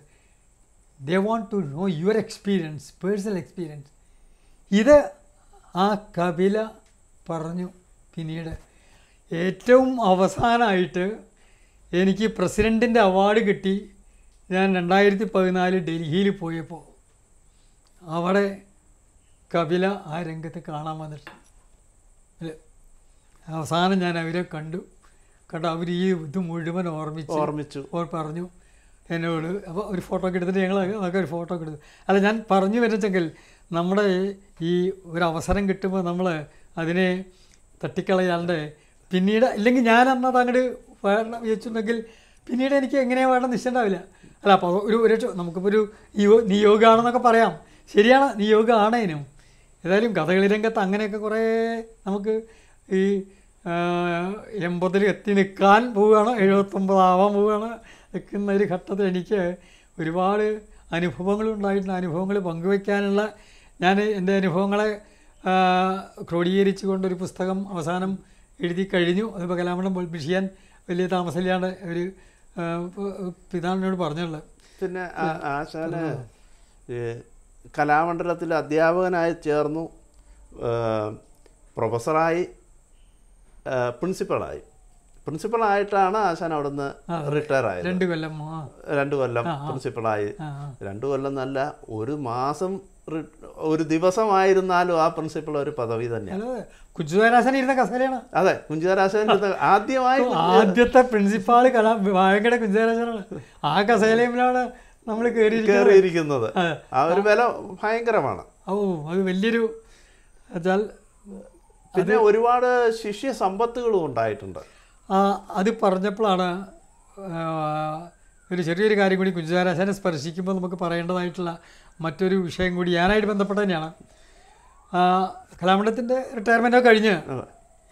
they want to know your experience personal experience ഇത് ആ കപില പറഞ്ഞു പിന്നീട്. ഏറ്റവും അവസാനമായിട്ട് എനിക്ക് പ്രസിഡന്റിന്റെ അവാർഡ് കിട്ടി. ഞാൻ രണ്ടായിരത്തി പതിനാല് ഡൽഹിയിൽ പോയപ്പോൾ അവിടെ കപില ആ രംഗത്ത് കാണാൻ വന്നിട്ട്. അല്ലേ? അവസാനം ഞാൻ അവരെ കണ്ടു. കണ്ട അവർ ഈ ഇത് മുഴുവൻ ഓർമ്മിച്ചു ഓർമ്മിച്ചു. അവർ പറഞ്ഞു എന്നോട് അപ്പോൾ ഒരു ഫോട്ടോ ഒക്കെ എടുത്തിട്ട് ഞങ്ങൾ അതൊക്കെ ഒരു ഫോട്ടോ ഒക്കെ എടുത്തു. അല്ല ഞാൻ പറഞ്ഞു വരച്ചെങ്കിൽ നമ്മുടെ ഈ ഒരു അവസരം കിട്ടുമ്പോൾ നമ്മൾ അതിനെ തട്ടിക്കളയാണ്ട് പിന്നീട് ഇല്ലെങ്കിൽ ഞാൻ അന്നത് അങ്ങോട്ട് വേണം വിചാരിച്ചിട്ടുണ്ടെങ്കിൽ പിന്നീട് എനിക്ക് എങ്ങനെയാണ് വേണം നിശ്ചയമുണ്ടാവില്ല അല്ല അപ്പോൾ ഒരു ഒരു നമുക്കിപ്പോൾ ഒരു നിയോ നിയോഗമാണെന്നൊക്കെ പറയാം. ശരിയാണ് നീ യോഗ ആണേനും. ഏതായാലും കഥകളി രംഗത്ത് അങ്ങനെയൊക്കെ കുറേ നമുക്ക് ഈ എൺപതിൽ എത്തി നിൽക്കാൻ പോവുകയാണ് എഴുപത്തൊമ്പതാവാൻ പോവുകയാണ്. നിൽക്കുന്ന ഒരു ഘട്ടത്തിൽ എനിക്ക് ഒരുപാട് അനുഭവങ്ങൾ ഉണ്ടായിട്ടുണ്ട്. അനുഭവങ്ങൾ പങ്കുവയ്ക്കാനുള്ള ഞാൻ എന്റെ അനുഭവങ്ങളെ ക്രോഡീകരിച്ചു കൊണ്ടൊരു പുസ്തകം അവസാനം എഴുതി കഴിഞ്ഞു. അതിപ്പോൾ കലാമണ്ഡലം പബ്ലിഷ് ചെയ്യാൻ വലിയ താമസമില്ലാണ്ട് ഒരു പിതാവിനോട് പറഞ്ഞുള്ളത്. പിന്നെ ആ- ആശാന് ഈ കലാമണ്ഡലത്തിൽ അധ്യാപകനായി ചേർന്നു പ്രൊഫസറായി പ്രിൻസിപ്പളായി. പ്രിൻസിപ്പളായിട്ടാണ് ആശാൻ അവിടുന്ന് റിട്ടയർ ആയത് രണ്ട് കൊല്ലം രണ്ടു കൊല്ലം. പ്രിൻസിപ്പളായി. രണ്ട് കൊല്ലം നല്ല ഒരു മാസം ഒരു ദിവസമായിരുന്നാലും ആ പ്രിൻസിപ്പൾ ഒരു പദവി തന്നെയാണ്. ഇരുന്ന കസേരയാണ്. അതെ കുഞ്ചാരാശാൻ ആദ്യമായി ആദ്യത്തെ പ്രിൻസിപ്പാൾ കലാ ഭയങ്കര കുഞ്ചുതാരാശനാണ് ആ കസേലയിലാണ് നമ്മൾ കയറിയിരിക്കുന്നത്. ആ. ഒരു വില ഭയങ്കരമാണ്. ഓ അത് വലിയൊരു വെച്ചാൽ പിന്നെ ഒരുപാട് ശിഷ്യ സമ്പത്തുകളും ഉണ്ടായിട്ടുണ്ട്. ആ, അത് പറഞ്ഞപ്പോഴാണ് ഒരു ചെറിയൊരു കാര്യം കൂടി കുഞ്ചുതാരാശാനെ സ്പർശിക്കുമ്പോൾ നമുക്ക് പറയേണ്ടതായിട്ടുള്ള മറ്റൊരു വിഷയം കൂടി ഞാനായിട്ട് ബന്ധപ്പെട്ട തന്നെയാണ്. കലാമണ്ഡത്തിന്റെ റിട്ടയർമെന്റൊക്കെ കഴിഞ്ഞ്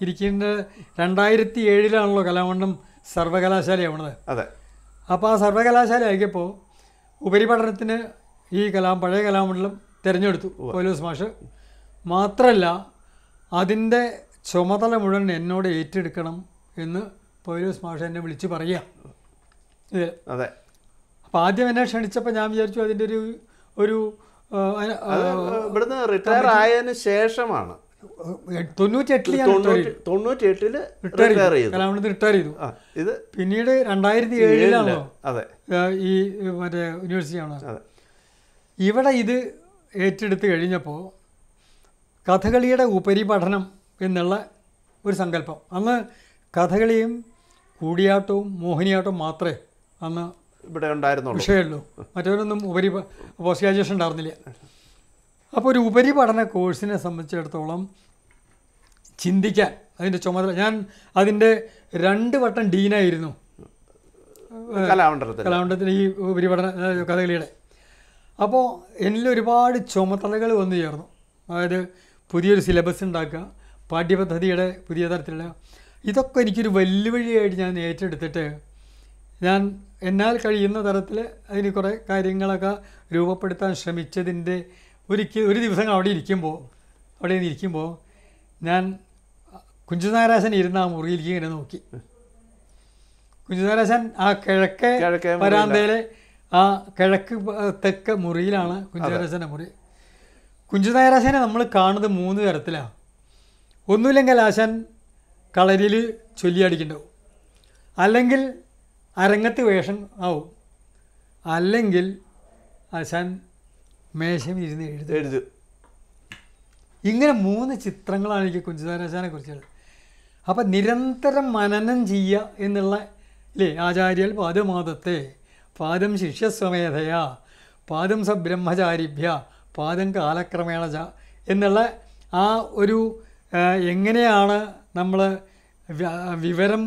ഇരിക്കുന്ന രണ്ടായിരത്തി ഏഴിലാണല്ലോ കലാമണ്ഡം സർവകലാശാലയാവണത്. അതെ. അപ്പോൾ ആ സർവകലാശാല ആക്കിയപ്പോൾ ഉപരിപഠനത്തിന് ഈ കലാം പഴയ കലാമണ്ഡലം തിരഞ്ഞെടുത്തു പോലീസ് മാഷ്. മാത്രമല്ല അതിന്റെ ചുമതല മുഴുവൻ എന്നോട് ഏറ്റെടുക്കണം എന്ന് പോലീസ് മാഷ് എന്നെ വിളിച്ച് പറയുക ഇത്. അതെ. അപ്പോൾ ആദ്യം എന്നെ ക്ഷണിച്ചപ്പോൾ ഞാൻ വിചാരിച്ചു അതിന്റെ ഒരു ഒരു ഇവിടുന്ന് റിട്ടയർ ആയതിനു ശേഷമാണ്. റിട്ടയർ ചെയ്തു. കലാമണ്ഡലത്തിൽ റിട്ടയർ ചെയ്തു. ഇത് പിന്നീട് രണ്ടായിരത്തി ഏഴിലാണോ അതെ ഈ മറ്റേ യൂണിവേഴ്സിറ്റിയാണോ അതെ. ഇവിടെ ഇത് ഏറ്റെടുത്ത് കഴിഞ്ഞപ്പോൾ കഥകളിയുടെ ഉപരിപഠനം എന്നുള്ള ഒരു സങ്കല്പം. അന്ന് കഥകളിയും കൂടിയാട്ടവും മോഹിനിയാട്ടവും മാത്രമേ അന്ന് ഇവിടെ ഉണ്ടായിരുന്നു വിഷയമുള്ളൂ. മറ്റവരൊന്നും ഉപരി പോസ്റ്റ് ഗ്രാജുവേഷൻ ഉണ്ടായിരുന്നില്ല. അപ്പോൾ ഒരു ഉപരിപഠന കോഴ്സിനെ സംബന്ധിച്ചിടത്തോളം ചിന്തിക്കാൻ അതിന്റെ ചുമതല. ഞാൻ അതിന്റെ രണ്ട് വട്ടം ഡീനായിരുന്നു. കലാമണ്ഡലത്തിൽ. കലാമണ്ഡലത്തിൽ ഈ ഉപരിപഠന കഥകളിയുടെ. അപ്പോൾ എന്നിൽ ഒരുപാട് ചുമതലകൾ വന്നു ചേർന്നു. അതായത് പുതിയൊരു സിലബസ് ഉണ്ടാക്കുക പാഠ്യപദ്ധതിയുടെ പുതിയ തരത്തിലുള്ള. ഇതൊക്കെ എനിക്കൊരു വെല്ലുവിളിയായിട്ട് ഞാൻ ഏറ്റെടുത്തിട്ട് ഞാൻ എന്നാൽ കഴിയുന്ന തരത്തിൽ അതിന് കുറേ കാര്യങ്ങളൊക്കെ രൂപപ്പെടുത്താൻ ശ്രമിച്ചതിന്റെ ഒരിക്കൽ ഒരു ദിവസം അവിടെ ഇരിക്കുമ്പോൾ അവിടെ നിന്ന് ഇരിക്കുമ്പോൾ ഞാൻ കുഞ്ചുനാരാശൻ ഇരുന്ന ആ മുറിയിലേക്ക് ഇങ്ങനെ നോക്കി. കുഞ്ചുനാരാശൻ ആ കിഴക്കേ വരാന്തയിലെ ആ കിഴക്ക് തെക്ക തെക്ക് മുറിയിലാണ് കുഞ്ചുനാരാശന്റെ മുറി. കുഞ്ചുനാരാശനെ നമ്മൾ കാണുന്നത് മൂന്ന് തരത്തിലാണ് ഒന്നുമില്ലെങ്കിൽ ആശാൻ കളരിയിൽ ചൊല്ലിയടിക്കുന്നുണ്ടാവും അല്ലെങ്കിൽ അരങ്ങത്ത് വേഷം ആവും. അല്ലെങ്കിൽ ആശാൻ മേശം ഇരുന്ന് എഴുതും എഴുതി. ഇങ്ങനെ മൂന്ന് ചിത്രങ്ങളാണ് എനിക്ക് കുഞ്ചുതാരാശാനെ കുറിച്ചുള്ളത്. അപ്പം നിരന്തരം മനനം ചെയ്യുക എന്നുള്ള ഇല്ലേ ആചാര്യൽ പാദമാദത്തെ പാദം ശിഷ്യസ്വമേധയാ പാദം സബ്രഹ്മചാരിഭ്യ പാദം കാലക്രമേണ ച എന്നുള്ള ആ ഒരു എങ്ങനെയാണ് നമ്മൾ വിവരം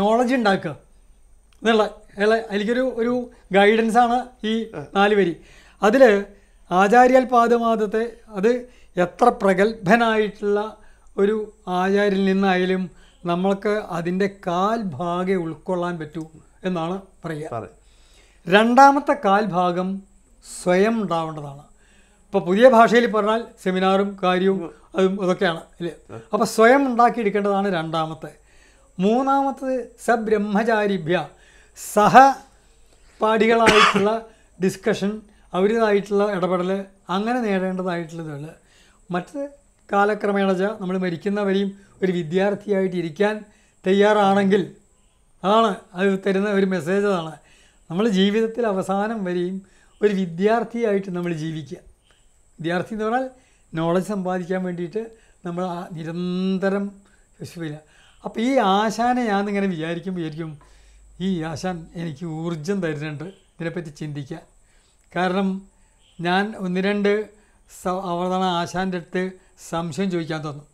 നോളജ് ഉണ്ടാക്കുക എന്നുള്ള അയാളെ ഒരു ഒരു ആണ് ഈ നാല് വരി. അതിൽ ആചാര്യാൽ പാദമാദത്തെ അത് എത്ര പ്രഗത്ഭനായിട്ടുള്ള ഒരു ആചാര്യൽ നിന്നായാലും നമ്മൾക്ക് അതിന്റെ കാൽ ഭാഗെ ഉൾക്കൊള്ളാൻ പറ്റൂ എന്നാണ് പറയുക. രണ്ടാമത്തെ കാൽ ഭാഗം സ്വയം ഉണ്ടാവേണ്ടതാണ്. ഇപ്പോൾ പുതിയ ഭാഷയിൽ പറഞ്ഞാൽ സെമിനാറും കാര്യവും അതും അതൊക്കെയാണ് അല്ലേ? അപ്പോൾ സ്വയം ഉണ്ടാക്കിയെടുക്കേണ്ടതാണ് രണ്ടാമത്തെ. മൂന്നാമത്തത് സബ്രഹ്മചാരിഭ്യ. സഹ പാഠികളായിട്ടുള്ള ഡിസ്കഷൻ അവരുതായിട്ടുള്ള ഇടപെടൽ അങ്ങനെ നേടേണ്ടതായിട്ടുള്ളതല്ല മറ്റ് കാലക്രമേണ നമ്മൾ മരിക്കുന്നവരെയും ഒരു വിദ്യാർത്ഥിയായിട്ട് ഇരിക്കാൻ തയ്യാറാണെങ്കിൽ അതാണ് അത് തരുന്ന ഒരു മെസ്സേജ് അതാണ്. നമ്മൾ ജീവിതത്തിൽ അവസാനം വരെയും ഒരു വിദ്യാർത്ഥിയായിട്ട് നമ്മൾ ജീവിക്കുക. വിദ്യാർത്ഥി എന്ന് പറഞ്ഞാൽ നോളജ് സമ്പാദിക്കാൻ വേണ്ടിയിട്ട് നമ്മൾ നിരന്തരം വിശ്വസിക്കില്ല അപ്പോൾ ഈ ആശാനെ ഞാൻ ഇങ്ങനെ വിചാരിക്കും വിചാരിക്കും ഈ ആശാൻ എനിക്ക് ഊർജം തരുന്നുണ്ട്. ഇതിനെപ്പറ്റി ചിന്തിക്കുക കാരണം ഞാൻ ഒന്ന് രണ്ട് സ അവതരണ ആശാന്റെ അടുത്ത് സംശയം ചോദിക്കാൻ തോന്നും.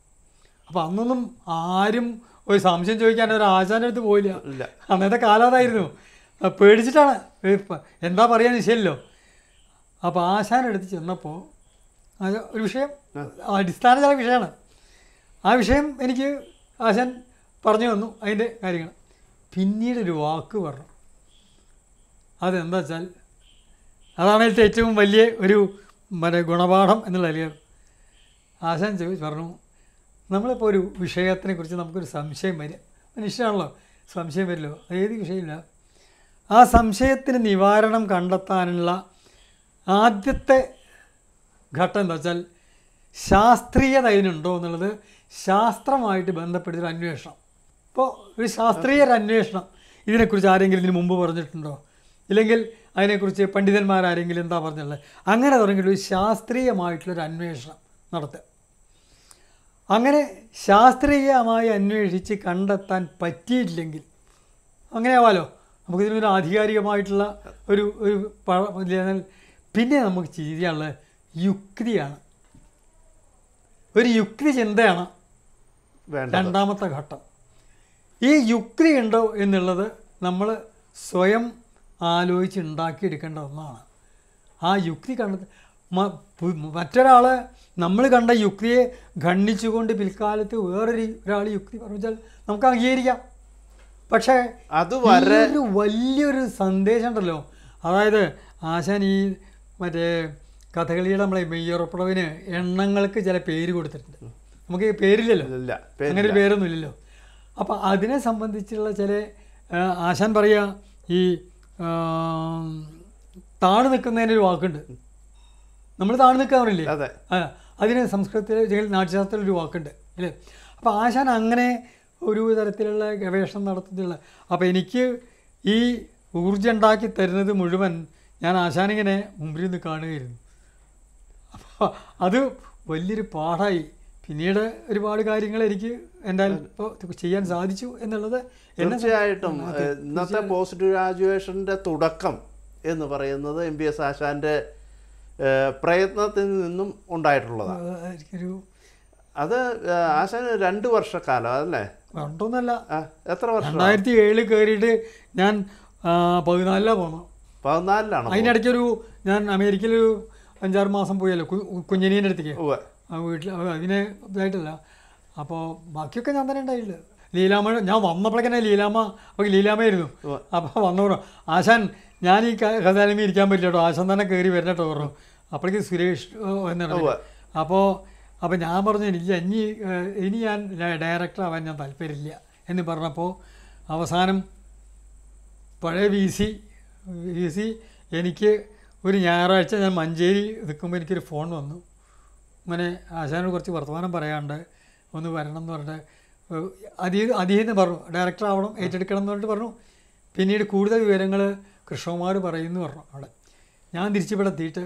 അപ്പോൾ അന്നൊന്നും ആരും ഒരു സംശയം ചോദിക്കാൻ ഒരു ആശാന്റെ അടുത്ത് പോയില്ല. ഇല്ല. അന്നത്തെ കാലാതായിരുന്നു പേടിച്ചിട്ടാണ്. എന്താ പറയാൻ വിഷയമല്ലോ അപ്പോൾ ആശാനെടുത്ത് ചെന്നപ്പോൾ അത് ഒരു വിഷയം അടിസ്ഥാന ചില വിഷയമാണ്. ആ വിഷയം എനിക്ക് ആശാൻ പറഞ്ഞു തന്നു. അതിന്റെ കാര്യങ്ങൾ പിന്നീട് ഒരു വാക്ക് പറഞ്ഞു. അതെന്താ വെച്ചാൽ അതാണ് അതിന്റെ ഏറ്റവും വലിയ ഒരു മറ്റേ ഗുണപാഠം എന്നുള്ള നിലയിൽ ആശാൻ ചോദിച്ചു പറഞ്ഞു നമ്മളിപ്പോൾ ഒരു വിഷയത്തിനെ കുറിച്ച് നമുക്കൊരു സംശയം വരിക. മനുഷ്യനാണല്ലോ സംശയം വരില്ലോ ഏത് വിഷയമില്ല. ആ സംശയത്തിന് നിവാരണം കണ്ടെത്താനുള്ള ആദ്യത്തെ ഘട്ടം എന്താ വെച്ചാൽ ശാസ്ത്രീയത അതിനുണ്ടോ എന്നുള്ളത് ശാസ്ത്രമായിട്ട് ബന്ധപ്പെടുത്തിയൊരു അന്വേഷണം. ഇപ്പോൾ ഒരു ശാസ്ത്രീയ അന്വേഷണം. ഇതിനെക്കുറിച്ച് ആരെങ്കിലും ഇതിന് മുമ്പ് പറഞ്ഞിട്ടുണ്ടോ? ഇല്ലെങ്കിൽ അതിനെക്കുറിച്ച് പണ്ഡിതന്മാരാരെങ്കിലും എന്താ പറഞ്ഞിട്ടുള്ളത് അങ്ങനെ തുടങ്ങിയിട്ട് ഒരു ശാസ്ത്രീയമായിട്ടുള്ളൊരു അന്വേഷണം നടത്തുക. അങ്ങനെ ശാസ്ത്രീയമായി അന്വേഷിച്ച് കണ്ടെത്താൻ പറ്റിയിട്ടില്ലെങ്കിൽ അങ്ങനെ ആവാലോ നമുക്കിതിനൊരു ആധികാരികമായിട്ടുള്ള ഒരു ഒരു പിന്നെ നമുക്ക് ചെയ്യാനുള്ളത് യുക്തിയാണ്. ഒരു യുക്തി ചിന്തയാണ് രണ്ടാമത്തെ ഘട്ടം. ഈ യുക്തി ഉണ്ടോ എന്നുള്ളത് നമ്മൾ സ്വയം ആലോചിച്ച് ഉണ്ടാക്കിയെടുക്കേണ്ട ഒന്നാണ്. ആ യുക്തി കണ്ടത് മറ്റൊരാൾ മറ്റൊരാളെ നമ്മൾ കണ്ട യുക്തിയെ ഖണ്ഡിച്ചുകൊണ്ട് പിൽക്കാലത്ത് വേറൊരു ഒരാൾ യുക്തി പറഞ്ഞാൽ നമുക്ക് അംഗീകരിക്കാം. പക്ഷേ അത് വളരെ ഒരു വലിയൊരു സന്ദേശം ഉണ്ടല്ലോ അതായത് ആശാൻ ഈ മറ്റേ കഥകളിയുടെ നമ്മളെ മെയ്യുറപ്പുറവിന് എണ്ണങ്ങൾക്ക് ചില പേര് കൊടുത്തിട്ടുണ്ട്. നമുക്ക് പേരില്ലല്ലോ? അങ്ങനെ ഒരു പേരൊന്നും ഇല്ലല്ലോ അപ്പം അതിനെ സംബന്ധിച്ചുള്ള ചില ആശാൻ പറയുക ഈ താണു നിൽക്കുന്നതിനൊരു വാക്കുണ്ട്. നമ്മൾ താണു നിൽക്കാറില്ലേ അതെ. അതിന് സംസ്കൃതത്തിൽ നാട്യശാസ്ത്രത്തിൽ ഒരു വാക്കുണ്ട് അല്ലേ? അപ്പോൾ ആശാൻ അങ്ങനെ ഒരു തരത്തിലുള്ള ഗവേഷണം നടത്തുന്നില്ല അപ്പോൾ എനിക്ക് ഈ ഊർജം ഉണ്ടാക്കി തരുന്നത് മുഴുവൻ ഞാൻ ആശാനിങ്ങനെ മുമ്പിൽ നിന്ന് കാണുകയായിരുന്നു. അപ്പോൾ അത് വലിയൊരു പാഠമായി പിന്നീട് ഒരുപാട് കാര്യങ്ങൾ എനിക്ക് എന്തായാലും ഇപ്പോൾ ചെയ്യാൻ സാധിച്ചു എന്നുള്ളത് എന്നെ തീർച്ചയായിട്ടും. ഇന്നത്തെ പോസ്റ്റ് ഗ്രാജുവേഷന്റെ തുടക്കം എന്ന് പറയുന്നത് എം ബി എസ് ആശാന്റെ ഏഹ്, പ്രയത്നത്തിൽ നിന്നും ഉണ്ടായിട്ടുള്ളതാണ്. അത് ആശാൻ രണ്ട് വർഷക്കാലം അതല്ലേ? രണ്ടൊന്നല്ല. എത്ര വർഷം രണ്ടായിരത്തി ഏഴിൽ കയറിയിട്ട് ഞാൻ പതിനാലിലാണ് പോകണം പതിനാലിലാണ് അതിനിടയ്ക്കൊരു ഞാൻ അമേരിക്കയിൽ ഒരു അഞ്ചാറ് മാസം പോയല്ലോ കുഞ്ഞിനീന്റെ അടുത്തേക്ക്. ആ വീട്ടിൽ അതിനെ ഇതായിട്ടില്ല. അപ്പോൾ ബാക്കിയൊക്കെ ഞാൻ തന്നെ ഉണ്ടായില്ല ലീലാമ്മ ഞാൻ വന്നപ്പോഴേക്കന്നെ ലീലാമ്മ അപ്പോൾ ലീലാമ്മയായിരുന്നു. അപ്പോൾ വന്നു ആശാൻ ഞാൻ ഈ കഥാലമി ഇരിക്കാൻ പറ്റില്ല കേട്ടോ. ആശാൻ തന്നെ കയറി വരണം കേട്ടോ പറഞ്ഞു. അപ്പോഴേക്ക് സുരേഷ് എന്നാണ് അപ്പോൾ അപ്പോൾ ഞാൻ പറഞ്ഞു എനിക്ക് ഇനി ഇനി ഞാൻ ഡയറക്ടർ ആവാൻ ഞാൻ താല്പര്യമില്ല. എന്ന് പറഞ്ഞപ്പോൾ അവസാനം പഴയ വി സി വി സി എനിക്ക് ഒരു ഞായറാഴ്ച ഞാൻ മഞ്ചേരി നിൽക്കുമ്പോൾ എനിക്കൊരു ഫോൺ വന്നു. ഇങ്ങനെ ആശാനോട് കുറച്ച് വർത്തമാനം പറയാണ്ട് ഒന്ന് വരണം എന്ന് പറഞ്ഞിട്ട് അധികം അതീന്ന് പറഞ്ഞു ഡയറക്ടർ ആവണം ഏറ്റെടുക്കണം എന്ന് പറഞ്ഞിട്ട് പറഞ്ഞു. പിന്നീട് കൂടുതൽ വിവരങ്ങൾ കൃഷ്ണകുമാർ പറയുന്നു പറഞ്ഞു അവിടെ. ഞാൻ തിരിച്ചിവിടെ എത്തിയിട്ട്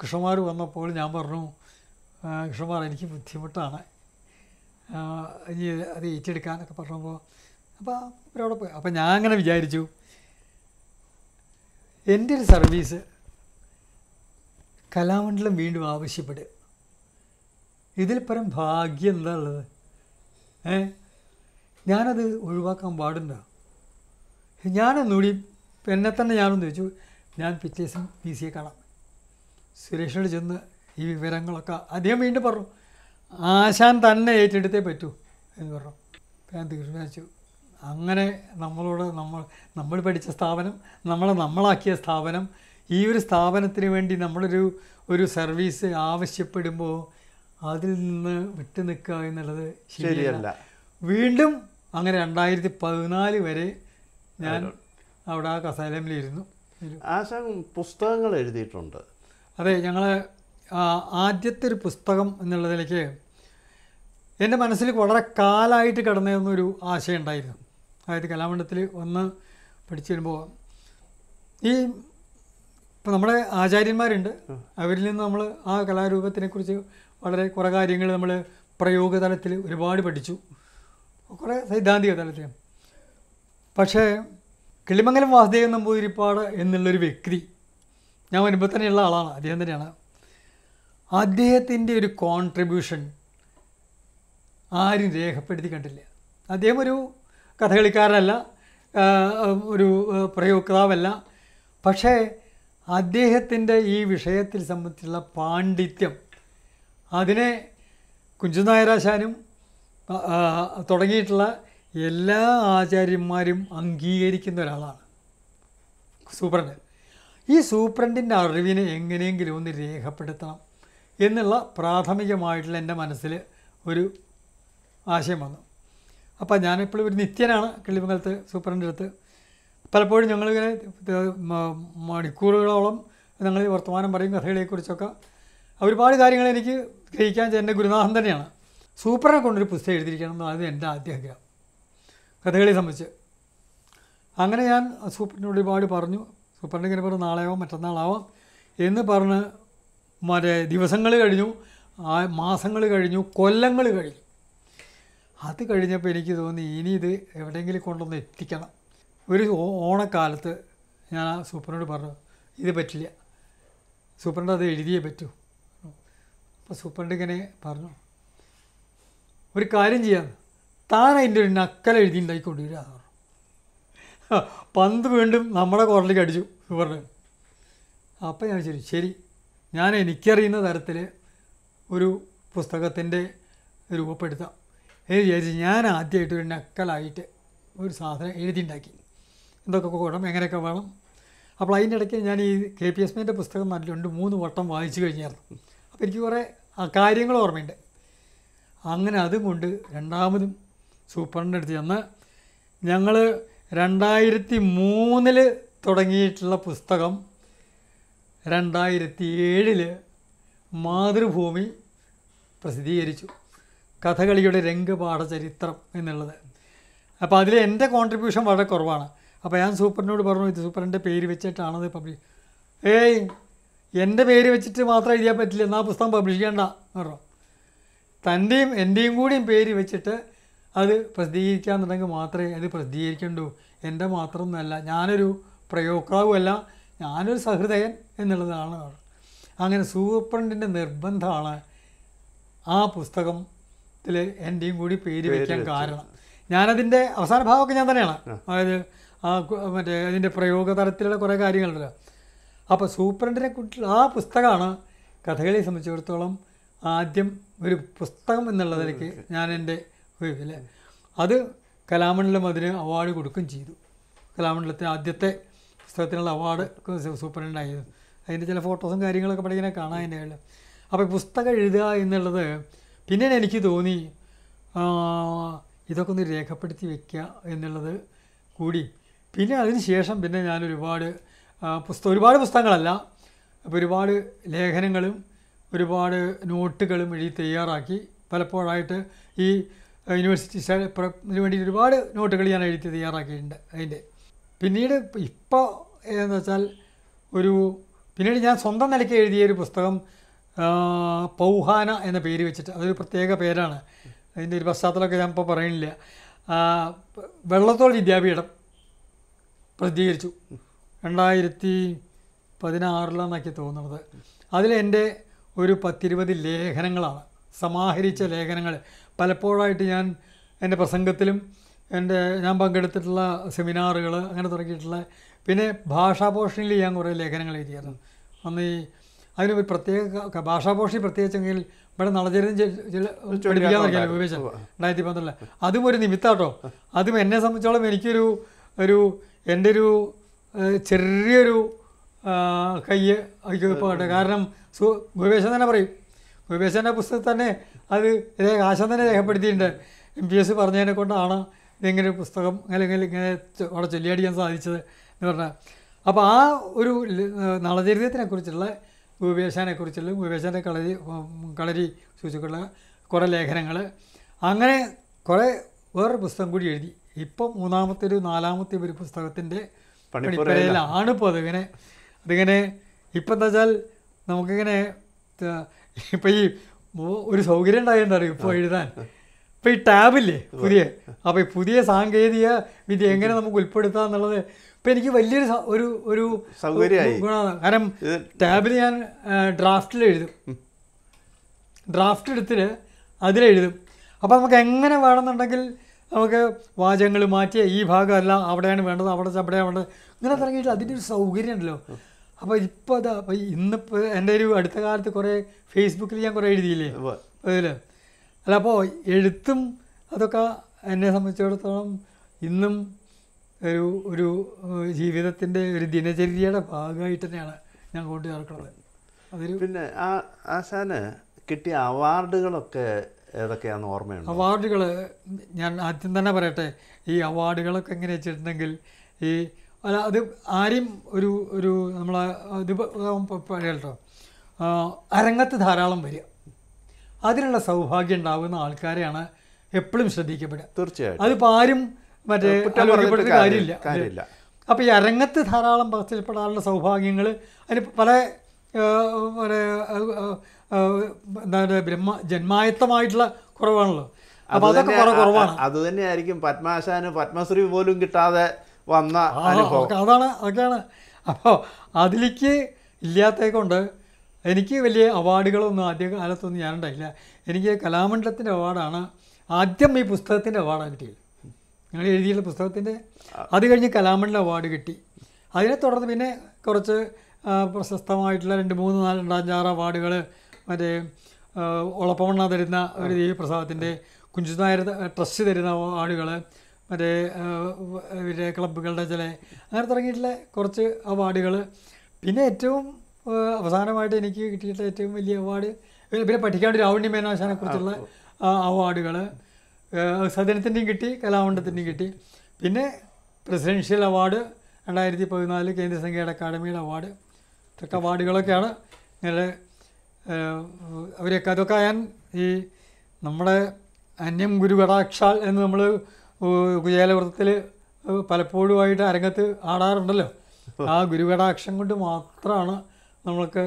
കൃഷ്ണകുമാർ വന്നപ്പോൾ ഞാൻ പറഞ്ഞു "ആ, കൃഷ്ണകുമാർ എനിക്ക് ബുദ്ധിമുട്ടാണ്. ഇനി അത് ഏറ്റെടുക്കാന്നൊക്കെ പറഞ്ഞപ്പോൾ അപ്പോൾ അവരവിടെ പോയി. അപ്പോൾ ഞാൻ അങ്ങനെ വിചാരിച്ചു എന്റെ ഒരു സർവീസ് കലാമണ്ഡലം വീണ്ടും ആവശ്യപ്പെടുക ഇതിൽ പരം ഭാഗ്യം എന്താ ഉള്ളത്? ഏ? ഞാനത് ഒഴിവാക്കാൻ പാടുണ്ടോ? ഞാനൊന്നുകൂടി എന്നെ തന്നെ ഞാനൊന്ന് ചോദിച്ചു. ഞാൻ പിറ്റേ ദിവസം പി സിയെ കാണാം. സുരേഷിനോട് ചെന്ന് ഈ വിവരങ്ങളൊക്കെ അദ്ദേഹം വീണ്ടും പറഞ്ഞു. ആശാൻ തന്നെ ഏറ്റെടുത്തേ പറ്റൂ എന്ന് പറഞ്ഞു. ഞാൻ തീരുമാനിച്ചു അങ്ങനെ നമ്മളോട് നമ്മൾ നമ്മൾ പഠിച്ച സ്ഥാപനം നമ്മളെ നമ്മളാക്കിയ സ്ഥാപനം ഈ ഒരു സ്ഥാപനത്തിന് വേണ്ടി നമ്മളൊരു ഒരു സർവീസ് ആവശ്യപ്പെടുമ്പോൾ അതിൽ നിന്ന് വിട്ടു നിൽക്കുക എന്നുള്ളത് ശരിയല്ല. വീണ്ടും അങ്ങനെ രണ്ടായിരത്തി പതിനാല് വരെ ഞാൻ അവിടെ ആ കസാലമിലിരുന്നു. ആശാൻ പുസ്തകങ്ങൾ എഴുതിയിട്ടുണ്ട്. അതെ ഞങ്ങൾ ആദ്യത്തെ ഒരു പുസ്തകം എന്നുള്ളതിലേക്ക് എന്റെ മനസ്സിൽ വളരെ കാലമായിട്ട് ആശയം ഉണ്ടായിരുന്നു അതായത് കലാമണ്ഡലത്തിൽ ഒന്ന് പഠിച്ചു വരുമ്പോൾ ഈ ഇപ്പം നമ്മുടെ ആചാര്യന്മാരുണ്ട്. അവരിൽ നിന്ന് നമ്മൾ ആ കലാരൂപത്തിനെക്കുറിച്ച് വളരെ കുറേ കാര്യങ്ങൾ നമ്മൾ പ്രയോഗ തലത്തിൽ ഒരുപാട് പഠിച്ചു. കുറേ സൈദ്ധാന്തിക തലത്തിൽ. പക്ഷേ കിളിമംഗലം വാസുദേവൻ നമ്പൂതിരിപ്പാട് എന്നുള്ളൊരു വ്യക്തി ഞാൻ വരുമ്പോൾ തന്നെയുള്ള ആളാണ് അദ്ദേഹം തന്നെയാണ്. അദ്ദേഹത്തിന്റെ ഒരു കോൺട്രിബ്യൂഷൻ ആരും രേഖപ്പെടുത്തി കണ്ടില്ല. അദ്ദേഹം ഒരു കഥകളിക്കാരനല്ല ഒരു പ്രയോക്താവല്ല പക്ഷേ അദ്ദേഹത്തിന്റെ ഈ വിഷയത്തിൽ സംബന്ധിച്ചുള്ള പാണ്ഡിത്യം അതിനെ കുഞ്ചുനായരാശാനും തുടങ്ങിയിട്ടുള്ള എല്ലാ ആചാര്യന്മാരും അംഗീകരിക്കുന്ന ഒരാളാണ്. സൂപ്രണ്ട്. ഈ സൂപ്രണ്ടിന്റെ അറിവിനെ എങ്ങനെയെങ്കിലും ഒന്ന് രേഖപ്പെടുത്തണം എന്നുള്ള പ്രാഥമികമായിട്ടുള്ള എന്റെ മനസ്സിൽ ഒരു ആശയം വന്നു. അപ്പോൾ ഞാനിപ്പോഴും ഒരു നിത്യനാണ് കിള്ളിമംഗലത്ത് സൂപ്രണ്ടിന്റെ അടുത്ത്. പലപ്പോഴും ഞങ്ങളിങ്ങനെ മണിക്കൂറുകളോളം ഞങ്ങൾ വർത്തമാനം പറയും കഥകളെക്കുറിച്ചൊക്കെ. ഒരുപാട് കാര്യങ്ങൾ എനിക്ക് ഗ്രഹിക്കാൻ എന്റെ ഗുരുനാഥൻ തന്നെയാണ്. സൂപ്പറിനെ കൊണ്ടൊരു പുസ്തകം എഴുതിയിരിക്കണം എന്നുള്ളത് എന്റെ ആദ്യ ആഗ്രഹം. കഥകളിയെ സംബന്ധിച്ച്. അങ്ങനെ ഞാൻ സൂപ്പറിനോട് ഒരുപാട് പറഞ്ഞു. സൂപ്പറിന്റെ ഇങ്ങനെ പറഞ്ഞു നാളെയാവാം മറ്റന്നാളാവാം എന്ന് പറഞ്ഞ് മറ്റേ ദിവസങ്ങൾ കഴിഞ്ഞു ആ മാസങ്ങൾ കഴിഞ്ഞു കൊല്ലങ്ങൾ കഴിഞ്ഞു. അത് കഴിഞ്ഞപ്പോൾ എനിക്ക് തോന്നി ഇനി ഇത് എവിടെയെങ്കിലും കൊണ്ടൊന്ന് എത്തിക്കണം. ഒരു ഓണക്കാലത്ത് ഞാൻ ആ സൂപ്പറിനോട് പറഞ്ഞു ഇത് പറ്റില്ല. സൂപ്പറിന്റെ അത് എഴുതിയേ പറ്റൂ. അപ്പോൾ സൂപ്പറിന്റെ ഇങ്ങനെ പറഞ്ഞു. ഒരു കാര്യം ചെയ്യാം. താൻ അതിന്റെ ഒരു നക്കൽ എഴുതി ഉണ്ടായിക്കൊണ്ടുവരിക എന്ന് പറഞ്ഞു. പന്ത് വീണ്ടും നമ്മുടെ കോറിലേക്ക് അടിച്ചു സൂപ്പറിന് അപ്പം ഞാൻ ശരി ശരി. ഞാൻ എനിക്കറിയുന്ന തരത്തിൽ ഒരു പുസ്തകത്തിന്റെ രൂപപ്പെടുത്താം. എന്ന് വിചാരിച്ച് ഞാൻ ആദ്യമായിട്ട് ഒരു നക്കലായിട്ട് ഒരു സാധനം എഴുതിണ്ടാക്കി. എന്തൊക്കെ കൂടണം എങ്ങനെയൊക്കെ വേണം. അപ്പോൾ അതിന്റെ ഇടയ്ക്ക് ഞാൻ ഈ കെ പി എസ് മേന്റെ പുസ്തകം നല്ല രണ്ട് മൂന്ന് വട്ടം വായിച്ചു കഴിഞ്ഞായിരുന്നു. അപ്പോൾ എനിക്ക് കുറേ കാര്യങ്ങൾ ഓർമ്മയുണ്ട്. അങ്ങനെ അതും കൊണ്ട് രണ്ടാമതും സൂപ്പറിന്റെ അടുത്ത് ചെന്ന് ഞങ്ങൾ രണ്ടായിരത്തി മൂന്നിൽ തുടങ്ങിയിട്ടുള്ള പുസ്തകം രണ്ടായിരത്തി ഏഴിൽ മാതൃഭൂമി പ്രസിദ്ധീകരിച്ചു. കഥകളിയുടെ രംഗപാഠ ചരിത്രം എന്നുള്ളത്. അപ്പോൾ അതിൽ എന്റെ കോൺട്രിബ്യൂഷൻ വളരെ കുറവാണ്. അപ്പോൾ ഞാൻ സൂപ്പറിനോട് പറഞ്ഞു ഇത് സൂപ്പറിന്റെ പേര് വെച്ചിട്ടാണത് പബ്ലിഷ് ഏയ് എന്റെ പേര് വെച്ചിട്ട് മാത്രം എഴുതിയാൽ പറ്റില്ല. എന്നാൽ പുസ്തകം പബ്ലിഷ് ചെയ്യണ്ട. എന്ന് പറഞ്ഞു. തന്റെയും എന്റെയും കൂടിയും പേര് വെച്ചിട്ട് അത് പ്രസിദ്ധീകരിക്കാന്നുണ്ടെങ്കിൽ മാത്രമേ അത് പ്രസിദ്ധീകരിക്കണ്ടൂ. എന്റെ മാത്രമൊന്നുമല്ല. ഞാനൊരു പ്രയോക്താവുമല്ല. ഞാനൊരു സഹൃദയൻ എന്നുള്ളതാണ്. അങ്ങനെ സൂപ്രണ്ടിന്റെ നിർബന്ധമാണ് ആ പുസ്തകത്തിൽ എന്റെയും കൂടി പേര് വയ്ക്കാൻ കാരണം. ഞാനതിന്റെ അവസാന ഭാഗമൊക്കെ ഞാൻ തന്നെയാണ്. അതായത് ആ മറ്റേ അതിന്റെ പ്രയോഗ തരത്തിലുള്ള കുറേ കാര്യങ്ങളുണ്ടല്ലോ. അപ്പോൾ സൂപ്രണ്ടിനെ കുറിച്ചുള്ള ആ പുസ്തകമാണ് കഥകളെ സംബന്ധിച്ചിടത്തോളം ആദ്യം ഒരു പുസ്തകം എന്നുള്ളതിലേക്ക് ഞാൻ എന്റെ ഇതിൽ അത് കലാമണ്ഡലം അതിന് അവാർഡ് കൊടുക്കുകയും ചെയ്തു. കലാമണ്ഡലത്തിന് ആദ്യത്തെ പുസ്തകത്തിനുള്ള അവാർഡ് സൂപ്രണ്ടായിരുന്നു. അതിന്റെ ചില ഫോട്ടോസും കാര്യങ്ങളൊക്കെ പഠിക്കാനെ കാണാൻ എന്റെ കയ്യിൽ. അപ്പോൾ പുസ്തകം എഴുതുക എന്നുള്ളത് പിന്നെ എനിക്ക് തോന്നി ഇതൊക്കെ ഒന്ന് രേഖപ്പെടുത്തി വെക്കുക എന്നുള്ളത് കൂടി. പിന്നെ അതിന് ശേഷം പിന്നെ ഞാൻ ഒരുപാട് പുസ്തകം ഒരുപാട് പുസ്തകങ്ങളല്ല. ഒരുപാട് ലേഖനങ്ങളും ഒരുപാട് നോട്ടുകളും എഴുതി തയ്യാറാക്കി. പലപ്പോഴായിട്ട് ഈ യൂണിവേഴ്സിറ്റി സ്റ്റ- വേണ്ടി ഒരുപാട് നോട്ടുകൾ ഞാൻ എഴുതി തയ്യാറാക്കിയിട്ടുണ്ട് അതിന്റെ. പിന്നീട് ഇപ്പോൾ എന്ന് വെച്ചാൽ ഒരു പിന്നീട് ഞാൻ സ്വന്തം നിലയ്ക്ക് എഴുതിയ ഒരു പുസ്തകം പൗഹാന എന്ന പേര് വെച്ചിട്ട് അതൊരു പ്രത്യേക പേരാണ്. അതിന്റെ ഒരു പശ്ചാത്തലമൊക്കെ ഞാൻ ഇപ്പോൾ പറയുന്നില്ല. വെള്ളത്തോൾ വിദ്യാപീഠം പ്രസിദ്ധീകരിച്ചു രണ്ടായിരത്തി പതിനാറിലെന്നൊക്കെ തോന്നുന്നത്. അതിലെന്റെ ഒരു പത്തിരുപത് ലേഖനങ്ങളാണ്. സമാഹരിച്ച ലേഖനങ്ങൾ. പലപ്പോഴായിട്ട് ഞാൻ എന്റെ പ്രസംഗത്തിലും എന്റെ ഞാൻ പങ്കെടുത്തിട്ടുള്ള സെമിനാറുകൾ അങ്ങനെ തുടങ്ങിയിട്ടുള്ള പിന്നെ ഭാഷാപോഷണിൽ ഞാൻ കുറേ ലേഖനങ്ങൾ എഴുതിയായിരുന്നു. അന്ന് ഈ അതിന് ഒരു പ്രത്യേക ഭാഷാഭോഷി പ്രത്യേകിച്ചെങ്കിൽ ഇവിടെ നളചരിതം പഠിപ്പിക്കാൻ തുടങ്ങിയാൽ രണ്ടായിരത്തി പന്ത്രണ്ടിൽ. അതും ഒരു നിമിത്താട്ടോ. അതും എന്നെ സംബന്ധിച്ചോളം എനിക്കൊരു ഒരു എന്റെ ഒരു ചെറിയൊരു കയ്യ് അയക്കപ്പെടട്ടെ കാരണം സു ഗോപേശൻ തന്നെ പറയും. ഗോപേശന്റെ പുസ്തകത്തിൽ തന്നെ അത് ആശം തന്നെ രേഖപ്പെടുത്തിയിട്ടുണ്ട്. എം പി എസ് പറഞ്ഞതിനെ കൊണ്ടാണ് ഇതിങ്ങനെ പുസ്തകം അല്ലെങ്കിൽ ഇങ്ങനെ അവിടെ ചൊല്ലിയടിക്കാൻ സാധിച്ചത് എന്ന് പറഞ്ഞാൽ അപ്പോൾ ആ ഒരു നളചരിതത്തിനെ കുറിച്ചുള്ള ഗോപേശാനെ കുറിച്ചുള്ള ഗോപേശാന്റെ കളരി കളരി സൂചിച്ചുള്ള കുറേ ലേഖനങ്ങൾ അങ്ങനെ കുറേ വേറൊരു പുസ്തകം കൂടി എഴുതി. ഇപ്പം മൂന്നാമത്തെ ഒരു നാലാമത്തെ ഒരു പുസ്തകത്തിന്റെ പണിപ്പുരയിലാണ് ഇപ്പോൾ അതിങ്ങനെ അതിങ്ങനെ ഇപ്പം എന്താ വെച്ചാൽ നമുക്കിങ്ങനെ ഇപ്പം ഈ ഒരു സൗകര്യം അറിയും ഇപ്പോൾ എഴുതാൻ. ഇപ്പം ഈ ടാബില്ലേ പുതിയ അപ്പോൾ ഈ പുതിയ സാങ്കേതിക വിദ്യ എങ്ങനെ നമുക്ക് ഉൾപ്പെടുത്താം എന്നുള്ളത് ഇപ്പം എനിക്ക് വലിയൊരു ഒരു ഒരു സൗകര്യമായി. ഗുണമാണ്. കാരണം ടാബിൽ ഞാൻ ഡ്രാഫ്റ്റിൽ എഴുതും. ഡ്രാഫ്റ്റ് എടുത്തിട്ട് അതിലെഴുതും. അപ്പോൾ നമുക്ക് എങ്ങനെ വേണമെന്നുണ്ടെങ്കിൽ നമുക്ക് വാചകങ്ങൾ മാറ്റി ഈ ഭാഗമല്ല അവിടെയാണ് വേണ്ടത് അവിടെ അവിടെയാണ് വേണ്ടത്. ഇങ്ങനെ തുടങ്ങിയിട്ട് അതിന്റെ ഒരു സൗകര്യം ഉണ്ടല്ലോ അപ്പോൾ ഇപ്പോൾ അതാ അപ്പോൾ ഇന്നിപ്പോൾ എന്റെ ഒരു അടുത്ത കാലത്ത് കുറേ ഫേസ്ബുക്കിൽ ഞാൻ കുറേ എഴുതിയില്ലേ. അതിൽ അല്ല അപ്പോൾ എഴുത്തും അതൊക്കെ എന്നെ സംബന്ധിച്ചിടത്തോളം ഇന്നും ഒരു ഒരു ജീവിതത്തിന്റെ ഒരു ദിനചര്യയുടെ ഭാഗമായിട്ട് തന്നെയാണ് ഞാൻ കൊണ്ടു ചേർക്കുന്നത് അതൊരു പിന്നെ ആ ആശാന് കിട്ടിയ അവാർഡുകളൊക്കെ ഏതൊക്കെയാണെന്ന് ഓർമ്മയുണ്ട്? അവാർഡുകൾ ഞാൻ ആദ്യം തന്നെ പറയട്ടെ ഈ അവാർഡുകളൊക്കെ എങ്ങനെ വെച്ചിട്ടുണ്ടെങ്കിൽ ഈ അല്ല അത് ആരെയും ഒരു ഒരു നമ്മളെ ഇത് പറയട്ടോ അരങ്ങത്ത് ധാരാളം വരിക. അതിനുള്ള സൗഭാഗ്യം ഉണ്ടാകുന്ന ആൾക്കാരെയാണ് എപ്പോഴും ശ്രദ്ധിക്കപ്പെടുക. തീർച്ചയായും അതിപ്പോൾ ആരും മറ്റേ കാര്യമില്ല കാര്യമില്ല. അപ്പോൾ ഈ അരങ്ങത്ത് ധാരാളം പകർച്ചപ്പെടാനുള്ള സൗഭാഗ്യങ്ങൾ അതിന് പല ആ, എന്താ ബ്രഹ്മ ജന്മായത്തമായിട്ടുള്ള കുറവാണല്ലോ. അപ്പോൾ അതൊക്കെ കുറേ കുറവാണ്. അത് തന്നെയായിരിക്കും പത്മാശാന് പത്മശ്രീ പോലും കിട്ടാതെ വന്ന അനുഭവം. അതാണ് അതൊക്കെയാണ്. അപ്പോൾ അതിലേക്ക് ഇല്ലാത്തത് കൊണ്ട് എനിക്ക് വലിയ അവാർഡുകളൊന്നും ആദ്യ കാലത്തൊന്നും ഞാനുണ്ടായില്ല എനിക്ക് കലാമണ്ഡലത്തിന്റെ അവാർഡാണ് ആദ്യം ഈ പുസ്തകത്തിന്റെ അവാർഡാണ് കിട്ടിയത്. ഞങ്ങൾ എഴുതിയുള്ള പുസ്തകത്തിന്റെ അത് കഴിഞ്ഞ് കലാമണ്ഡലം അവാർഡ് കിട്ടി. അതിനെ തുടർന്ന് പിന്നെ കുറച്ച് പ്രശസ്തമായിട്ടുള്ള രണ്ട് മൂന്ന് നാല് അഞ്ചാറ് അവാർഡുകൾ മറ്റേ ഉളപ്പമണ്ണ തരുന്ന ഒരു ദേവിപ്രസാദത്തിന്റെ കുഞ്ചുനായർ ട്രസ്റ്റ് തരുന്ന ആളുകൾ മറ്റേ ഇവരുടെ ക്ലബ്ബുകളുടെ ചില അങ്ങനെ തുടങ്ങിയിട്ടുള്ള കുറച്ച് അവാർഡുകൾ പിന്നെ ഏറ്റവും അവസാനമായിട്ട് എനിക്ക് കിട്ടിയിട്ടുള്ള ഏറ്റവും വലിയ അവാർഡ് പിന്നെ പിന്നെ പഠിക്കാണ്ട് രാവണി മേനോശാനെ കുറിച്ചുള്ള അവാർഡുകൾ സദനത്തിന്റെയും കിട്ടി കലാമണ്ഡലത്തിന്റെയും കിട്ടി. പിന്നെ പ്രസിഡൻഷ്യൽ അവാർഡ് രണ്ടായിരത്തി പതിനാല് കേന്ദ്ര സംഗീത അക്കാദമിയുടെ അവാർഡ്. ഇതൊക്കെ അവാർഡുകളൊക്കെയാണ്. ഞങ്ങളുടെ അവരെയൊക്കെ അതൊക്കെ ഞാൻ ഈ നമ്മുടെ അന്യം ഗുരുകടാക്ഷാൽ എന്ന് നമ്മൾ കുചേലവൃത്തത്തിൽ പലപ്പോഴുമായിട്ട് അരങ്ങത്ത് ആടാറുണ്ടല്ലോ. ആ ഗുരുകടാക്ഷം കൊണ്ട് മാത്രമാണ് നമ്മൾക്ക്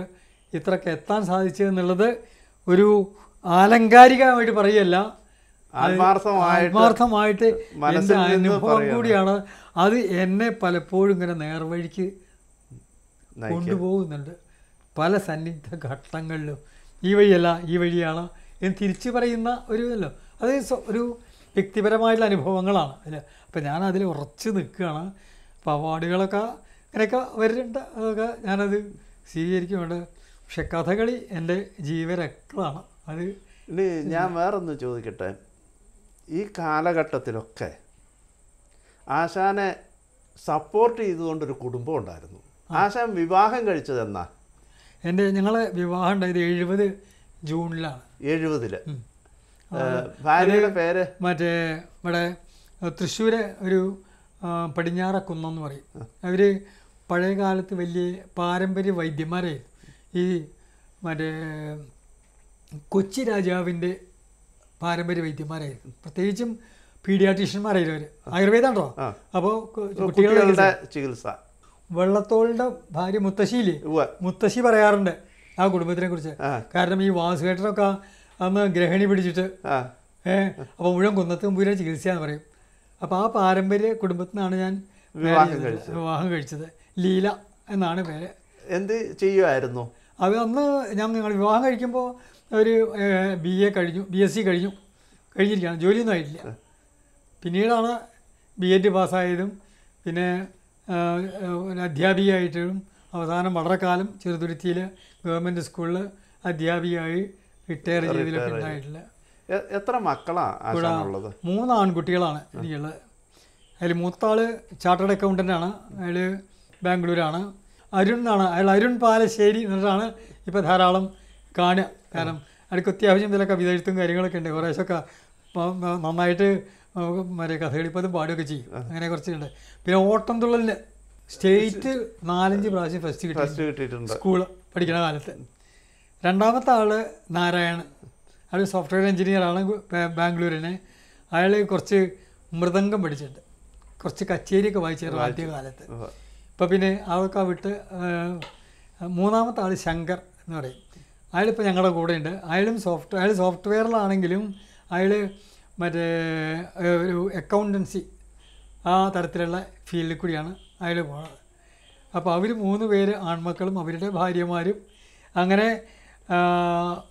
ഇത്രയ്ക്ക് എത്താൻ സാധിച്ചതെന്നുള്ളത് ഒരു ആലങ്കാരികമായിട്ട് പറയല്ല ആത്മാർത്ഥമായിട്ട് എന്റെ അനുഭവം കൂടിയാണ്. അത് എന്നെ പലപ്പോഴും ഇങ്ങനെ നേർവഴിക്ക്. കൊണ്ടുപോകുന്നുണ്ട്. പല സന്നിഗ്ധ ഘട്ടങ്ങളിലും ഈ വഴിയല്ല ഈ വഴിയാണ് എന്ന് തിരിച്ചു പറയുന്ന ഒരു ഇതല്ലോ. അത് ഒരു വ്യക്തിപരമായിട്ടുള്ള അനുഭവങ്ങളാണ്. അല്ലേ? അപ്പം ഞാൻ അതിൽ ഉറച്ചു നിൽക്കുകയാണ്. അപ്പോൾ അവാർഡുകളൊക്കെ അങ്ങനെയൊക്കെ വരുന്നുണ്ട്. അതൊക്കെ ഞാനത് സ്വീകരിക്കുന്നുണ്ട്. പക്ഷെ കഥകളി എന്റെ ജീവരക്കളാണ്. അത് ഞാൻ വേറൊന്ന് ചോദിക്കട്ടെ. ഈ കാലഘട്ടത്തിലൊക്കെ ആശാനെ സപ്പോർട്ട് ചെയ്തുകൊണ്ടൊരു കുടുംബം ഉണ്ടായിരുന്നു. ആശാൻ വിവാഹം കഴിച്ചത് എന്നാ എന്റെ ഞങ്ങളെ വിവാഹം ഉണ്ടായത് എഴുപത് ജൂണിലാണ്. എഴുപതിൽ. ഭാര്യയുടെ പേര്? മറ്റേ ഇവിടെ തൃശ്ശൂര് ഒരു പടിഞ്ഞാറ പടിഞ്ഞാറക്കുന്നം എന്ന് പറയും. അവർ പഴയ കാലത്ത് വലിയ പാരമ്പര്യ വൈദ്യന്മാരെ ഈ മറ്റേ കൊച്ചി രാജാവിന്റെ പാരമ്പര്യ വൈദ്യന്മാരായിരുന്നു പ്രത്യേകിച്ചും പീഡിയാട്രീഷ്യന്മാരായിരുന്നു അവർ ആയുർവേദം ആ. അപ്പോൾ കുട്ടികളുടെ ചികിത്സ. വെള്ളത്തോളിന്റെ ഭാര്യ മുത്തശ്ശിയില്ലേ. മുത്തശ്ശി പറയാറുണ്ട് ആ കുടുംബത്തിനെ കുറിച്ച്. കാരണം ഈ വാസുകേട്ടനൊക്കെ അന്ന് ഗ്രഹിണി പിടിച്ചിട്ട് ഏ അപ്പോൾ മുഴുവൻ കുന്നത്ത് മുമ്പൂരെ ചികിത്സയാന്ന് പറയും. അപ്പൊ ആ പാരമ്പര്യ കുടുംബത്തിൽ നിന്നാണ് ഞാൻ വിവാഹം കഴിച്ചത്. ലീല എന്നാണ് പേര്. എന്ത് ചെയ്യുമായിരുന്നു അത് അന്ന് ഞാൻ നിങ്ങൾ വിവാഹം കഴിക്കുമ്പോൾ ഒരു ബി എ കഴിഞ്ഞു ബി എസ് സി കഴിഞ്ഞു. കഴിഞ്ഞിരിക്കുകയാണ്. ജോലിയൊന്നും ആയിട്ടില്ല. പിന്നീടാണ് ബി എഡ് പാസ്സായതും പിന്നെ ഒരു അധ്യാപികയായിട്ടും അവസാനം വളരെ കാലം ചെറുതുരുത്തിയിൽ ഗവൺമെന്റ് സ്കൂളിൽ അധ്യാപികയായി റിട്ടയർ ചെയ്തതിലൊക്കെ ഉണ്ടായിട്ടില്ല എത്ര മക്കളാണ് മൂന്ന് ആൺകുട്ടികളാണ് എനിക്കുള്ളത് അതിൽ മൂത്താൾ ചാർട്ടേഡ് അക്കൗണ്ടന്റ് ആണ് അയാൾ ബാംഗ്ലൂരാണ്. അരുൺ എന്നാണ് അയാൾ അരുൺ പാലശ്ശേരി എന്നിട്ടാണ് ഇപ്പോൾ ധാരാളം കാണുക. കാരണം അയാൾക്ക് അത്യാവശ്യം ചില കവിത എഴുത്തും കാര്യങ്ങളൊക്കെ ഉണ്ട്. കുറേശ്ശൊക്കെ നന്നായിട്ട് മറ്റേ കഥകളിപ്പതും പാടുകയൊക്കെ ചെയ്യും. അങ്ങനെ കുറച്ചുണ്ട്. പിന്നെ ഓട്ടം തുള്ളലിന് സ്റ്റേറ്റ് നാലഞ്ച് പ്രാവശ്യം ഫസ്റ്റ് കിട്ടി ഫസ്റ്റ് കിട്ടിയിട്ടുണ്ട്. സ്കൂൾ പഠിക്കുന്ന കാലത്ത്. രണ്ടാമത്തെ ആൾ നാരായണൻ. അയാൾ സോഫ്റ്റ്വെയർ എഞ്ചിനീയറാണ് ബാംഗ്ലൂരിനെ. അയാൾ കുറച്ച് മൃദംഗം പഠിച്ചിട്ടുണ്ട്. കുറച്ച് കച്ചേരിയൊക്കെ വായിച്ചായിരുന്നു ആദ്യ കാലത്ത്. ഇപ്പം പിന്നെ അതൊക്കെ വിട്ട് മൂന്നാമത്തെ ആൾ ശങ്കർ എന്ന് പറയും. അയാളിപ്പോൾ ഞങ്ങളുടെ കൂടെ ഉണ്ട് അയാളും സോഫ്റ്റ് അയാൾ സോഫ്റ്റ്വെയറിലാണെങ്കിലും അയാൾ മറ്റേ ഒരു അക്കൗണ്ടൻസി ആ തരത്തിലുള്ള ഫീൽഡിൽ കൂടിയാണ് അയാൾ പോണത്. അപ്പോൾ അവർ മൂന്ന് പേര് ആൺമക്കളും അവരുടെ ഭാര്യമാരും അങ്ങനെ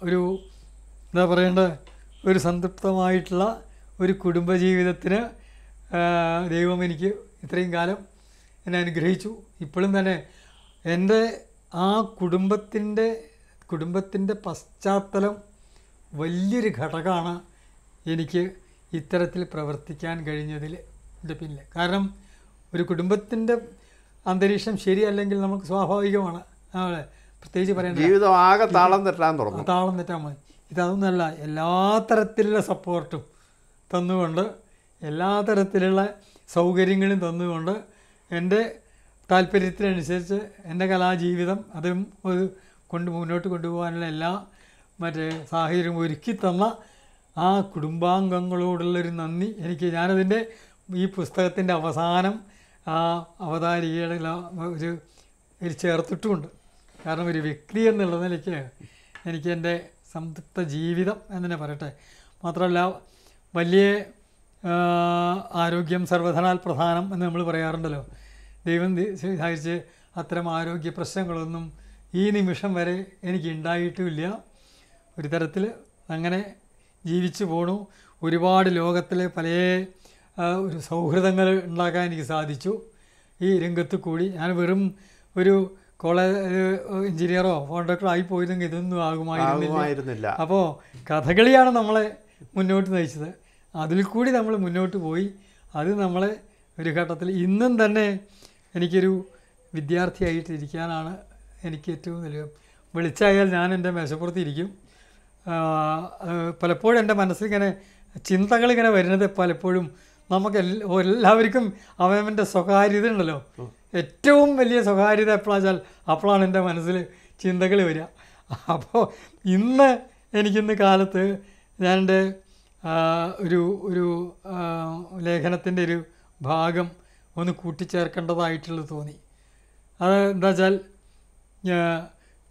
ഒരു എന്താ പറയേണ്ടത് ഒരു സംതൃപ്തമായിട്ടുള്ള ഒരു കുടുംബജീവിതത്തിന് ദൈവം എനിക്ക് ഇത്രയും കാലം എന്നെ അനുഗ്രഹിച്ചു. ഇപ്പോഴും തന്നെ എന്റെ ആ കുടുംബത്തിന്റെ കുടുംബത്തിന്റെ പശ്ചാത്തലം വലിയൊരു ഘടകമാണ്. എനിക്ക് ഇത്തരത്തിൽ പ്രവർത്തിക്കാൻ കഴിഞ്ഞതിൽ എന്റെ പിന്നിൽ. കാരണം ഒരു കുടുംബത്തിന്റെ അന്തരീക്ഷം ശരിയല്ലെങ്കിൽ നമുക്ക് സ്വാഭാവികമാണ്. നമ്മളെ പ്രത്യേകിച്ച് പറയുന്നത് ജീവിതം ആകെ താളം തെറ്റാൻ തുടങ്ങും. താളം തെറ്റാൻ മതി ഇതൊന്നുമല്ല എല്ലാ തരത്തിലുള്ള സപ്പോർട്ടും തന്നുകൊണ്ട് എല്ലാ തരത്തിലുള്ള സൗകര്യങ്ങളും തന്നുകൊണ്ട് എന്റെ താല്പര്യത്തിനനുസരിച്ച് എന്റെ കലാജീവിതം അതും ഒരു കൊണ്ട് മുന്നോട്ട് കൊണ്ടുപോകാനുള്ള എല്ലാ മറ്റേ സാഹചര്യവും ഒരുക്കി തന്ന ആ കുടുംബാംഗങ്ങളോടുള്ളൊരു നന്ദി. എനിക്ക് ഞാനതിന്റെ ഈ പുസ്തകത്തിന്റെ അവസാനം ആ അവതാരികയുടെ ഒരു ഒരു ചേർത്തിട്ടുമുണ്ട്. കാരണം ഒരു വ്യക്തി എന്നുള്ള നിലയ്ക്ക് എനിക്ക് എന്റെ സംതൃപ്ത ജീവിതം എന്ന് പറയട്ടെ. മാത്രമല്ല വലിയ ആരോഗ്യം സർവധനാൽ പ്രധാനം എന്ന് നമ്മൾ പറയാറുണ്ടല്ലോ. ദൈവം സഹിച്ച് അത്തരം ആരോഗ്യ പ്രശ്നങ്ങളൊന്നും ഈ നിമിഷം വരെ എനിക്ക് ഉണ്ടായിട്ടുമില്ല ഒരു തരത്തിൽ അങ്ങനെ ജീവിച്ചു പോണു. ഒരുപാട് ലോകത്തിലെ പല ഒരു സൗഹൃദങ്ങൾ ഉണ്ടാക്കാൻ എനിക്ക് സാധിച്ചു. ഈ രംഗത്ത് കൂടി ഞാൻ വെറും ഒരു കോളേജ് എഞ്ചിനീയറോ കോൺട്രാക്ടറോ ആയി പോയിരുന്നെങ്കിൽ ഇതൊന്നും ആകുമായിരുന്നില്ല. അപ്പോൾ കഥകളിയാണ് നമ്മളെ മുന്നോട്ട് നയിച്ചത്. അതിൽ കൂടി നമ്മൾ മുന്നോട്ട് പോയി. അത് നമ്മളെ ഒരു ഘട്ടത്തിൽ ഇന്നും തന്നെ എനിക്കൊരു വിദ്യാർത്ഥിയായിട്ടിരിക്കാനാണ് എനിക്ക് ഏറ്റവും വലിയ വിളിച്ചായാൽ ഞാൻ എന്റെ മേശപ്പുറത്ത് ഇരിക്കും. ആ, ആ, പലപ്പോഴും എന്റെ മനസ്സിലിങ്ങനെ ചിന്തകളിങ്ങനെ വരുന്നത് പലപ്പോഴും നമുക്ക് എല്ലാവർക്കും അവനവന്റെ സ്വകാര്യത ഉണ്ടല്ലോ. ഏറ്റവും വലിയ സ്വകാര്യത എപ്പോഴാച്ചാൽ അപ്പോഴാണ് എന്റെ മനസ്സിൽ ചിന്തകൾ വരിക. അപ്പോൾ ഇന്ന് എനിക്കിന്ന് കാലത്ത് ഞാൻ എന്റെ ഒരു ഒരു ലേഖനത്തിന്റെ ഒരു ഭാഗം ഒന്ന് കൂട്ടിച്ചേർക്കേണ്ടതായിട്ടുള്ളത് തോന്നി. അത് എന്താ വെച്ചാൽ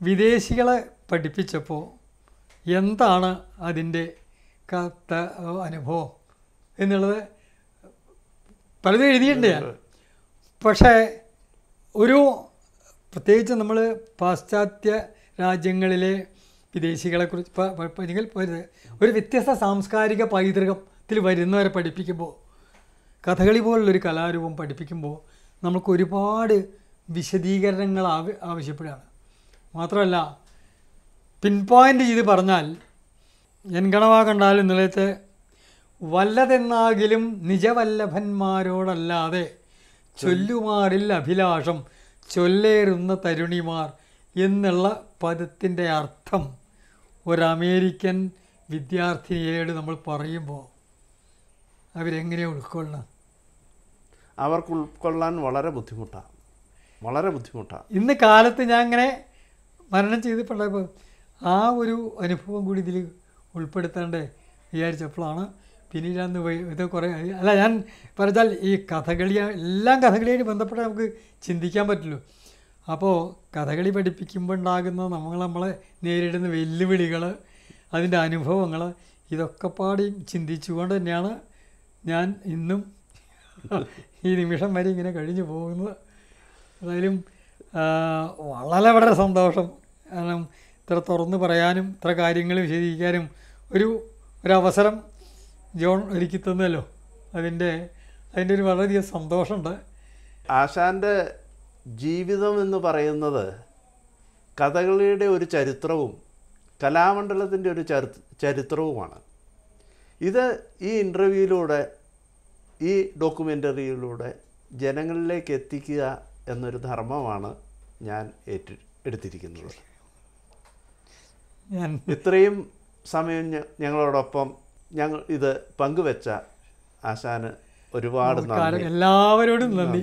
വിദേശികളെ പഠിപ്പിച്ചപ്പോൾ എന്താണ് അതിന്റെ കത്ത അനുഭവം എന്നുള്ളത് പലതും എഴുതിയിട്ടുണ്ട് ഞാൻ. പക്ഷേ ഒരു പ്രത്യേകിച്ച് നമ്മൾ പാശ്ചാത്യ രാജ്യങ്ങളിലെ വിദേശികളെക്കുറിച്ച് അല്ലെങ്കിൽ ഒരു- വ്യത്യസ്ത സാംസ്കാരിക പൈതൃകത്തിൽ വരുന്നവരെ പഠിപ്പിക്കുമ്പോൾ കഥകളി പോലുള്ളൊരു കലാരൂപം പഠിപ്പിക്കുമ്പോൾ നമുക്ക് ഒരുപാട് വിശദീകരണങ്ങൾ ആവ ആവശ്യപ്പെടുകയാണ്. മാത്രമല്ല പിൻ പോയിന്റ് ചെയ്ത് പറഞ്ഞാൽ എൻകണവാ കണ്ടാലും നിലയത്തെ വല്ലതെന്നാകിലും നിജവല്ലഭന്മാരോടല്ലാതെ ചൊല്ലുമാറിൽ അഭിലാഷം ചൊല്ലേറുന്ന തരുണിമാർ എന്നുള്ള പദത്തിന്റെ അർത്ഥം ഒരു അമേരിക്കൻ വിദ്യാർത്ഥിനിയോട് നമ്മൾ പറയുമ്പോൾ അവരെങ്ങനെ ഉൾക്കൊള്ളണം? അവർക്ക് ഉൾക്കൊള്ളാൻ വളരെ ബുദ്ധിമുട്ടാണ് വളരെ ബുദ്ധിമുട്ടാണ് ഇന്ന് കാലത്ത് ഞാൻ ഇങ്ങനെ മരണം ചെയ്തിട്ടുണ്ടായപ്പോൾ ആ ഒരു അനുഭവം കൂടി ഇതിൽ ഉൾപ്പെടുത്തേണ്ടേ വിചാരിച്ചപ്പോഴാണ് പിന്നീട് അന്ന് ഇത് കുറേ അല്ല ഞാൻ പറഞ്ഞാൽ ഈ കഥകളി എല്ലാം കഥകളിയായിട്ട് ബന്ധപ്പെട്ട് നമുക്ക് ചിന്തിക്കാൻ പറ്റുള്ളൂ അപ്പോൾ കഥകളി പഠിപ്പിക്കുമ്പോൾ ഉണ്ടാകുന്ന നമ്മൾ നമ്മളെ നേരിടുന്ന വെല്ലുവിളികൾ അതിന്റെ അനുഭവങ്ങൾ ഇതൊക്കെ പാടി ചിന്തിച്ചുകൊണ്ട് തന്നെയാണ് ഞാൻ ഇന്നും ഈ നിമിഷം വരെ ഇങ്ങനെ കഴിഞ്ഞു പോകുന്നത്. എന്തായാലും വളരെ വളരെ സന്തോഷം. കാരണം ഇത്ര തുറന്ന് പറയാനും ഇത്ര കാര്യങ്ങൾ വിശദീകരിക്കാനും ഒരു ഒരവസരം ജോൺ ഒരുക്കി തന്നല്ലോ. അതിന്റെ അതിന്റെ ഒരു വളരെയധികം സന്തോഷമുണ്ട്. ആശാന്റെ ജീവിതം എന്ന് പറയുന്നത് കഥകളിയുടെ ഒരു ചരിത്രവും കലാമണ്ഡലത്തിന്റെ ഒരു ചരി ചരിത്രവുമാണ്. ഇത് ഈ ഇന്റർവ്യൂയിലൂടെ ഈ ഡോക്യുമെന്ററിയിലൂടെ ജനങ്ങളിലേക്ക് എത്തിക്കുക എന്നൊരു ധർമ്മമാണ് ഞാൻ ഏറ്റു എടുത്തിരിക്കുന്നത്. ഞാൻ ഇത്രയും സമയം ഞങ്ങളോടൊപ്പം ഞങ്ങൾ ഇത് പങ്കുവെച്ച ആശാന് ഒരുപാട് എല്ലാവരോടും നന്ദി.